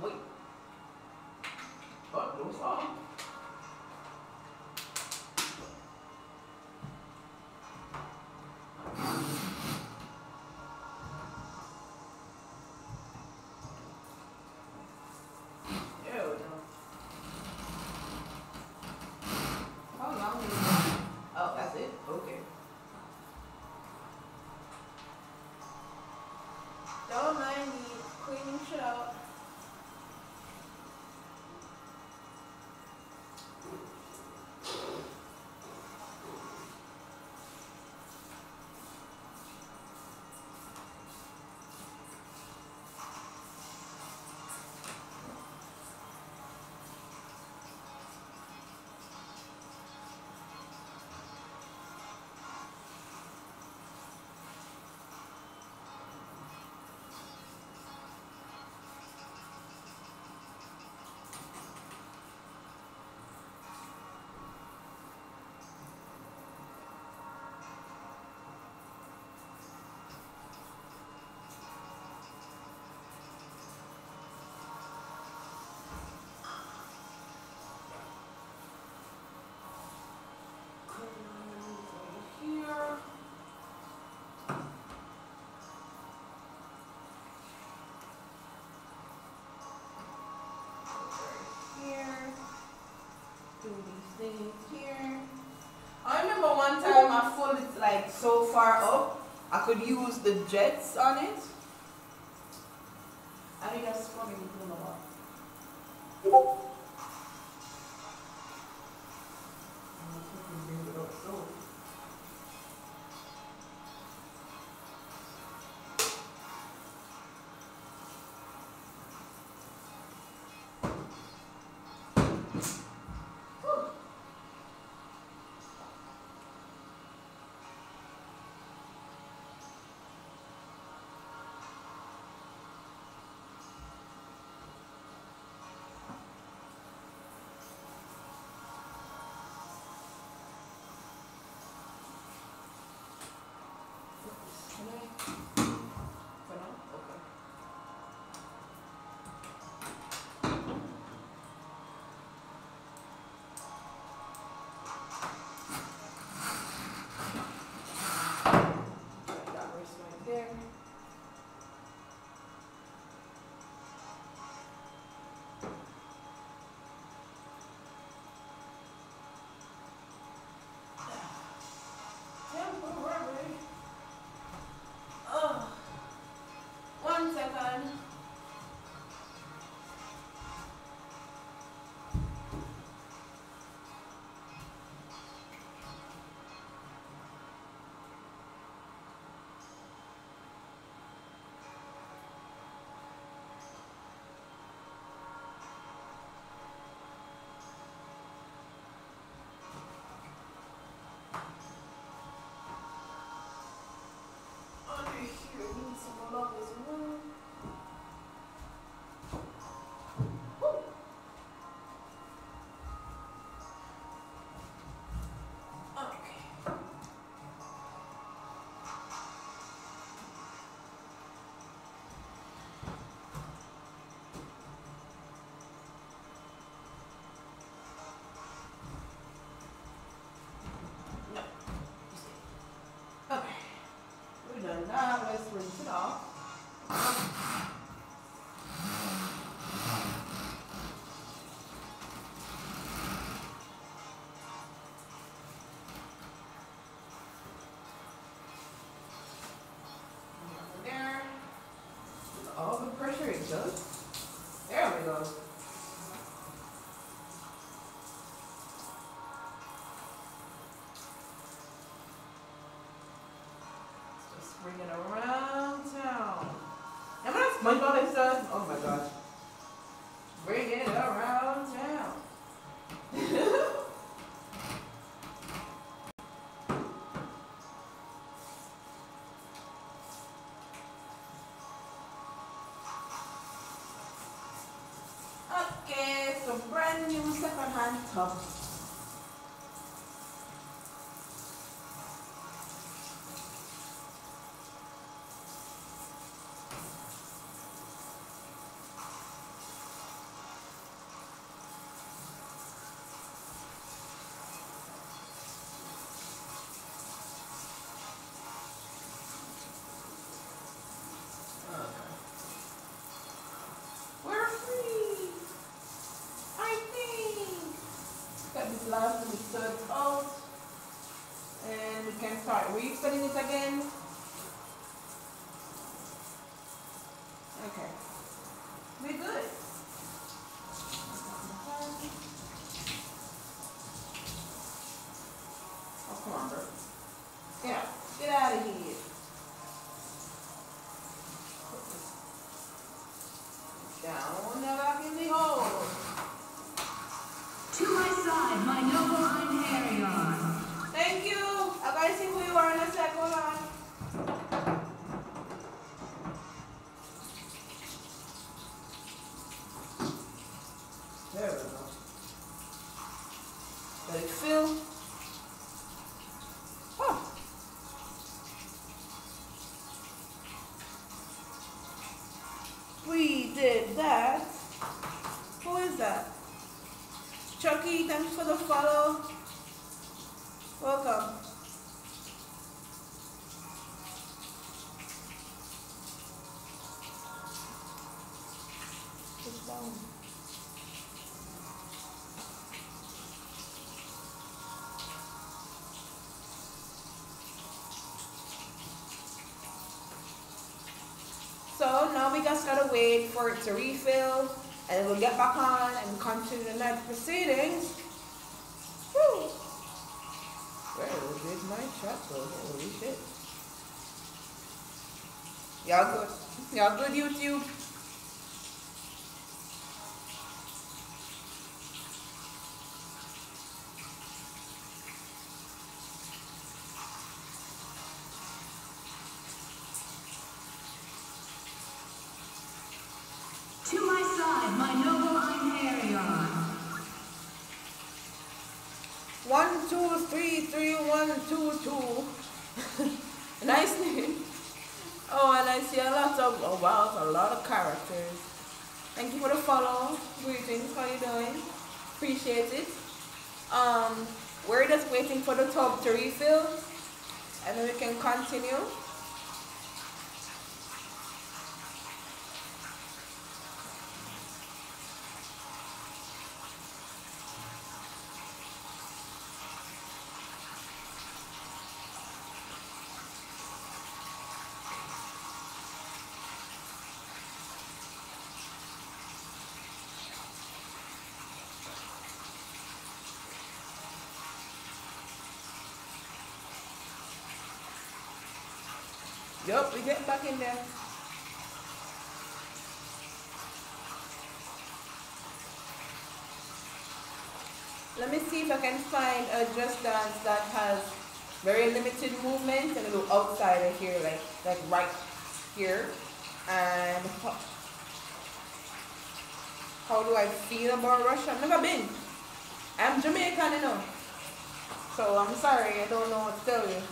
Oh, oh, that's it? Okay. Don't mind me cleaning shit out. Here. I remember one time I folded is like so far up, I could use the jets on it. We need some love off his go. There we go. Just bring it around town. Am I smuggling stuff? Second now we just gotta wait for it to refill and we'll get back on and continue the night proceedings. Woo! Where did my chat go? Holy shit. Y'all good. Y'all good YouTube?
To my side, my noble Einherjar.
One, two, three, one, two, two. nice name. Oh, and I see a lot of, oh wow, a lot of characters. Thank you for the follow. Greetings, how you doing? Appreciate it. Um, we're just waiting for the tub to refill and then we can continue. Yup, we getting back in there. Let me see if I can find a just dance that has very limited movement and a little outside of here, like like right here. And how, how do I feel about Russia? I've never been. I'm Jamaican, you know. So I'm sorry, I don't know what to tell you.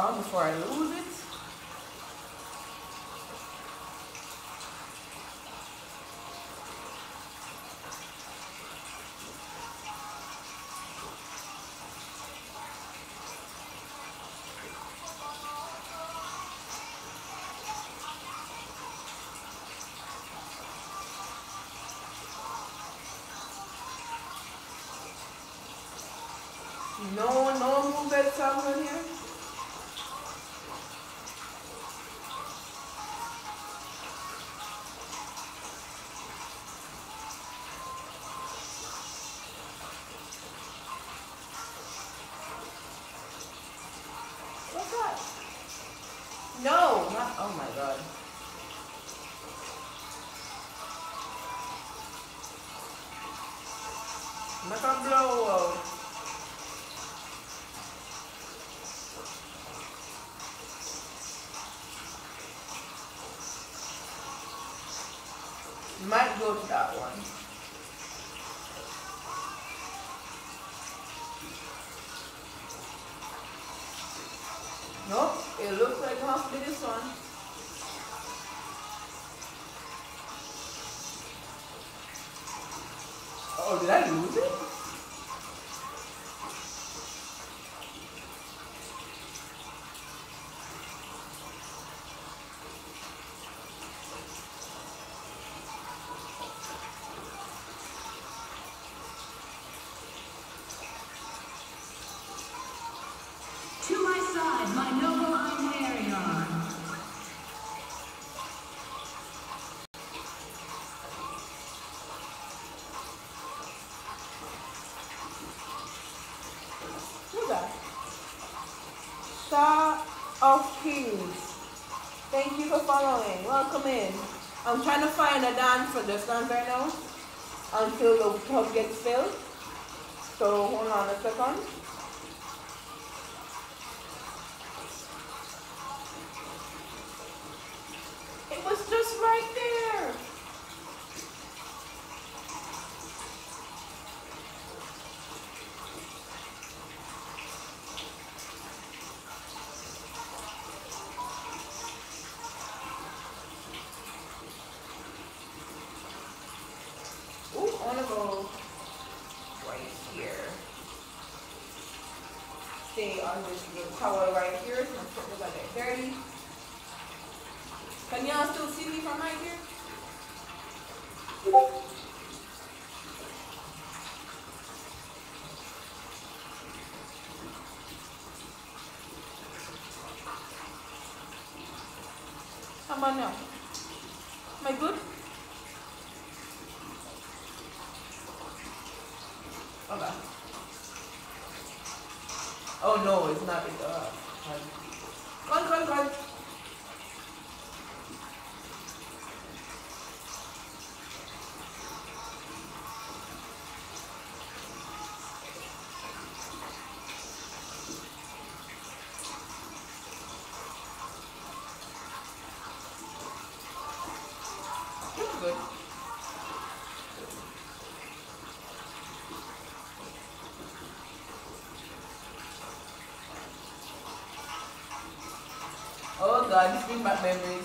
On before I lose it. No, no movement sound in here. I'm trying to find a dance for this one right now until the tub gets filled. So hold on a second. disculpa, me,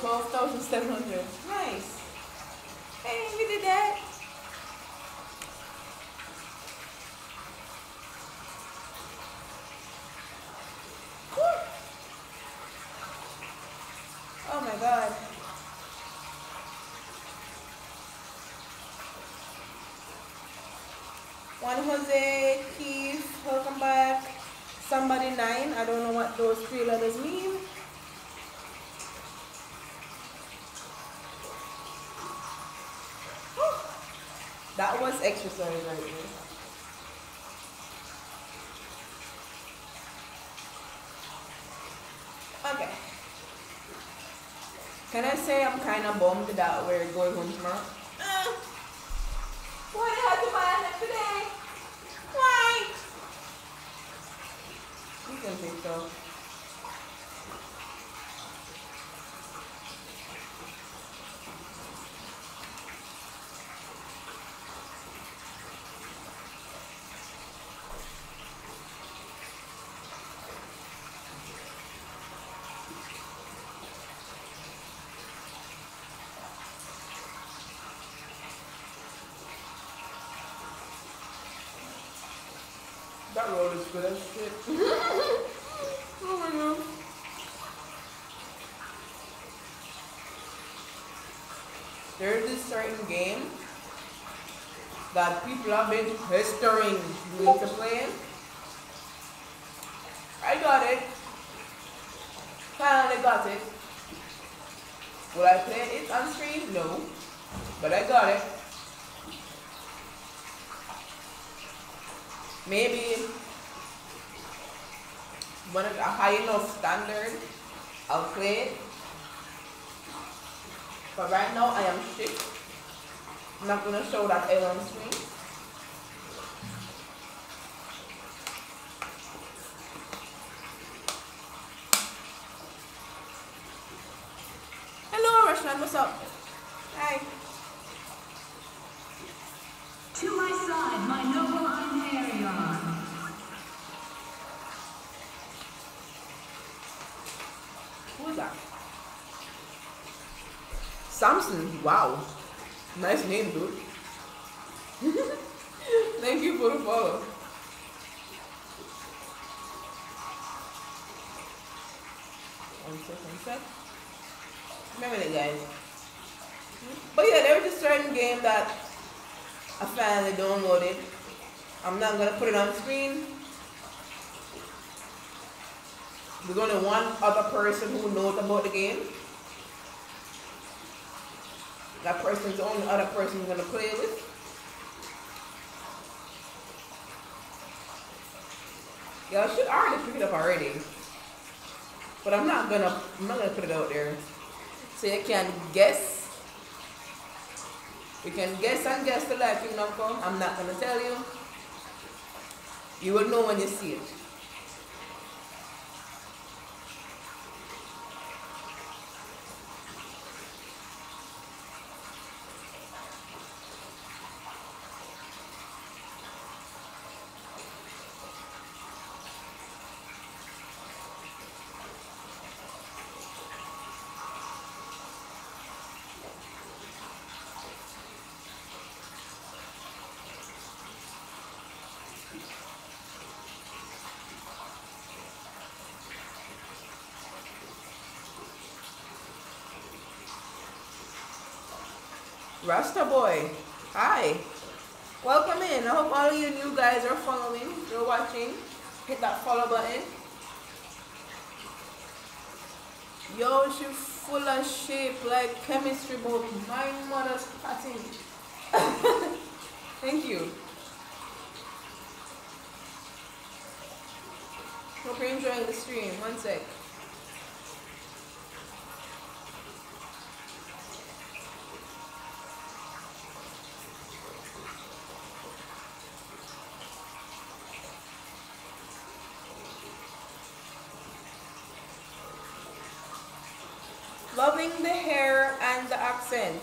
Twelve thousand seven hundred. Nice. Hey, we did that. Oh my God. Juan Jose, Keith, welcome back. Somebody nine, I don't know what those three letters mean. Was exercise right there. Okay. Can I say I'm kind of bummed that we're going home tomorrow? Uh, why they had to buy it today? Why? You can think so. Oh my god. There's this certain game that people have been pestering me to play. I got it. Finally got it. Will I play it on stream? No. But I got it. maybe when it's a high enough standard, I'll play it. But right now I am sick. I'm not gonna show that L on screen. Hello Russian, what's up? Hi.
To my side, my noble Einherjar.
Who's that? Samson, wow. Nice name, dude. Thank you for the follow. One sec. Remember that, guys. But yeah, there was a certain game that I finally downloaded. I'm not gonna put it on screen. There's only one other person who knows about the game. Person's the only other person I'm gonna play with. Y'all should already pick it up already. But I'm not gonna I'm not gonna put it out there. So you can guess. You can guess and guess the life you number. I'm not gonna tell you. You will know when you see it. Rasta boy, hi. Welcome in. I hope all of you new guys are following. You're watching. Hit that follow button. Yo, she full of shape like chemistry book. My mother's pattern. Thank you. Hope you're enjoying the stream. One sec. Loving the hair and the accent.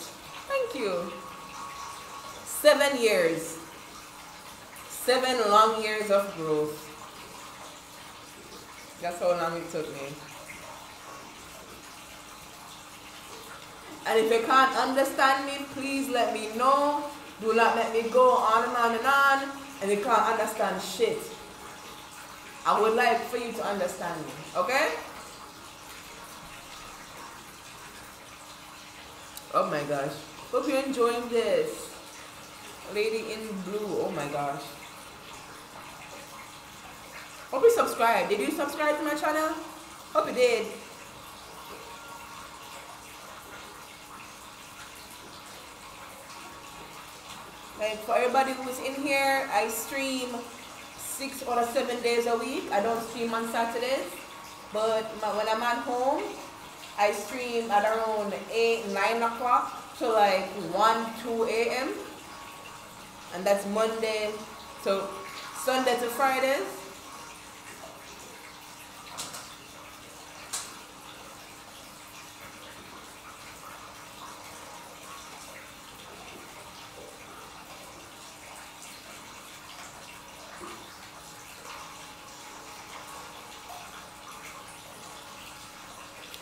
Thank you. Seven years. Seven long years of growth. That's how long it took me. And if you can't understand me, please let me know. Do not let me go on and on and on and you can't understand shit. I would like for you to understand me, okay? Oh my gosh. Hope you're enjoying this. Lady in blue, oh my gosh. Hope you subscribe. Did you subscribe to my channel? Hope you did. Like for everybody who's in here, I stream six or seven days a week. I don't stream on Saturdays, but when I'm at home, I stream at around eight, nine o'clock to like one, two a.m. And that's Monday So Sunday to Fridays.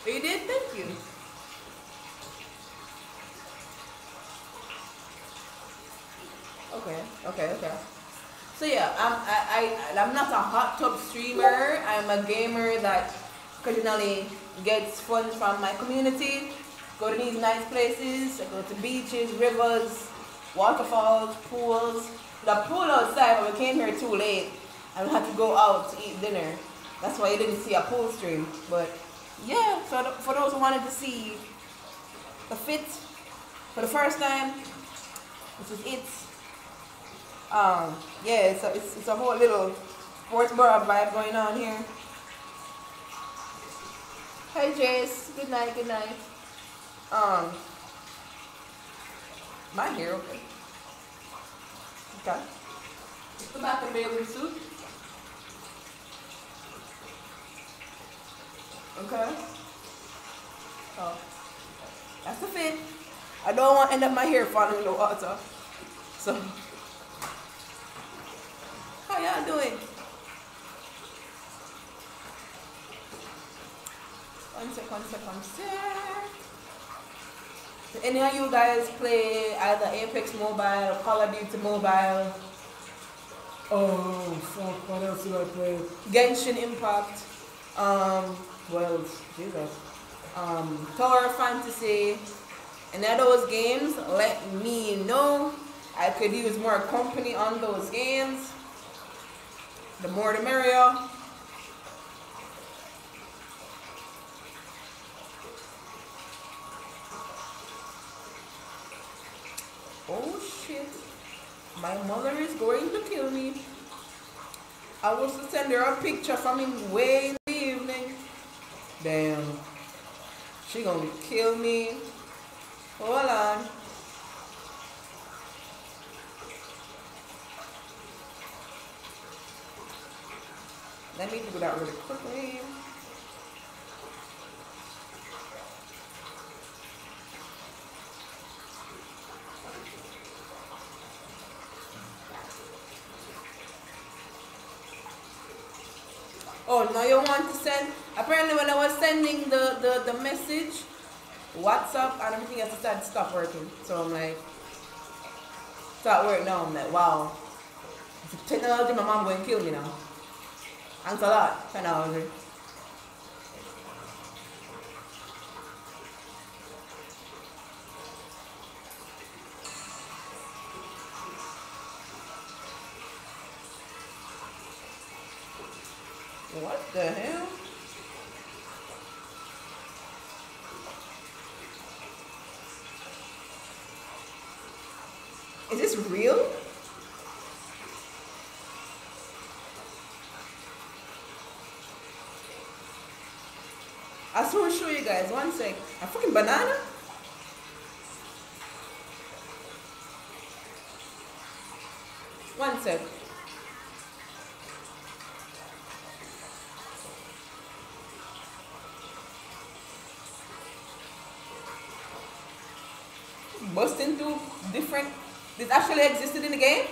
You did? Thank you. Okay, okay, okay. So yeah, I'm I, I I'm not a hot tub streamer. I'm a gamer that occasionally gets funds from my community. Go to these nice places. I go to beaches, rivers, waterfalls, pools. The pool outside, but we came here too late and we had to go out to eat dinner. That's why you didn't see a pool stream. But yeah, so for those who wanted to see the fit for the first time, this is it. Um, yeah, a, it's, it's a whole little sports bar vibe going on here. Hey Jace, good night, good night. Um, my hair okay. Okay. Go back to bathing suit. Okay. Oh, that's the fit. I don't want to end up my hair falling in the water. So, how y'all doing? One sec, one sec, one sec. Do any of you guys play either Apex Mobile or Call of Duty Mobile? Oh, fuck, what else do I play? Genshin Impact. Um, well, Jesus. Um, Tower Fantasy. And of those games, let me know. I could use more company on those games. The more the merrier. Oh shit. My mother is going to kill me. I was to send her a picture from him way in the evening. Damn. She gonna kill me. Hold on. Let me do that really quickly. Oh, now you want to send? Apparently, when I was sending the, the, the message, WhatsApp and everything else started stop working. So I'm like, start working now. I'm like, wow. Technology, my mom going to kill me now. Thanks a lot, technology. What the hell? Is this real? I just want to show you guys one sec. A fucking banana? One sec. Actually existed in the game.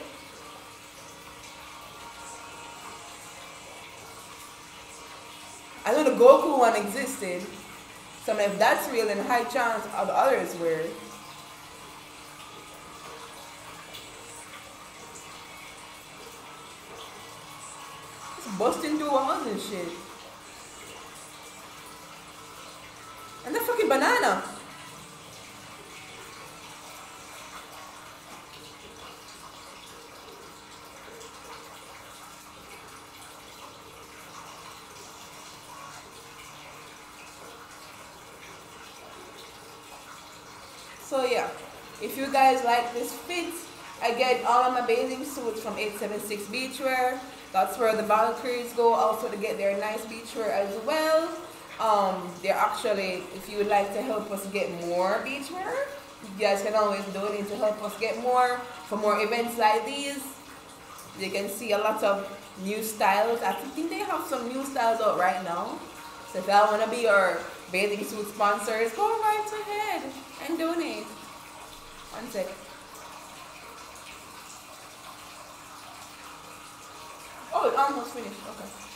I know the Goku one existed. So if that's real, then high chance of the others were. Just busting through walls and shit. And the fucking banana. So yeah, if you guys like this fit, I get all of my bathing suits from 876 Beachwear. That's where the Valkyries go also to get their nice beachwear as well. Um, they're actually, if you would like to help us get more beachwear, you guys can always donate to help us get more for more events like these. You can see a lot of new styles. I think they have some new styles out right now. So if y'all want to be our bathing suit sponsors, go right ahead and donate. One sec. Oh, it's almost finished. Okay.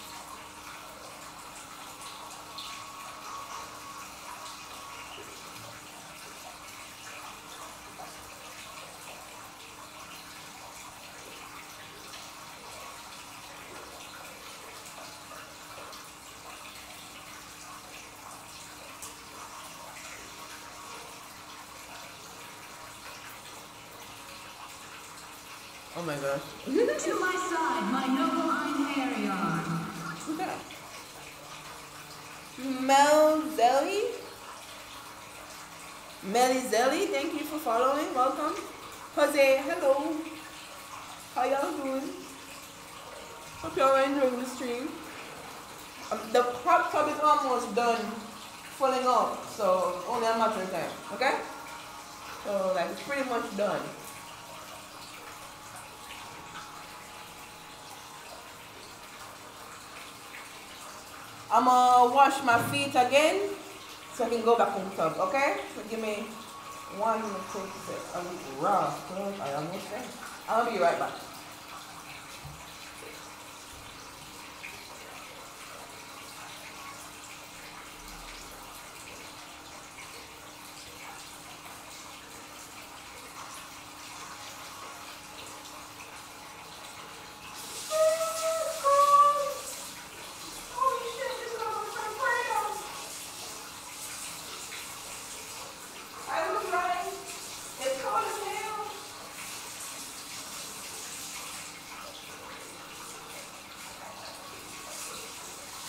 My gosh.
To my side, my noble Einherjar.
Who's that? Melzelli? Melizelli, thank you for following. Welcome. Jose, hello. How y'all doing? Hope y'all are enjoying the stream. Um, the hot tub is almost done filling up, so only a matter of time, okay? So like it's pretty much done. I'm gonna wash my feet again so I can go back the tub, okay? So give me one quick sec. I'm raw. I almost. I'll be right back. I was right. It's cold as hell.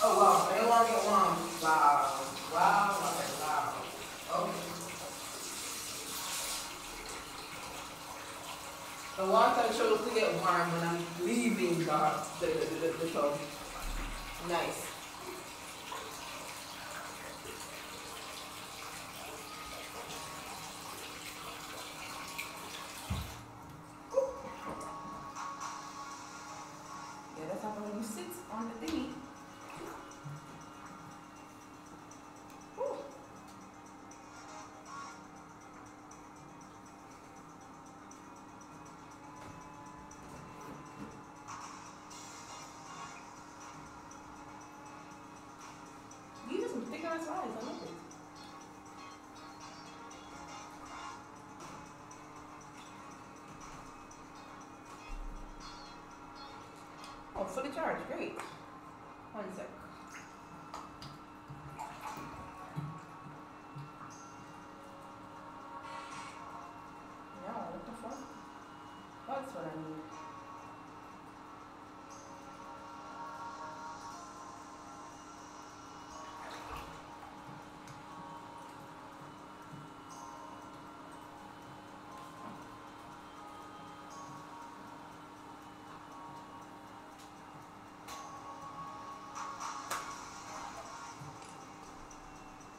Oh wow, they want to get warm. Wow, wow, wow, wow. Okay. The water warm when Fully charged. Great. One sec.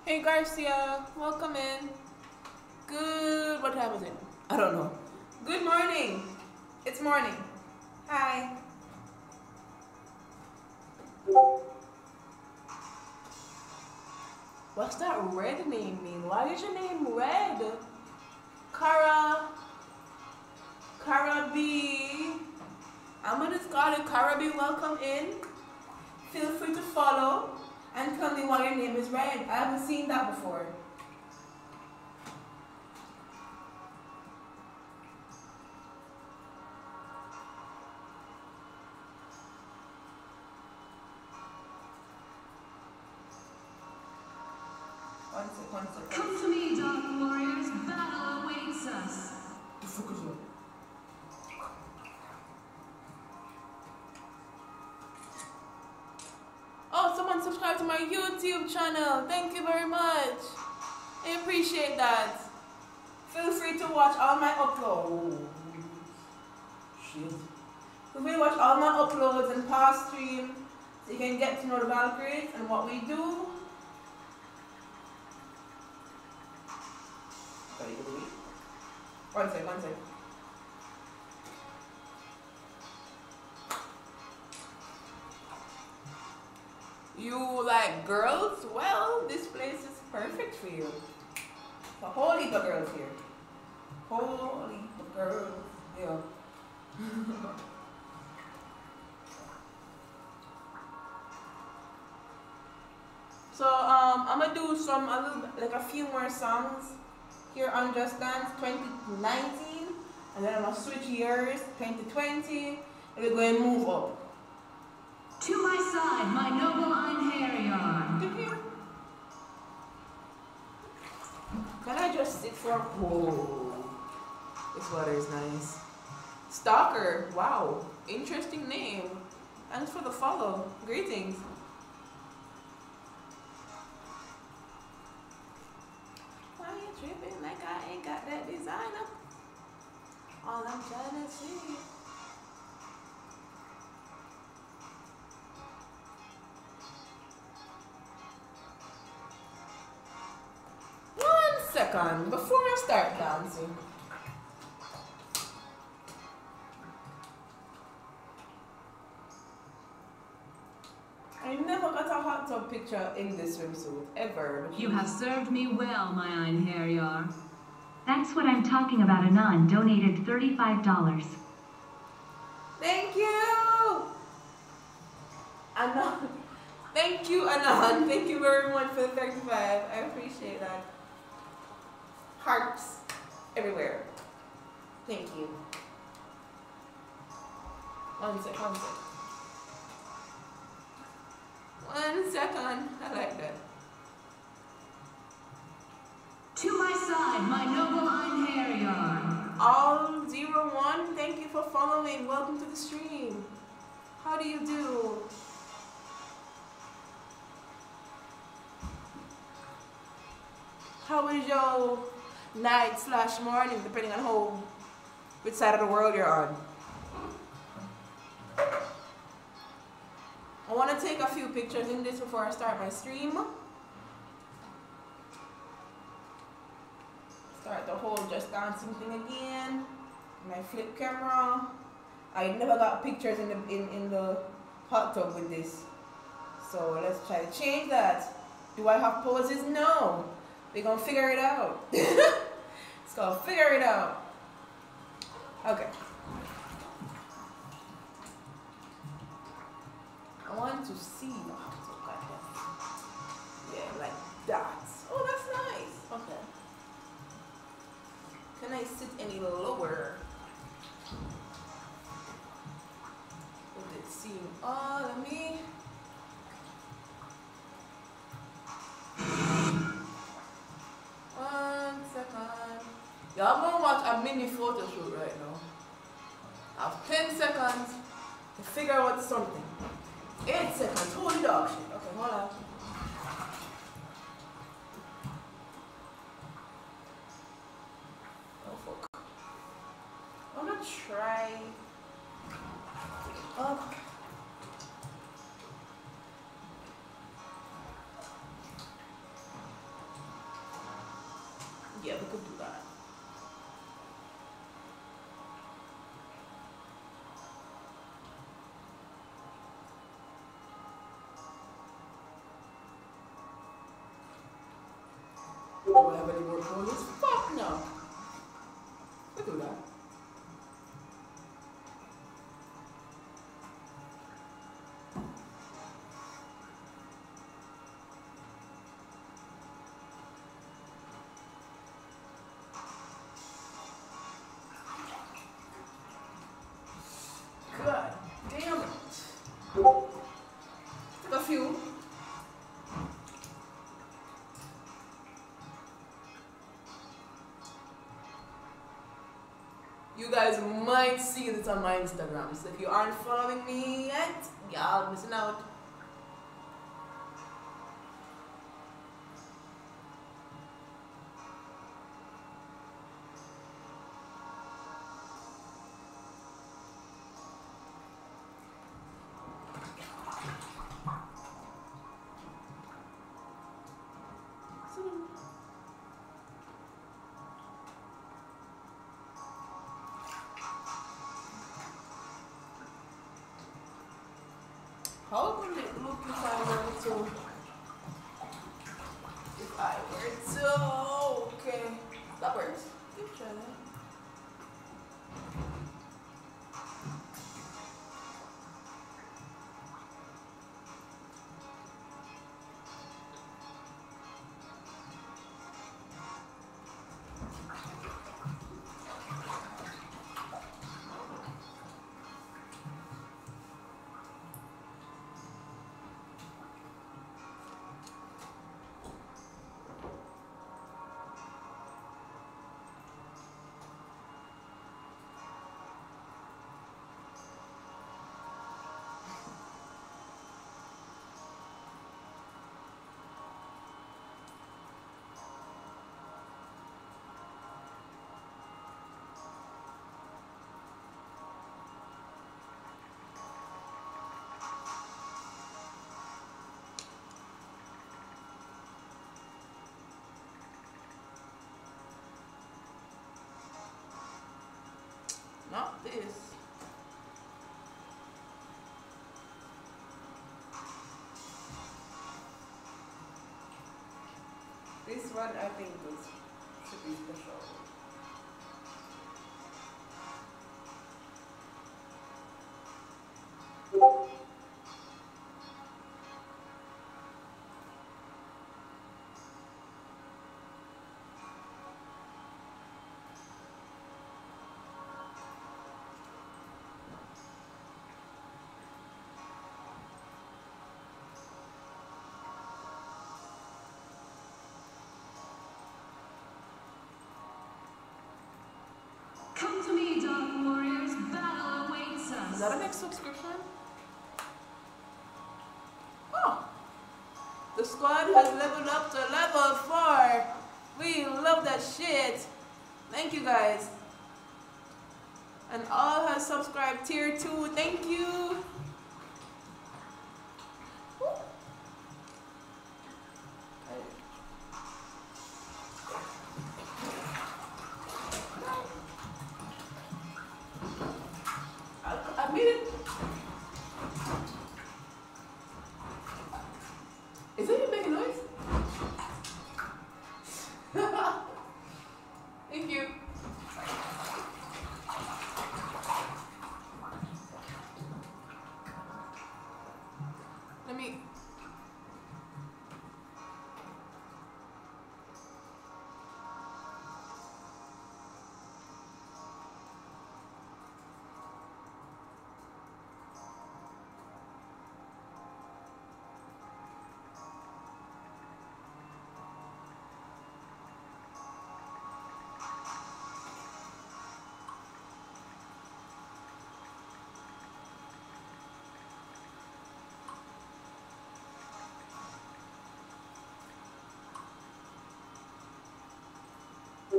Hey Garcia, welcome in. Good, what time is it? I don't know. Good morning. It's morning. Hi. What's that red name mean? Why is your name red? Cara, Cara B. I'm gonna call it Cara B. Welcome in. Why your name is red. I haven't seen that before.
Come to me, Dark Warriors.
Someone subscribed to my YouTube channel. Thank you very much. I appreciate that. Feel free to watch all my uploads. Shit. Feel free to watch all my uploads and past stream so you can get to know the Valkyries and what we do. One sec, one sec. You like girls? Well, this place is perfect for you. A whole heap of girls here. Of girls. Yeah. so um, I'm gonna do some a little like a few more songs here on Just Dance 2019, and then I'm gonna switch years 2020, and we're to move up.
To my side, my noble Einherjar.
Can I just sit for a Whoa. This water is nice. Stalker. Wow. Interesting name. Thanks for the follow. Greetings. Why you tripping like I ain't got that designer? All I'm trying to see. Second before I start dancing. I never got a hot tub picture in this swimsuit ever.
You have served me well, my Einherjar.
That's what I'm talking about. Anon donated $35.
Thank you! Anon. Thank you, Anon. Thank you very much for the 35. I appreciate that. Hearts everywhere. Thank you. One sec, one sec. One second. I like that.
To my side, my noble Einherjar.
All zero one, thank you for following. Welcome to the stream. How do you do? How was your night slash morning, depending on how which side of the world you're on? I want to take a few pictures in this before I start my stream. Start the whole just dancing thing again. My flip camera. I never got pictures in the in, in the hot tub with this. So let's try to change that. Do I have poses? No. We're gonna figure it out. Go figure it out. Okay. I want to see. Yeah, like that. Oh, that's nice. Okay. Can I sit any lower? Would it seem? Oh, let me. Y'all gonna watch a mini photo shoot right now. I have 10 seconds to figure out something. 8 seconds. Holy dog shit. Okay, hold on. Oh fuck. I'm gonna try. Up. do I have any more choices? Fuck no. I do that. God damn it. Took a few. Might see this on my Instagram. So if you aren't following me yet, y'all missing out. Not this. This one I think was should be special.
Come to me, Dark Warriors. Battle awaits us.
Is that a next subscription? Oh. The squad has leveled up to level 4. We love that shit. Thank you guys. And all has subscribed tier 2. Thank you.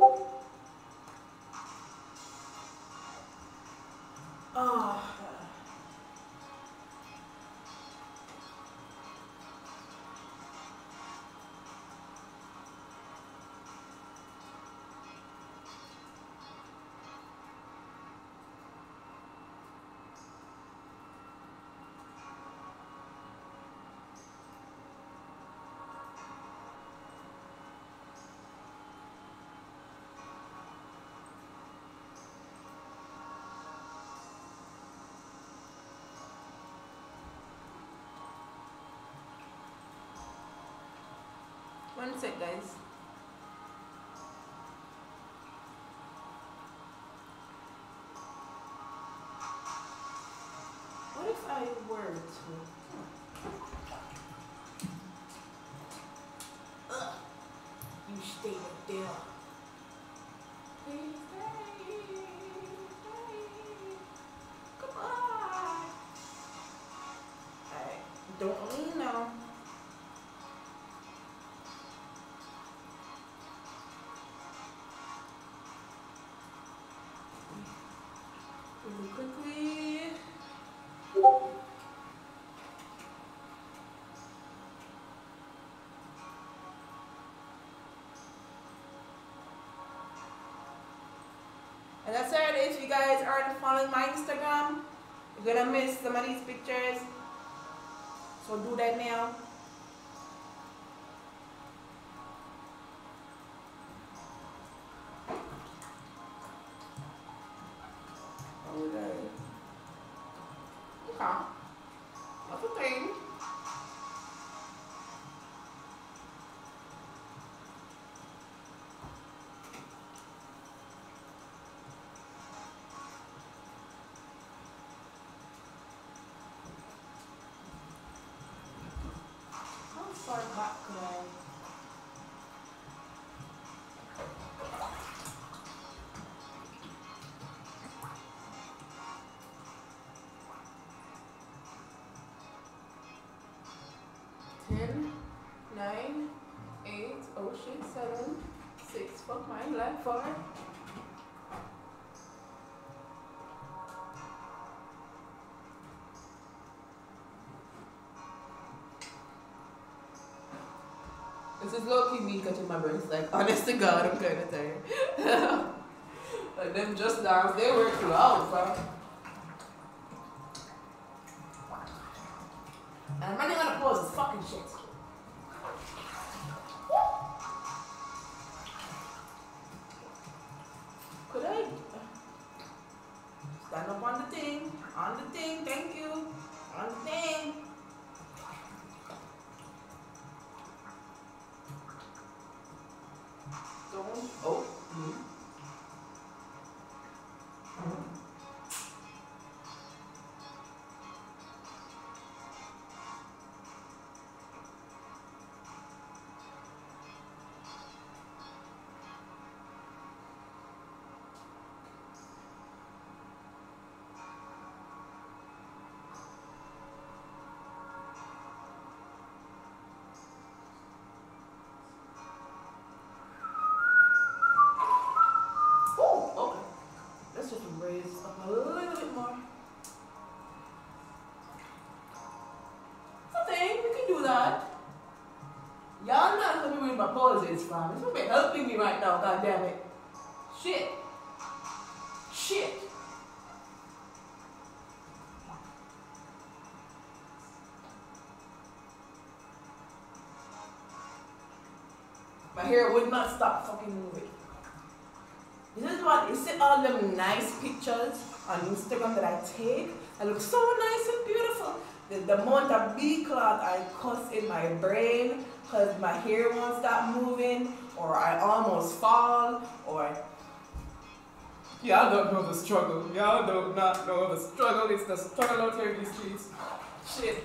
Oh. One sec, guys. What if I were to. Ugh. You stay there. Please stay, stay. Goodbye. Alright, don't lean now. And that's it. If you guys aren't following my Instagram, you're gonna miss some of these pictures. So do that now. 10, 9, 8, oh shit, 7, 6, fuck my left, 4. This is low-key me catching my breath. Like, honest to God, I'm kind of tired. like, them just dance, they were close, huh? With my poses, fam. It's gonna be helping me right now, god damn it. Shit. Shit. My hair would not stop fucking moving. This is what you see all them nice pictures on Instagram that I take. I look so nice and beautiful. The, the amount of B cloth I cuss in my brain because my hair won't stop moving, or I almost fall, or y'all don't know the struggle. Y'all do not know the struggle. It's the struggle out here in these streets. Shit.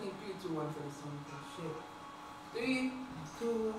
Need three, two, one for this one. Shit. Three, two.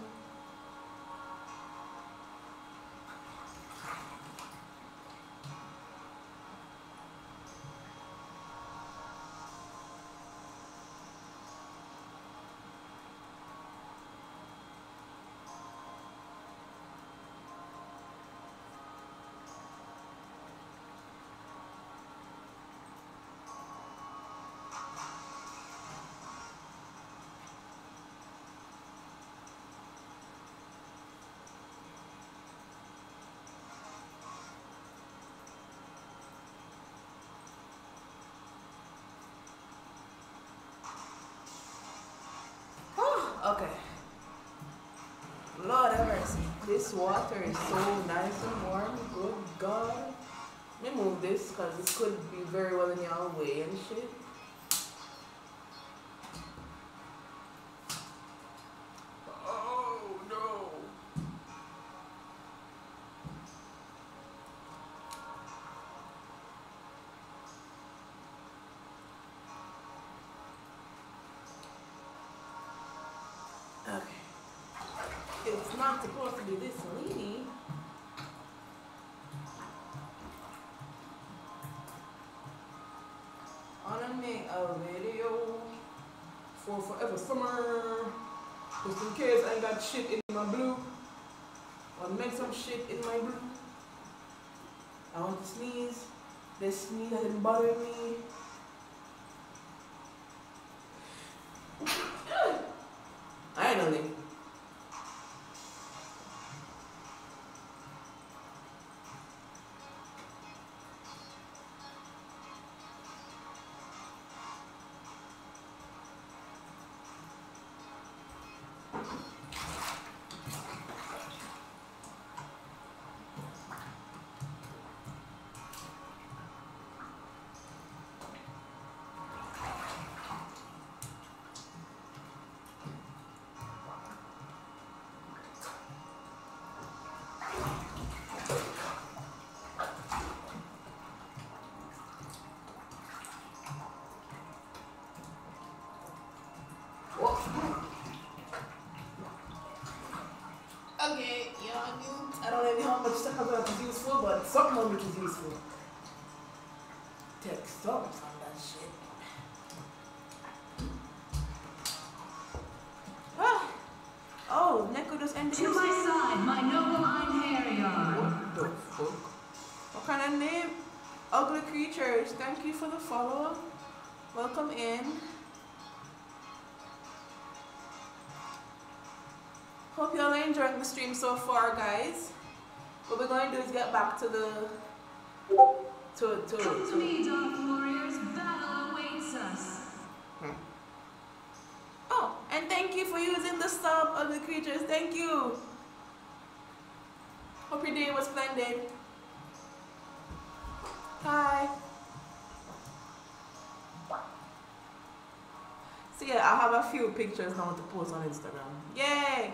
Okay. Lord have mercy. This water is so nice and warm. Good God. Let me move this because this could be very well in your way and shit. A video for forever summer. Just in case I got shit in my blue. Or make some shit in my blue. I want to sneeze. This sneeze doesn't bother me. Okay, yeah, I knew. I don't know how much stuff about is useful, but something of it is useful. Take thumbs on that shit. Ah. Oh, Neko just ended
To my side, my noble Einherjar.
What the fuck? What kind of name? Ugly creatures. Thank you for the follow. Welcome in. Hope y'all are enjoying the stream so far, guys. What we're going to do is get back to the to to,
Come to
to
me, Dark Warriors. Battle awaits us. Hmm.
Oh, and thank you for using the sub, ugly creatures. Thank you. Hope your day was splendid. Hi. So yeah, I have a few pictures now to post on Instagram. Yay!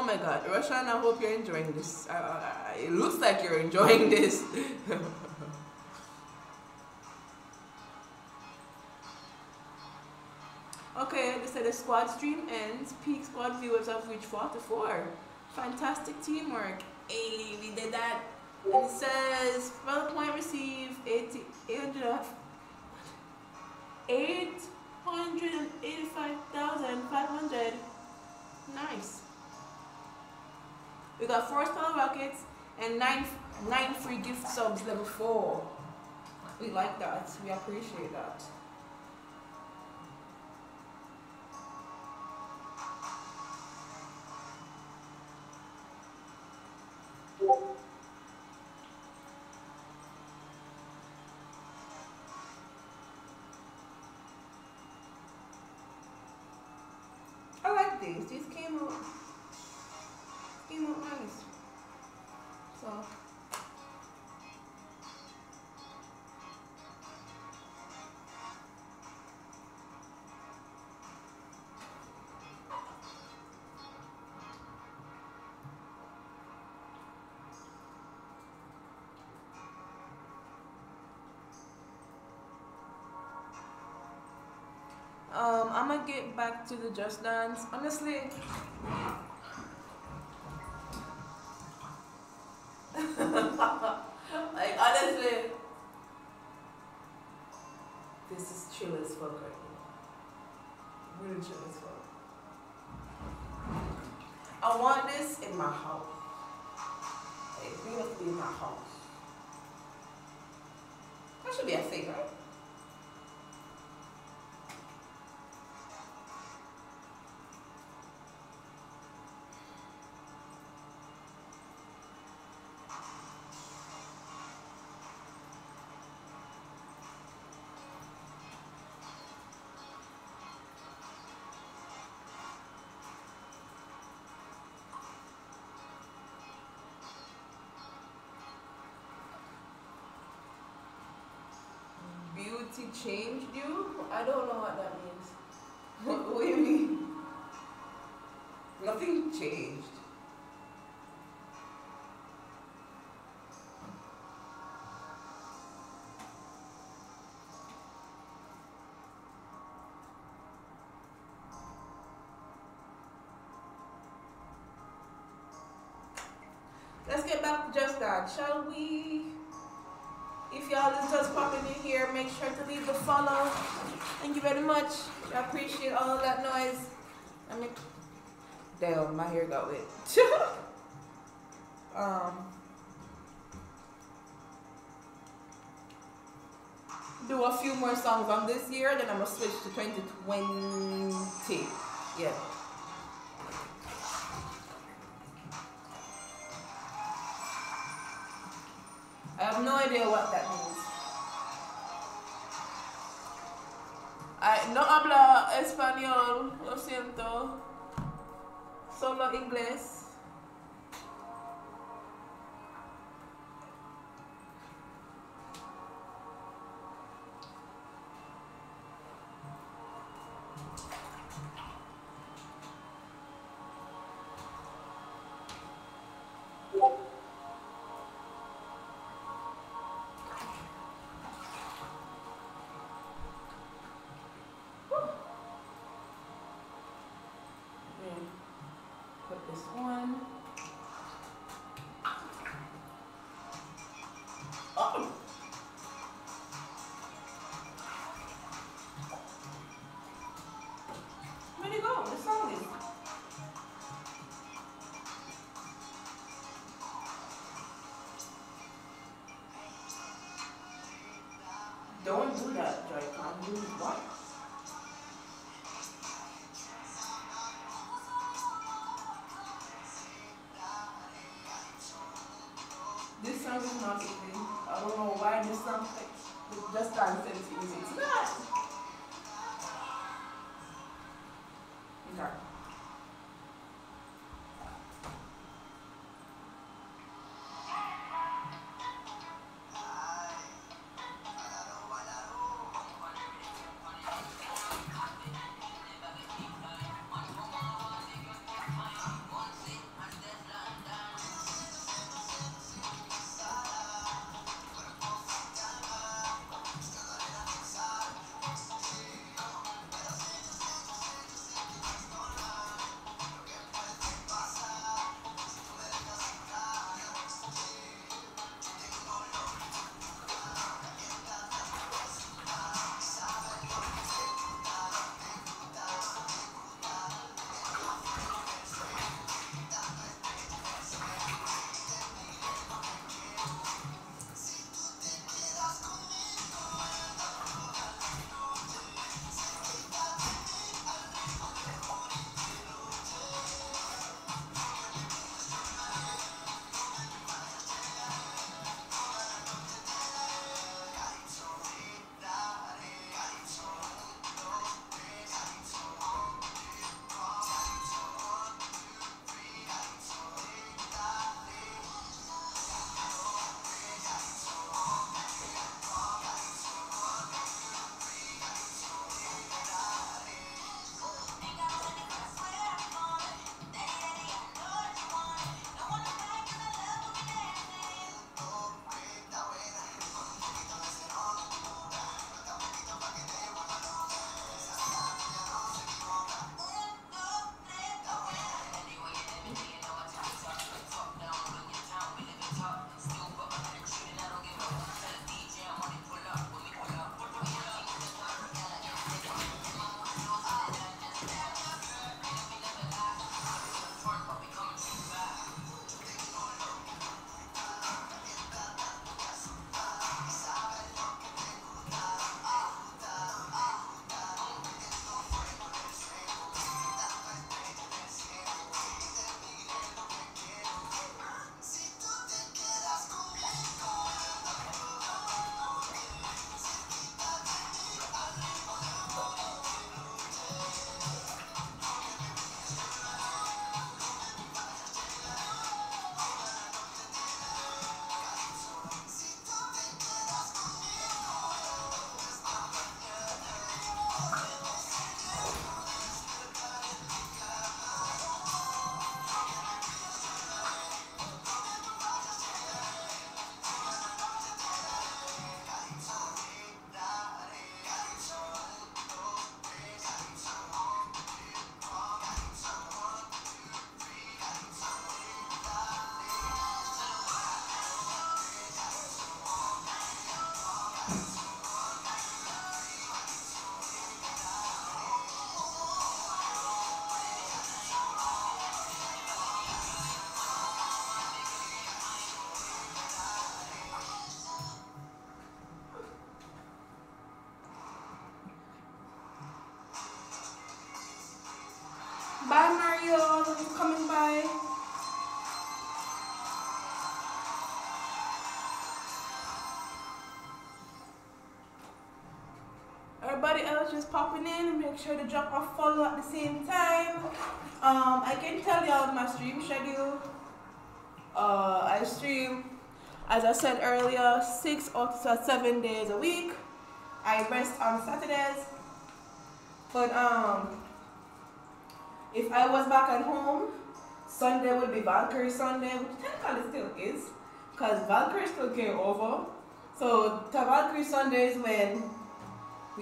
Oh my god, Roshan, I hope you're enjoying this. Uh, uh, it looks like you're enjoying this. okay, they said the squad stream ends. Peak squad viewers have reached 44. Fantastic teamwork. Hey, we did that. And it says, the point received, 80, 800, 885,500. Nice. We got four star rockets and nine nine free gift subs level four. We like that. We appreciate that. I like these. These came out Um, I'm gonna get back to the Just Dance. Honestly, chill as fuck right now. Really chill as fuck. I want this in my house. It must be in my house. That should be a Beauty changed you? I don't know what that means. What, what do you mean? Nothing changed. Let's get back to just that, shall we? Y'all is just popping in here, make sure to leave the follow. Thank you very much. I appreciate all of that noise. Damn, my hair got wet. um, do a few more songs on this year, then I'm gonna switch to 2020. Yeah. I have no idea what that means. No habla español, lo siento. Solo inglés. That, what? This song is not everybody else just popping in, make sure to drop a follow at the same time. Um, I can tell y'all my stream schedule. Uh, I stream, as I said earlier, six or seven days a week. I rest on Saturdays. But um, if I was back at home, Sunday would be Valkyrie Sunday, which technically still is, because Valkyrie still came over. So Valkyrie Sunday is when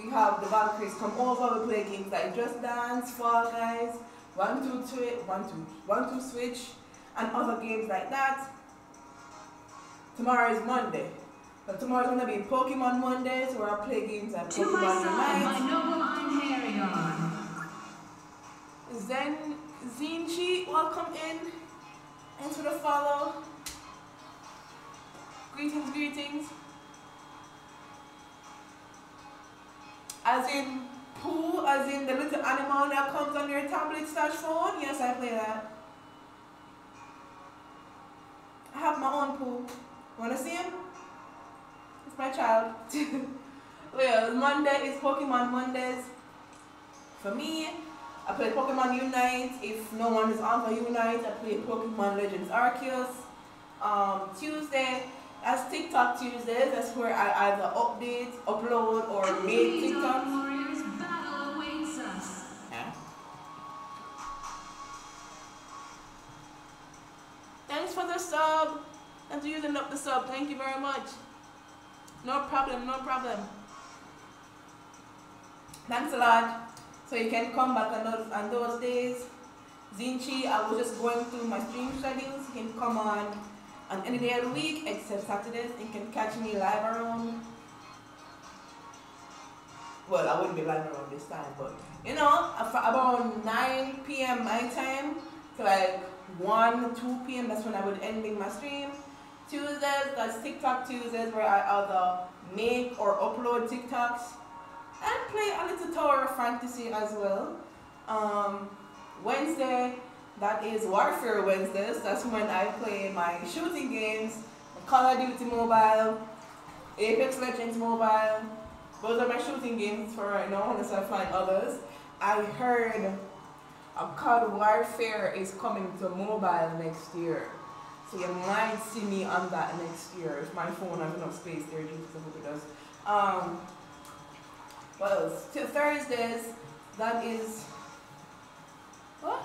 we have the Valkyries come over, we play games like Just Dance, Fall Guys, One Two One Two One Two Switch, and other games like that. Tomorrow is Monday. But tomorrow's gonna be Pokemon Mondays where I play games like
To my
Pokemon
my
Unite.
noble Einherjar.
Zen Zinchi, welcome in. Thanks for the follow. Greetings, greetings. As in Pou, as in the little animal that comes on your tablet slash phone. Yes, I play that. I have my own Pou. Wanna see him? It's my child. well, Monday is Pokemon Mondays. For me, I play Pokemon Unite. If no one is on for Unite, I play Pokemon Legends Arceus. Um, Tuesday, that's TikTok Tuesdays. That's where I either update, upload, or
Come
make
me, Dark
TikToks.
Warriors. Battle awaits us.
Thanks for the sub. Thanks for using up the sub. Thank you very much. No problem, no problem. Thanks a lot. So you can come back on those, on those days. Zinchi, I was just going through my stream schedules. You can come on on any day of the week except Saturdays. You can catch me live around. Well, I wouldn't be live around this time, but you know, about 9 p.m. my time to like 1, 2 p.m. That's when I would ending my stream. Tuesdays, that's TikTok Tuesdays where I either make or upload TikToks and play a little Tower of Fantasy as well. Um, Wednesday, that is Warfare Wednesdays. That's when I play my shooting games, Call of Duty Mobile, Apex Legends Mobile. Those are my shooting games for right now, unless I find others. I heard a COD Warfare is coming to mobile next year. So you might see me on that next year if my phone has enough space there, Jesus, I hope it does. Um? Till Thursdays, that is what?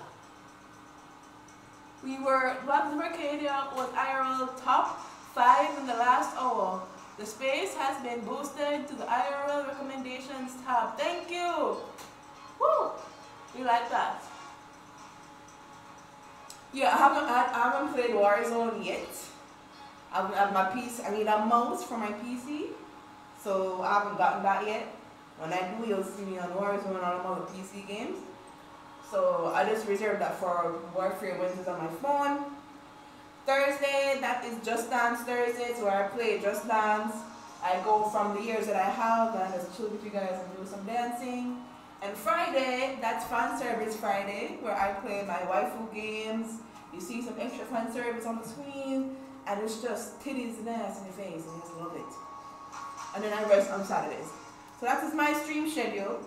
We were Black Mercadia was IRL top five in the last hour. The space has been boosted to the IRL recommendations tab. Thank you. Woo! We like that. Yeah, I haven't I, haven't played Warzone yet. I have my PC. I need a mouse for my PC, so I haven't gotten that yet. When I do, you'll see me on Warzone and all the other PC games. So I just reserved that for Warfare Wednesdays on my phone. Thursday, that is Just Dance Thursdays where I play Just Dance. I go from the years that I have and I just chill with you guys and do some dancing. And Friday, that's fan service Friday, where I play my waifu games. You see some extra fan service on the screen, and it's just titties and ass in your face, and I just love it. And then I rest on Saturdays. So that is my stream schedule.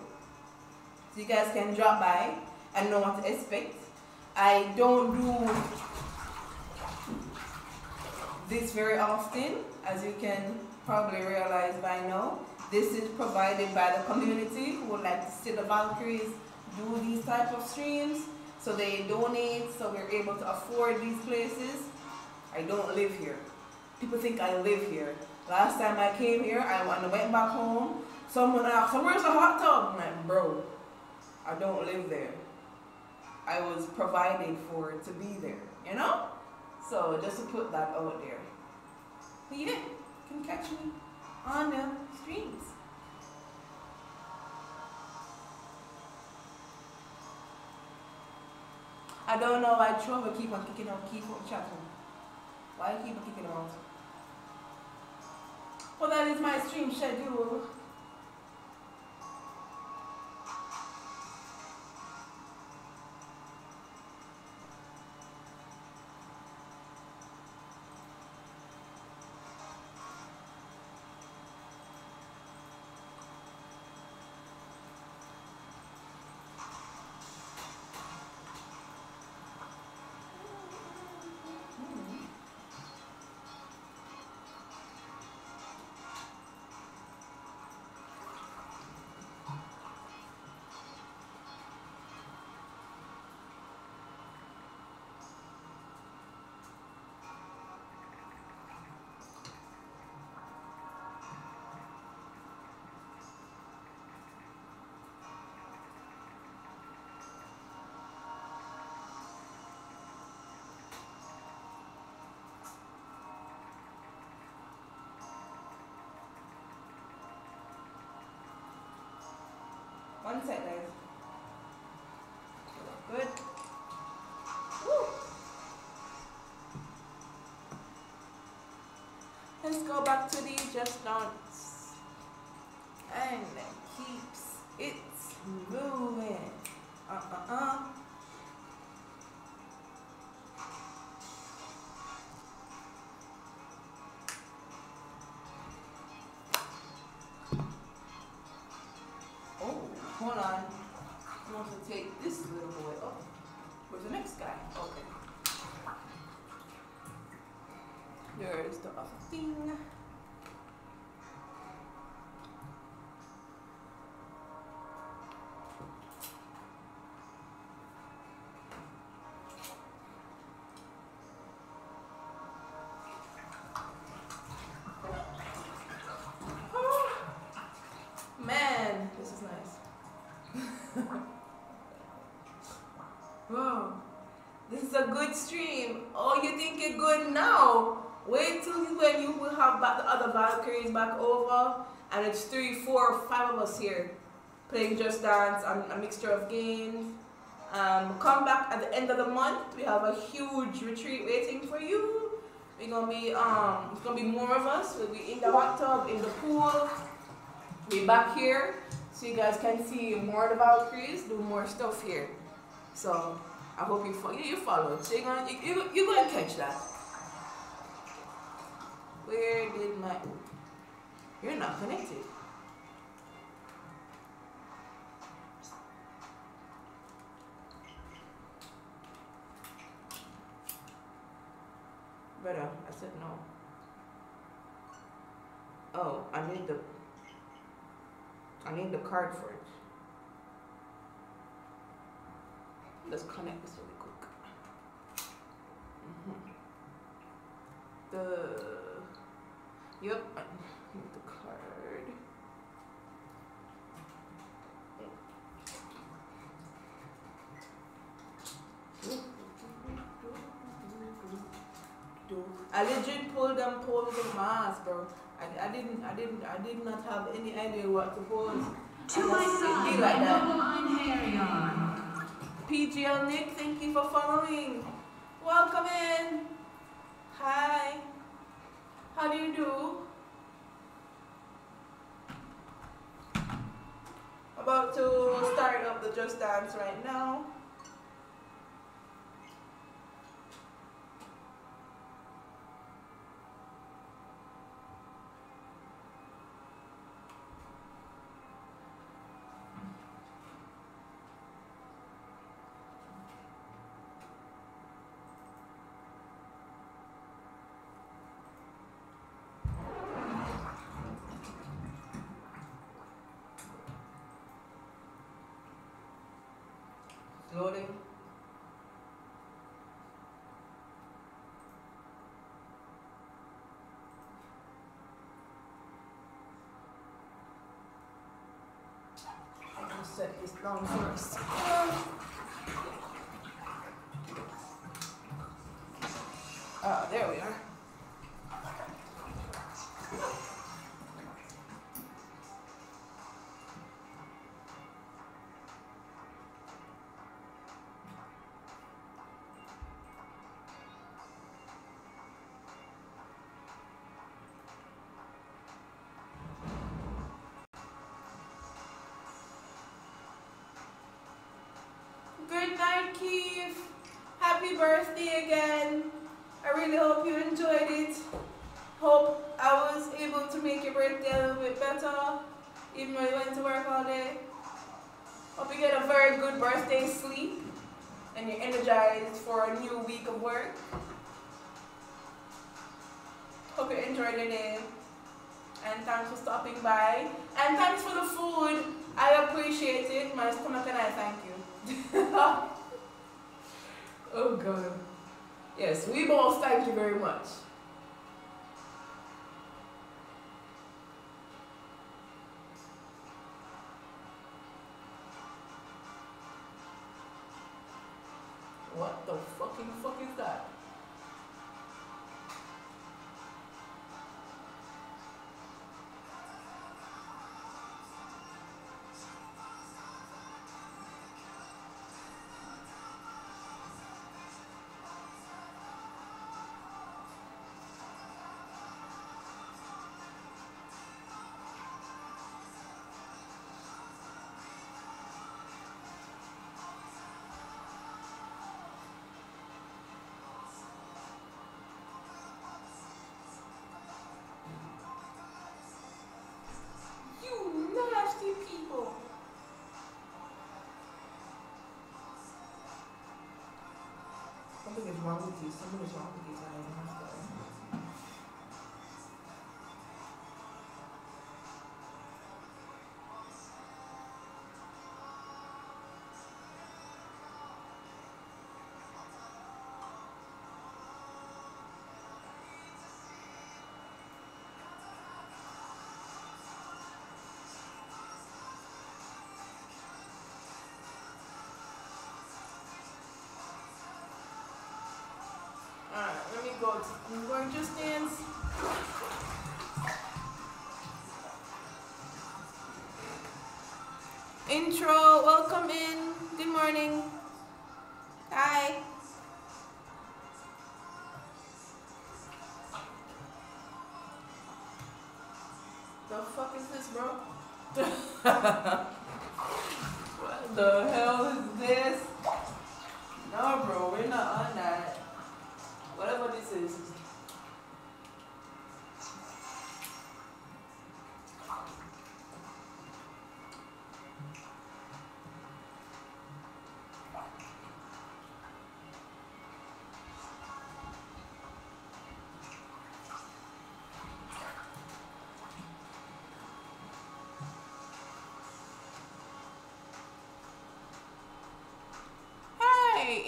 So you guys can drop by and know what to expect. I don't do this very often, as you can probably realize by now. This is provided by the community who would like to see the Valkyries do these type of streams. So they donate, so we're able to afford these places. I don't live here. People think I live here. Last time I came here, I went back home. Someone asked, so where's the hot tub? I'm like, bro, I don't live there. I was provided for to be there, you know? So just to put that out there. But yeah, you can catch me on the streams. I don't know why Trovo keep on kicking out, keep on chatting. Why keep on kicking out? Well, that is my stream schedule. One guys. Good. Woo. Let's go back to the just dance. And keeps it moving. Hold on. I want to take this little boy. Oh, where's the next guy? Okay. There's the other thing. A good stream. Oh, you think you're good now? Wait till you, when you will have back the other Valkyries back over, and it's three, four, five of us here playing Just Dance and a mixture of games. Um, come back at the end of the month. We have a huge retreat waiting for you. We're gonna be um, it's gonna be more of us. We'll be in the hot tub, in the pool. Be back here so you guys can see more of the Valkyries, do more stuff here. So I hope you follow. You followed. So you're gonna you, you, you're gonna catch that. Where did my? You're not connected. Brother, uh, I said no. Oh, I need the I need the card for it. Let's connect this really quick. Mhm. The yep, I need the card. I legit pulled and pulled the mask, bro. I, I didn't I didn't I did not have any idea what to pose.
To my
that's- it
side,
be like that.
Noble Einherjar.
PGL Nick, thank you for following. Welcome in. Hi. How do you do? About to start up the Just Dance right now. Set this down first. Ah, there we are. Good night, Keith. Happy birthday again. I really hope you enjoyed it. Hope I was able to make your birthday a little bit better, even though you went to work all day. Hope you get a very good birthday sleep and you're energized for a new week of work. Hope you enjoyed the day. And thanks for stopping by. And thanks for the food. I appreciate it. My stomach and I thank you. oh God. Yes, we both thank you very much. You. Something is wrong with you tonight. Alright, let me go. to- I'm going to dance. Intro, welcome in. Good morning.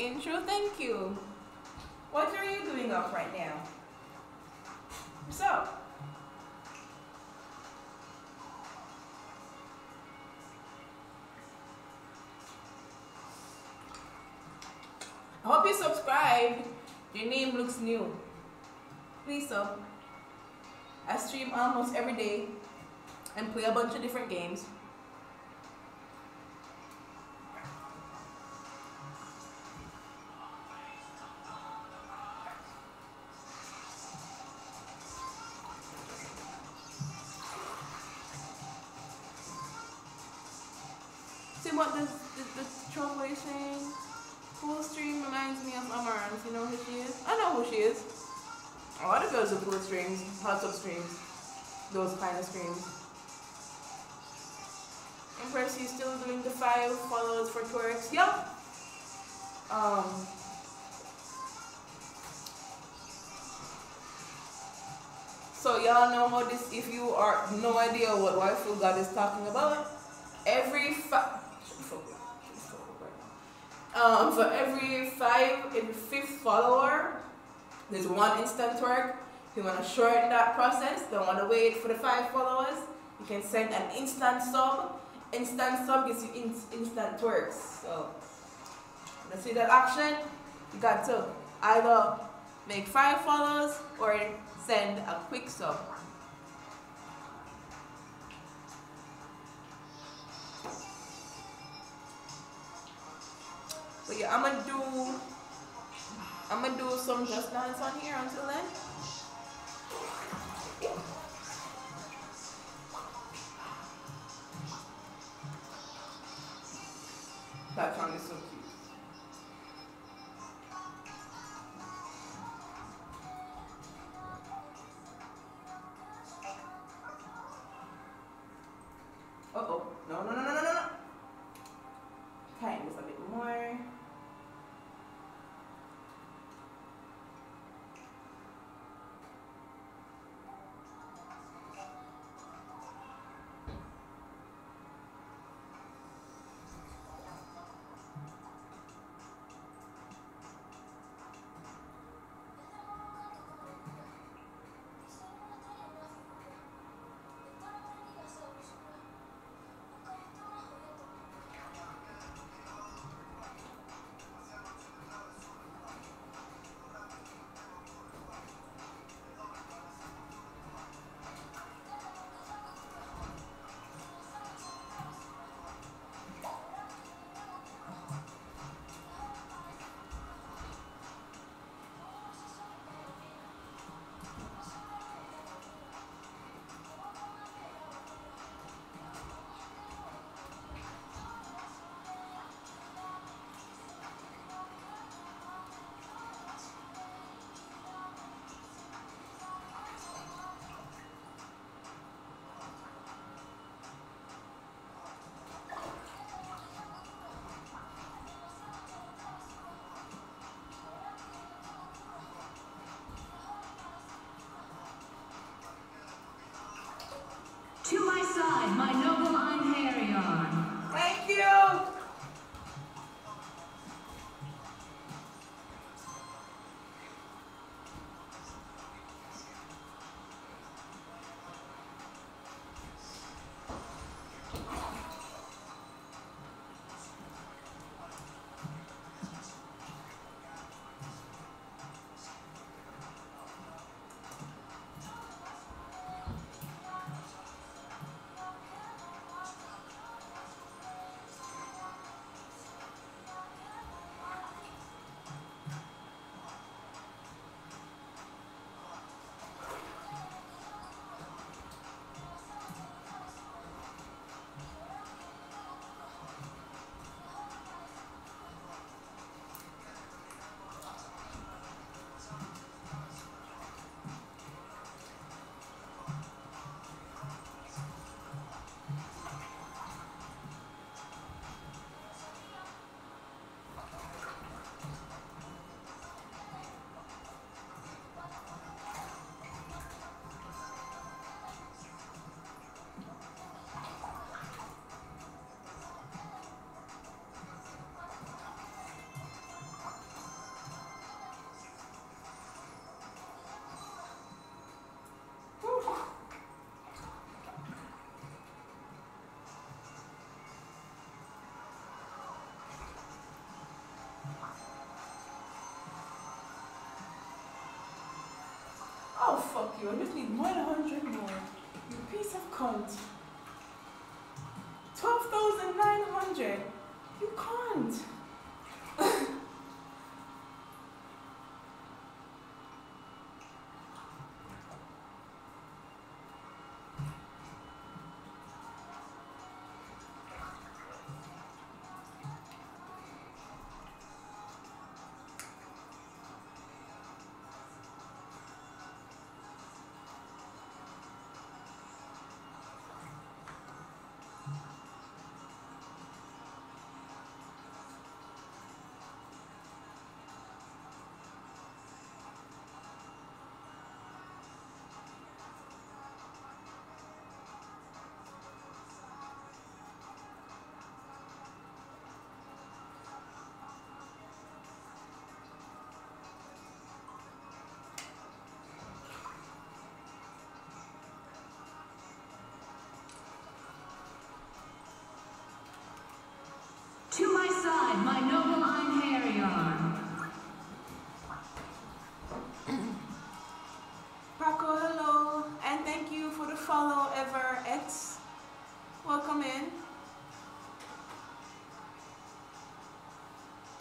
Intro, thank you. What are you doing up right now? So. I hope you subscribe. Your name looks new. Please sub. I stream almost every day and play a bunch of different games. Hot tub streams, those kind of streams. Empress, you still doing the five follows for twerks? Yup. Um. So y'all know how this. If you are no idea what waifu God is talking about, every five. Um, for every five, every fifth follower, there's one instant work. If you want to shorten that process, don't want to wait for the five followers, you can send an instant sub. Instant sub gives you in, instant works. So, you see that action? You got to either make five follows or send a quick sub. But yeah, I'm gonna do I'm gonna do some just dance on here until then. That song is so To my
side, my noble Einherjar.
Oh fuck you! I just need one hundred more. You piece of cunt. Twelve thousand nine hundred. You can't.
Side, my noble Einherjar.
Paco, hello, and thank you for the follow, Ever X. Welcome in.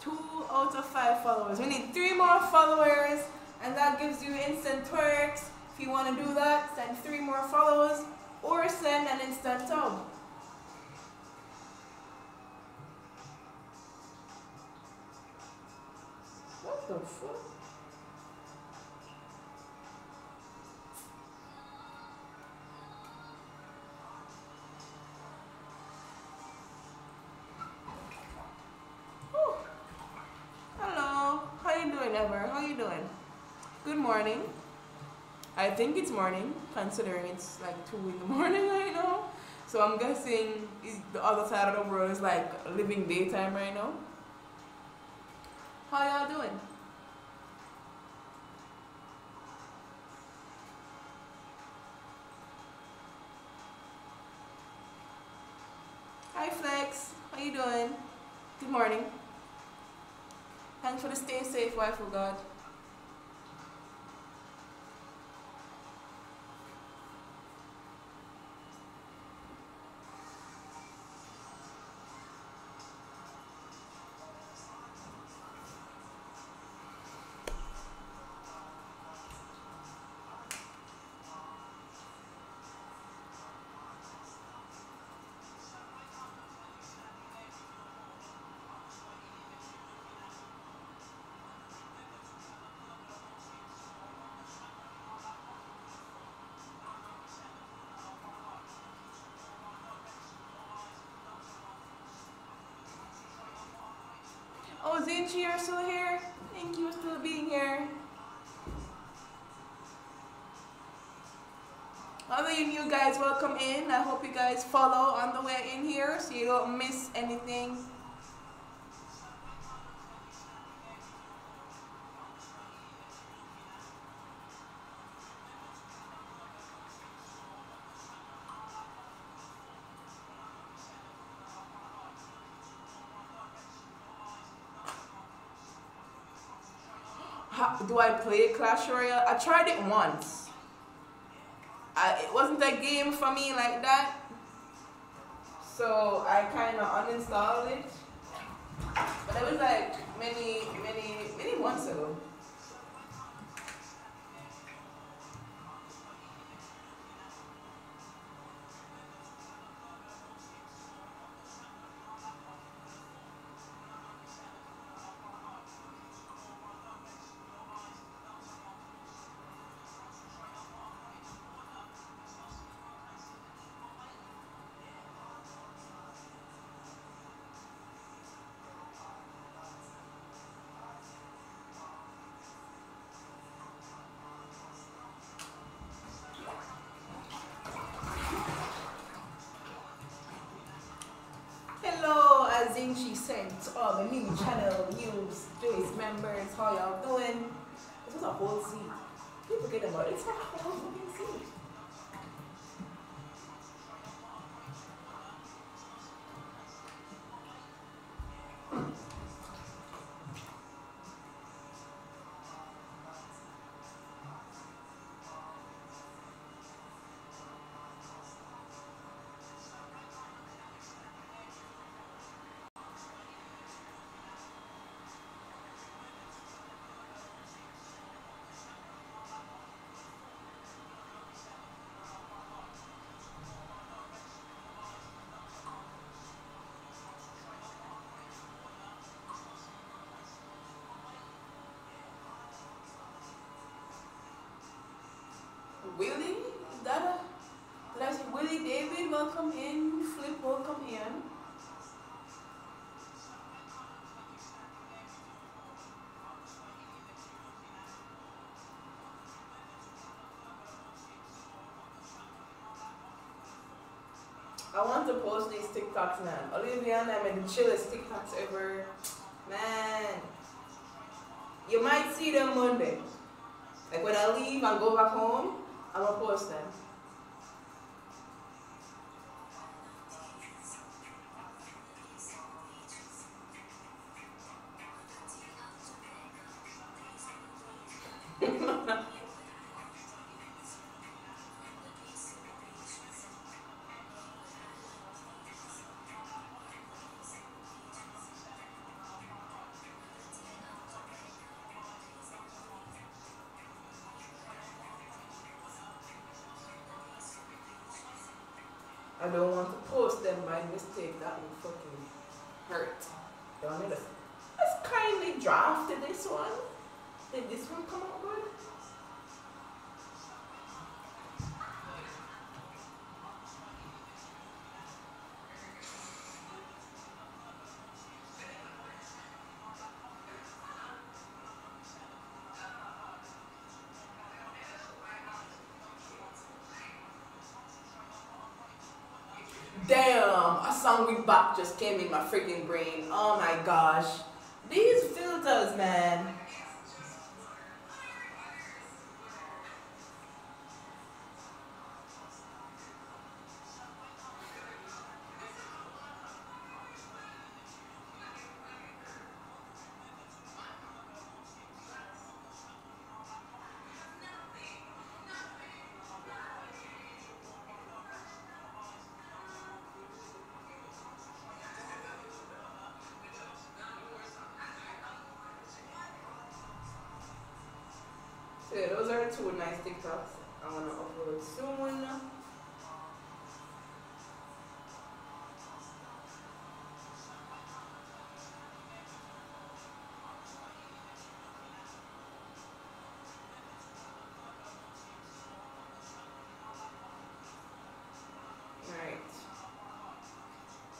Two out of five followers. We need three more followers, and that gives you instant twerks. If you want to do that, send three more followers, or send an instant tub. What the. Hello. How you doing, Ever? How you doing? Good morning. I think it's morning, considering it's like two in the morning right now. So I'm guessing the other side of the world is like living daytime right now. How y'all doing? Hi Flex, how you doing? Good morning. Thanks for the stay safe, wife of God. Zinchi, you're still here? Thank you for still being here. All of you new guys, welcome in. I hope you guys follow on the way in here so you don't miss anything. Do I play Clash Royale? I tried it once. I, it wasn't a game for me like that. So I kind of uninstalled it. But it was like many, many, many months ago. Azin, she sent all oh, the new channel news, Joyce members, how y'all doing? This was a whole seat. People forget about it. It's Willie, is that a, did I say Willie David, welcome in, Flip, welcome in. I want to post these TikToks, man. Olivia and I'm in the chillest TikToks ever. Man, you might see them Monday. Like when I leave and go back home, I'm gonna post I don't want to post them by mistake. That will fucking hurt. Don't us. Let's kindly draft this one. Did this one come song just came in my freaking brain. Oh my gosh. These filters, man. Two nice TikToks. I'm gonna upload soon.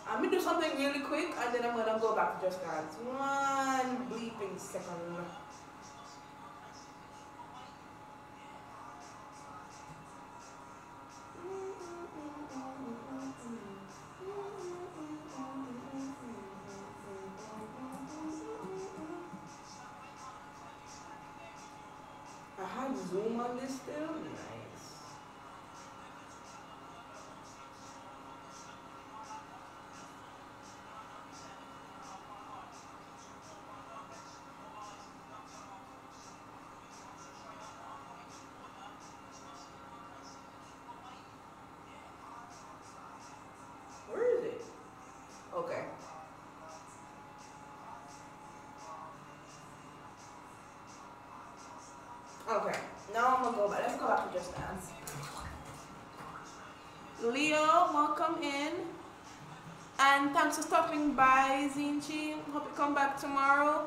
I'm gonna do something really quick and then I'm gonna go back to just dance. One bleeping second. Okay. Okay, now I'm gonna go back. Let's go back to Just Dance. Leo, welcome in. And thanks for stopping by, Zinchi. Hope you come back tomorrow.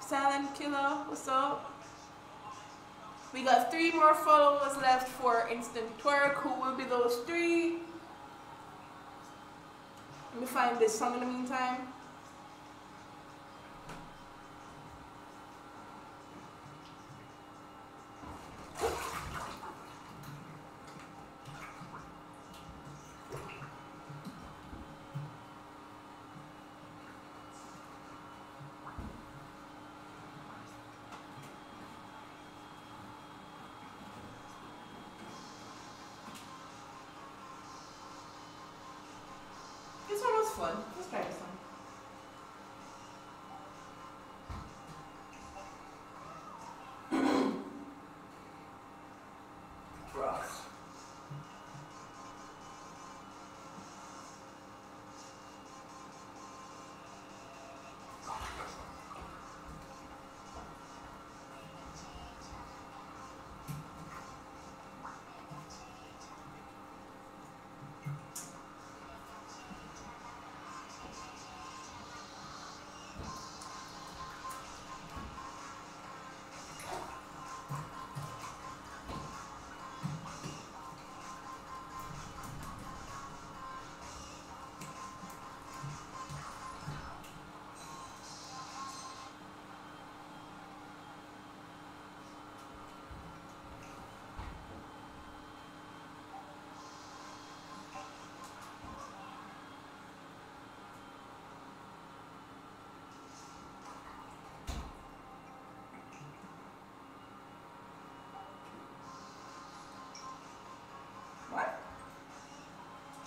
Silent Killer, what's up? We got three more followers left for Instant Twerk. Who will be those three? Find this song in the meantime. One. This.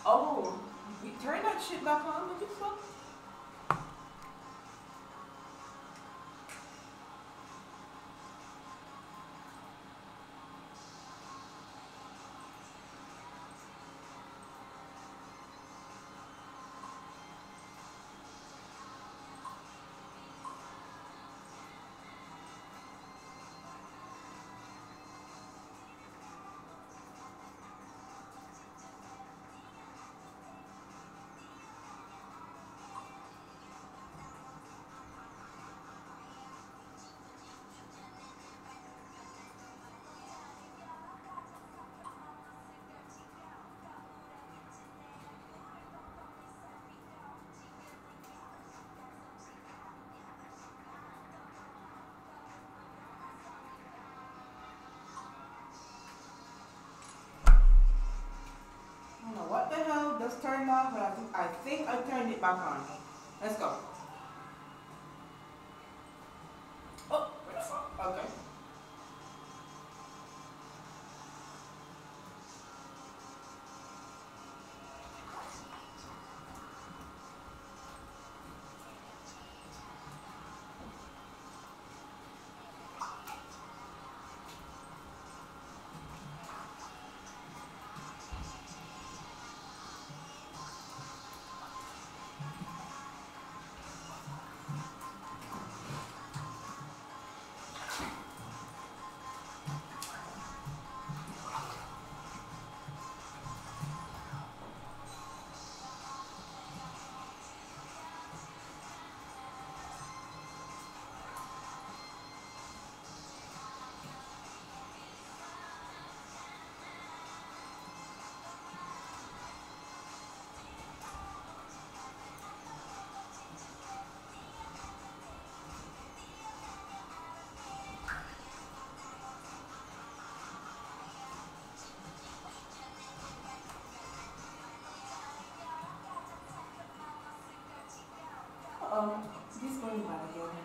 Oh, we turn that shit back on. Look at fuck. Just turned off, but I think I think I turned it back on. Let's go. Um, this going again.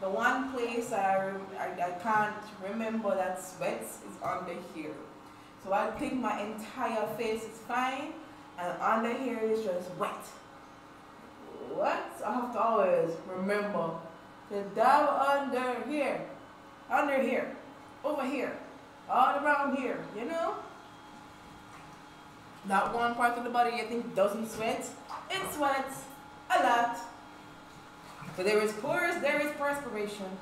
The one place I, I, I can't remember that sweats is under here. So I think my entire face is fine and under here is just wet. What? I have to always remember to dab under here, under here, over here, all around here, you know? That one part of the body I think doesn't sweat. It sweats a lot. But there is pores, there is perspiration.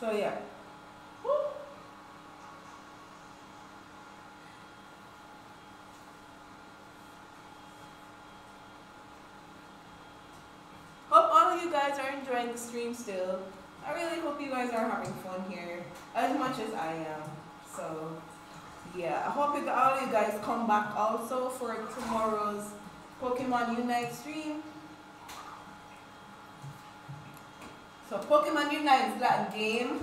So yeah. Woo. Hope all of you guys are enjoying the stream still. I really hope you guys are having fun here as much as I am. So yeah, I hope you, all you guys come back also for tomorrow's Pokemon Unite stream. So Pokemon Unite is that game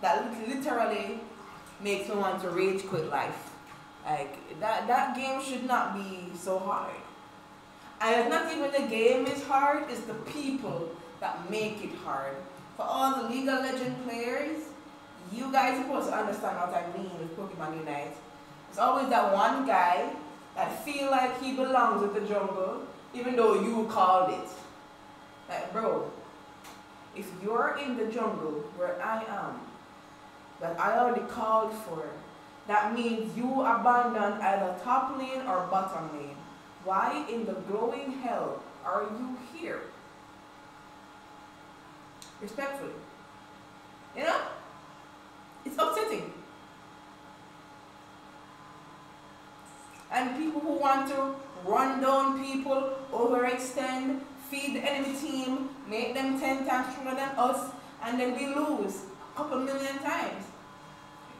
that literally makes me want to rage quit life. Like that that game should not be so hard. And it's not even the game is hard, it's the people that make it hard. For all the League of Legend players, you guys are supposed to understand what I mean with Pokemon Unite. It's always that one guy that feel like he belongs with the jungle, even though you called it. Like, bro, if you're in the jungle where I am, that I already called for, that means you abandoned either top lane or bottom lane. Why in the glowing hell are you here? Respectfully. You know? It's upsetting. And people who want to run down people, overextend, feed the enemy team, make them 10 times stronger than us, and then we lose a couple million times.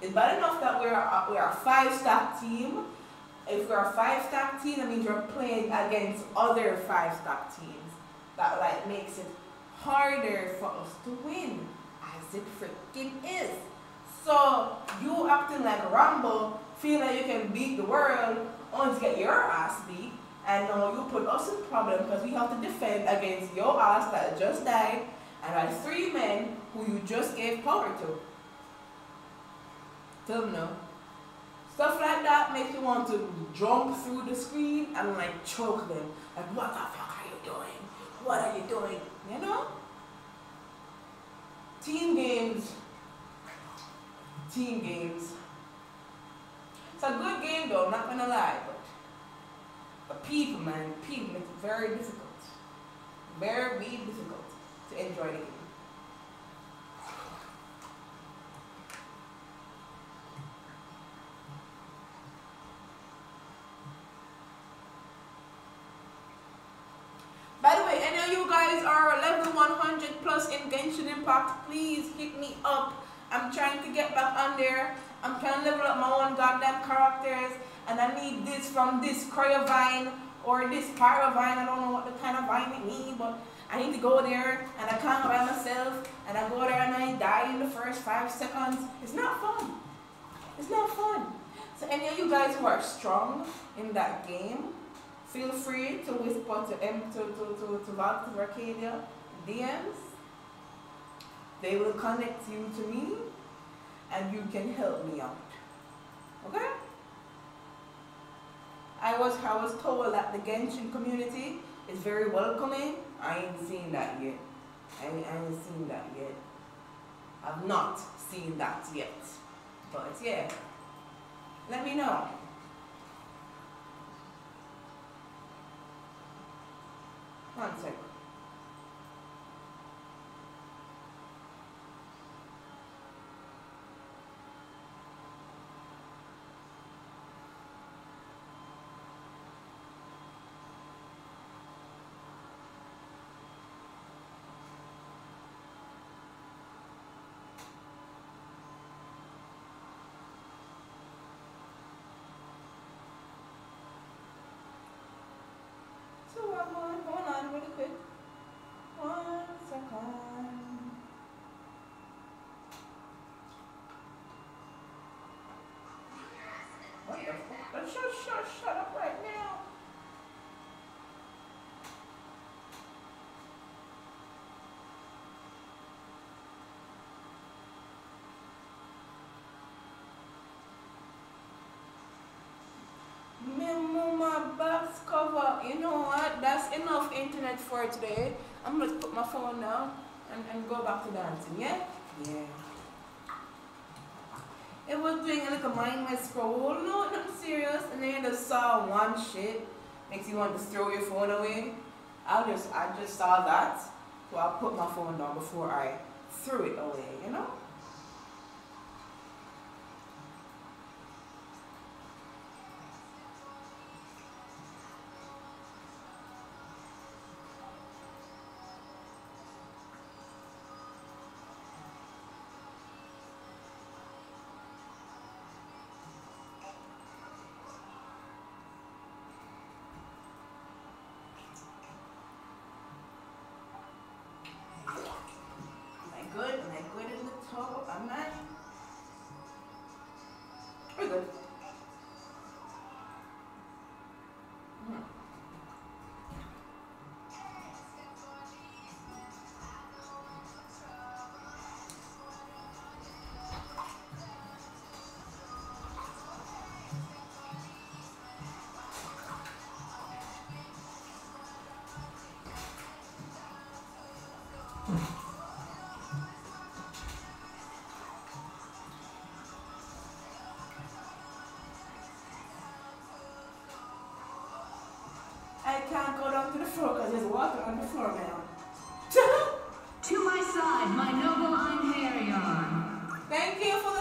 It's bad enough that we're a, we're a five-stack team. If we're a five-stack team, that means you're playing against other five-stack teams. That like makes it harder for us to win, as it freaking is. So you acting like Rambo, feel like you can beat the world, only to get your ass beat, and now you put us in problem because we have to defend against your ass that just died, and by three men who you just gave power to. Tell them no. Stuff like that makes you want to jump through the screen and like choke them. Like, what the fuck are you doing? What are you doing? You know? Team games. Team games. It's a good game though, not gonna lie, but but people, man, people make it very difficult. Very difficult to enjoy the game. By the way, any of you guys are level 100 plus in Genshin Impact, please hit me up. I'm trying to get back on there. I'm trying to level up my own goddamn characters. And I need this from this Cryovine or this Pyrovine. I don't know what the kind of vine it means, but I need to go there and I can't by myself. And I go there and I die in the first five seconds. It's not fun. It's not fun. So any of you guys who are strong in that game, feel free to whisper to M to to to to Valk to Arcadia DMs. They will connect you to me, and you can help me out. Okay? I was I was told that the Genshin community is very welcoming. I ain't seen that yet. I I ain't seen that yet. I've not seen that yet. But yeah, let me know. One sec. So I'm going, going on really quick. shut, shut, shut up right now. Me move my box cover. You know what? That's enough internet for today. I'm gonna put my phone down and, and go back to dancing, yeah? Yeah. It was doing like a mindless scroll, no, nothing serious, and then you just saw one shit, makes you want to throw your phone away. I just, I just saw that, so I put my phone down before I threw it away, you know? I can't go down to the floor because there's water on the floor now.
To my side, my noble Einherjar.
Thank you for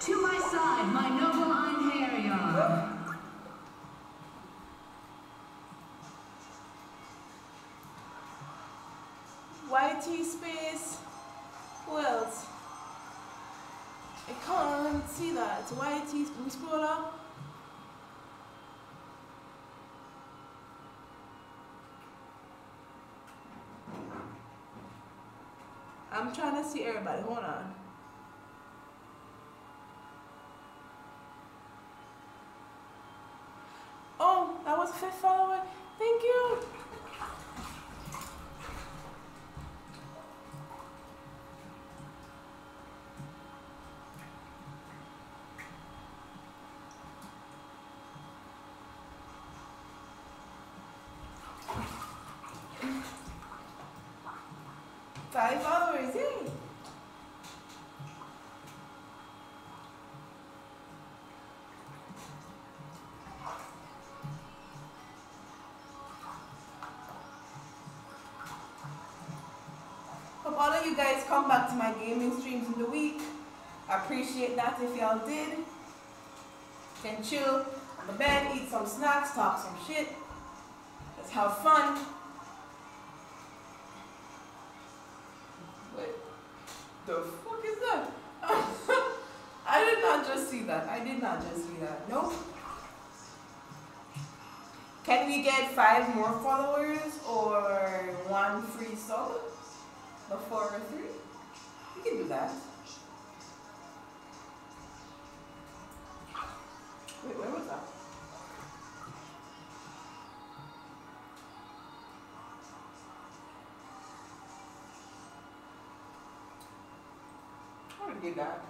To my side, my noble Einherjar.
YT space. Who else? I can't see that. You scroll up? I'm trying to see everybody. Hold on. Five followers, yay! Hope all of you guys come back to my gaming streams in the week. I appreciate that if y'all did. Can chill on the bed, eat some snacks, talk some shit. Let's have fun. Get five more followers or one free sub before three? We can do that. Wait, where was that? I already did that.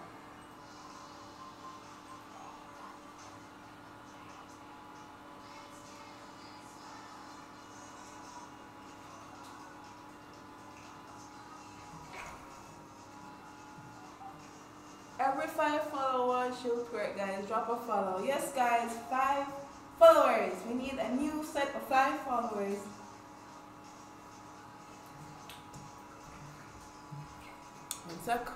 Every five followers should great guys. Drop a follow. Yes guys, five followers. We need a new set of five followers. One sec.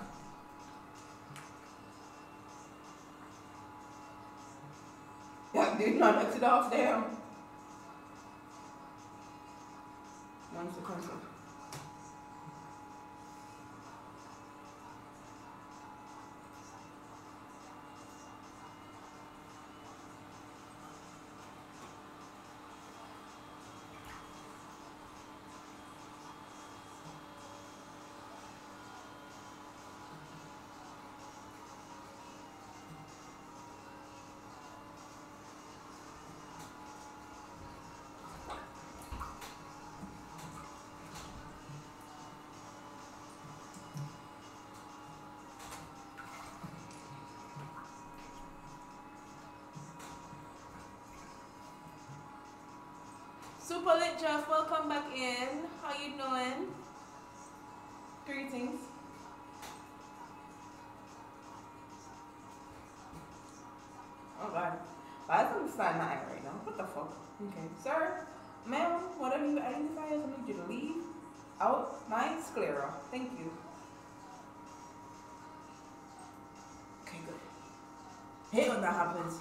Yeah, did not exit off there. Super Lit Jeff, welcome back in. How you doing? Greetings. Oh god. I don't understand that right now. What the fuck? Okay. Sir, ma'am, whatever you identify as, I need you to leave out my sclera. Thank you. Okay, good. Hate when that happens.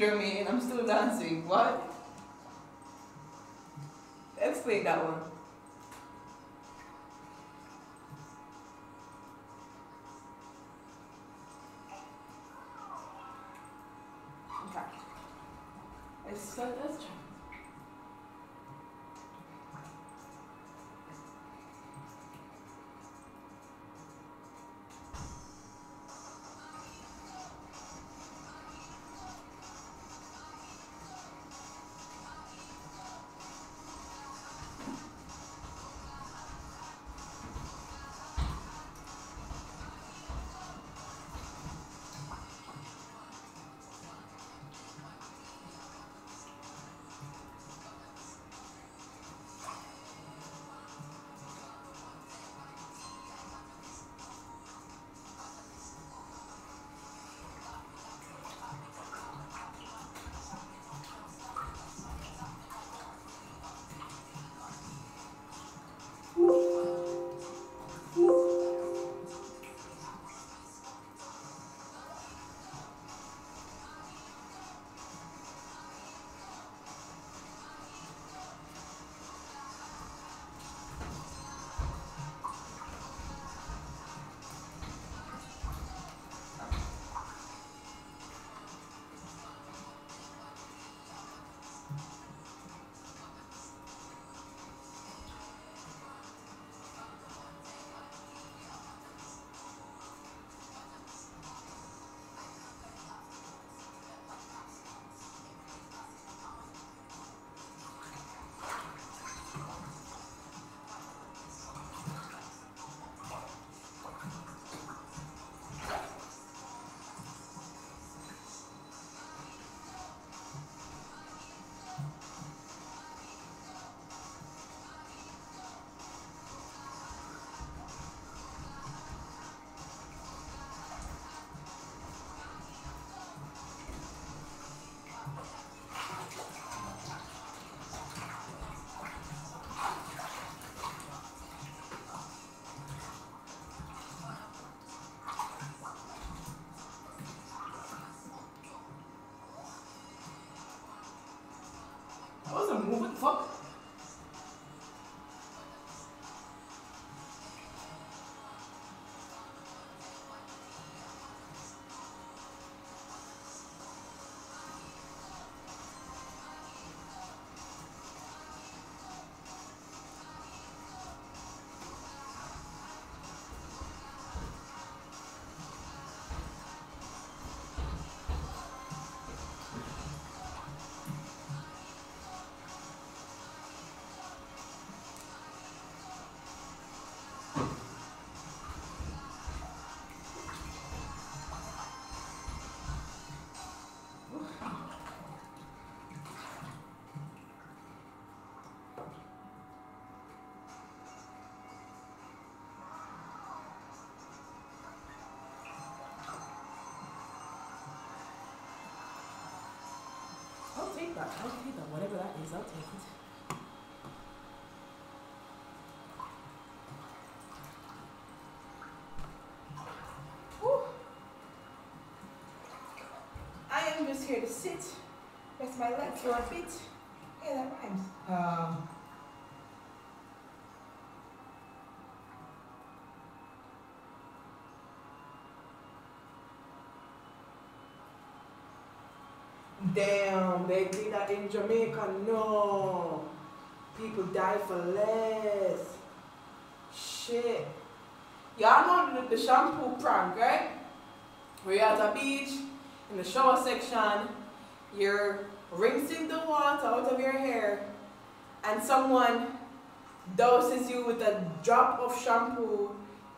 Jermaine? I'm still dancing. What? Explain that one. fuck? That. I'll take that. Whatever that is, I'll take it. Whew. I am just here to sit, rest my legs for a bit. Yeah, that rhymes. Um, Damn, they did that in Jamaica. No. People die for less. Shit. Y'all know the, the shampoo prank, right? Where you're at a beach, in the shower section, you're rinsing the water out of your hair, and someone doses you with a drop of shampoo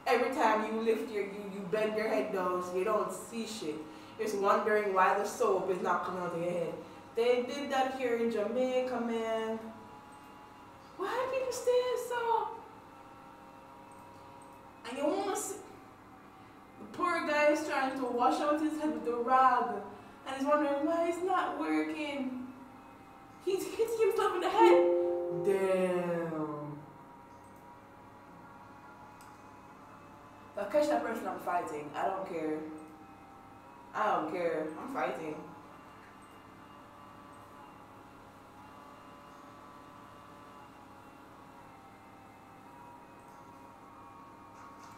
every time you lift your, you, you bend your head down so you don't see shit just wondering why the soap is not coming out of your head. They did that here in Jamaica, man. Why are people staying so? And you want to the poor guy is trying to wash out his head with the rag, and he's wondering why it's not working. He's hitting himself in the head. Damn. I'll catch that person I'm fighting. I don't care. I don't care. I'm fighting.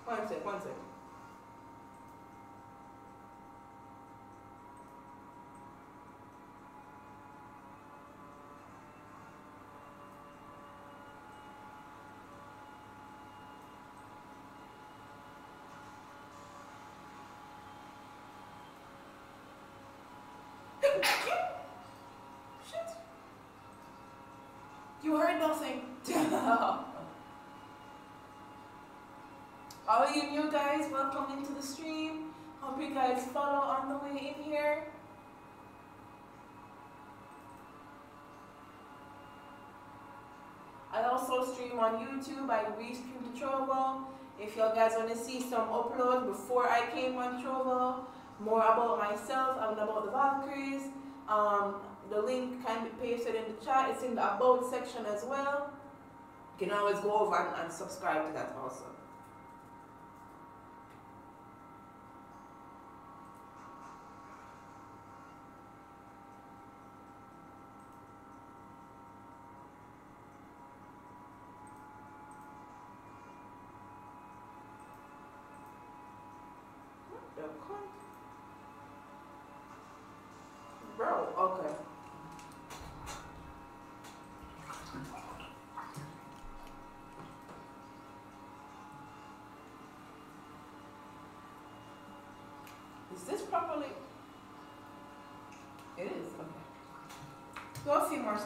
One sec, one sec. Shit. All you new guys, welcome into the stream. Hope you guys follow on the way in here. I also stream on YouTube. I restream to Trovo. If you guys want to see some uploads before I came on Trovo, more about myself and about the Valkyries, um, the link can be pasted in the chat. It's in the about section as well. You can always go over and, and subscribe to that also. Is this properly? It is, okay. Go a few more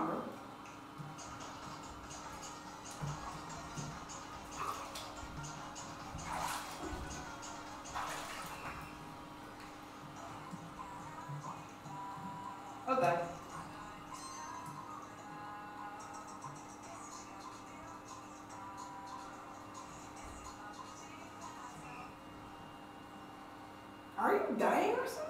longer. Okay. Are you dying or something?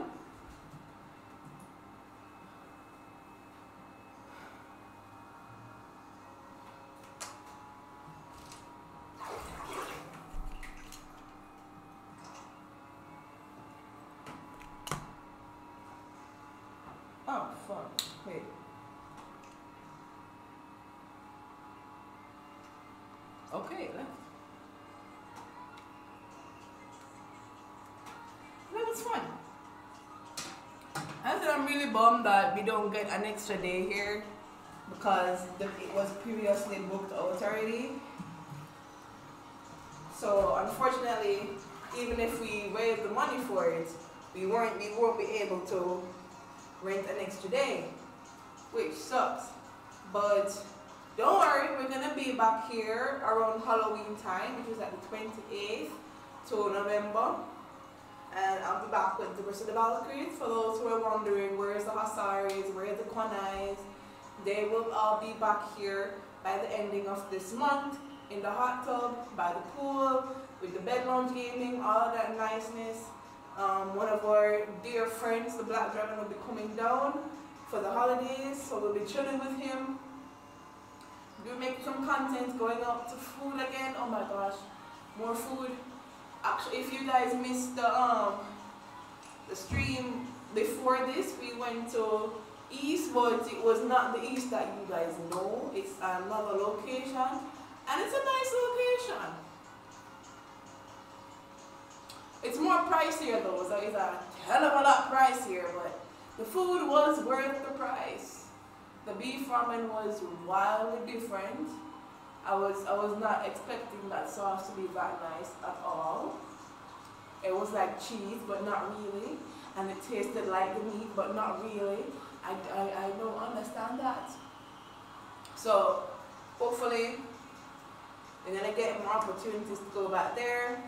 Okay. That was fun. I said I'm really bummed that we don't get an extra day here because the, it was previously booked out already. So unfortunately, even if we waived the money for it, we weren't we won't be able to rent an extra day, which sucks. But we're gonna be back here around Halloween time, which is like the 28th to November. And I'll be back with the rest of the Valkyries. For those who are wondering, where's the Hasaris, where's the Quanis, they will all be back here by the ending of this month in the hot tub, by the pool, with the bed lounge gaming, all of that niceness. Um, one of our dear friends, the Black Dragon, will be coming down for the holidays, so we'll be chilling with him. We'll make some content going up to food again. Oh my gosh, more food. Actually, if you guys missed the um the stream before this, we went to East, but it was not the East that you guys know. It's another location, and it's a nice location. It's more pricier though, so it's a hell of a lot pricier, but the food was worth the price. The beef ramen was wildly different. I was I was not expecting that sauce to be that nice at all. It was like cheese, but not really, and it tasted like the meat, but not really. I, I, I don't understand that. So hopefully we're gonna get more opportunities to go back there.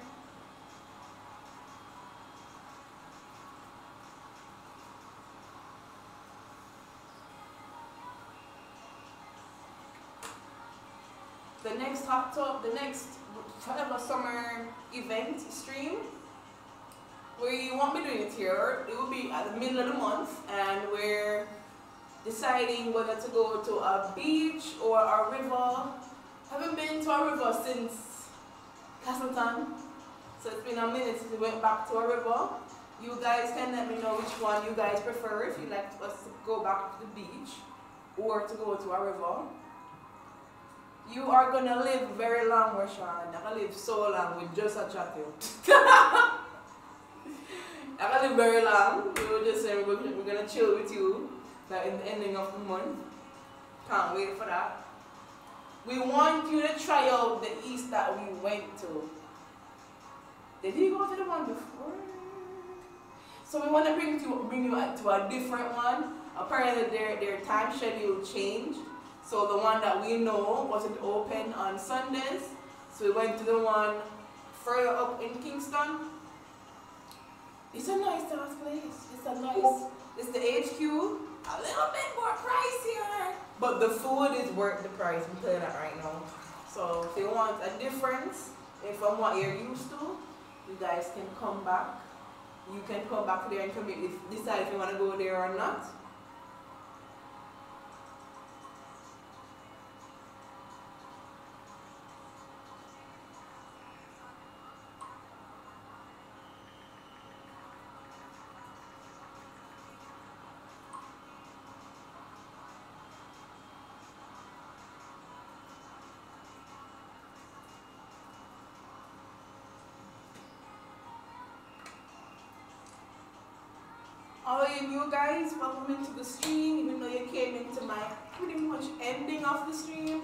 The next hot tub, the next whatever summer event stream, we won't be doing it here. It will be at the middle of the month, and we're deciding whether to go to a beach or a river. Haven't been to a river since Castleton, so it's been a minute since we went back to a river. You guys can let me know which one you guys prefer. If you'd like us to go back to the beach or to go to a river. You are gonna live very long, Rashawn. I'm gonna live so long with just a chat you. I'm gonna live very long. We will just say we're, we're gonna chill with you like in the ending of the month. Can't wait for that. We want you to try out the East that we went to. Did you go to the one before? So we want to bring to bring you to a different one. Apparently their their time schedule changed. So the one that we know wasn't open on Sundays. So we went to the one further up in Kingston. It's a nice ass place. It's a nice. It's the HQ. A little bit more pricier, but the food is worth the price. I'm telling that right now. So if you want a difference from what you're used to, you guys can come back. You can come back there and commit, decide if you want to go there or not. All of you new guys, welcome into the stream, even though you came into my pretty much ending of the stream.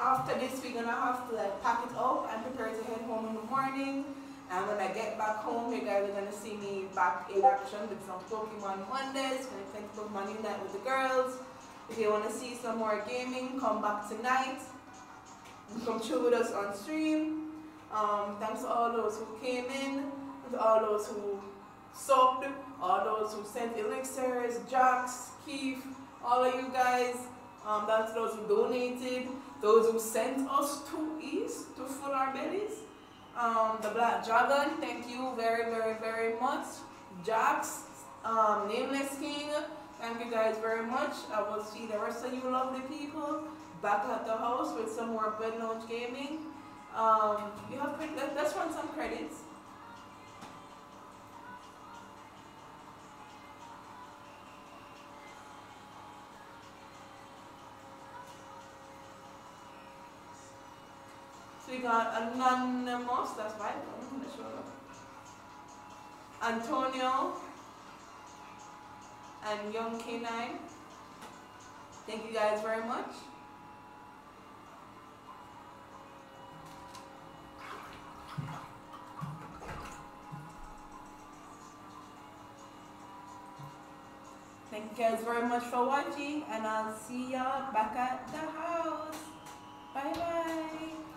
After this, we're gonna have to like pack it up and prepare to head home in the morning. And when I get back home, you guys are gonna see me back in action with some Pokemon Mondays, gonna play Pokemon Unite with the girls. If you wanna see some more gaming, come back tonight. Come chill with us on stream. Um, thanks to all those who came in, to all those who subbed, all those who sent elixirs, Jacks, Keith, all of you guys. Um, that's those who donated, those who sent us to East to fill our bellies. Um, the Black Dragon, thank you very, very, very much. Jax, um, Nameless King, thank you guys very much. I will see the rest of you lovely people back at the house with some more Bed Lounge Gaming. Um, you have, let, let's run some credits. We got Anonymous, that's right. Mm, I'm. Antonio and Young K9. Thank you guys very much. Thank you guys very much for watching and I'll see y'all back at the house. Bye bye.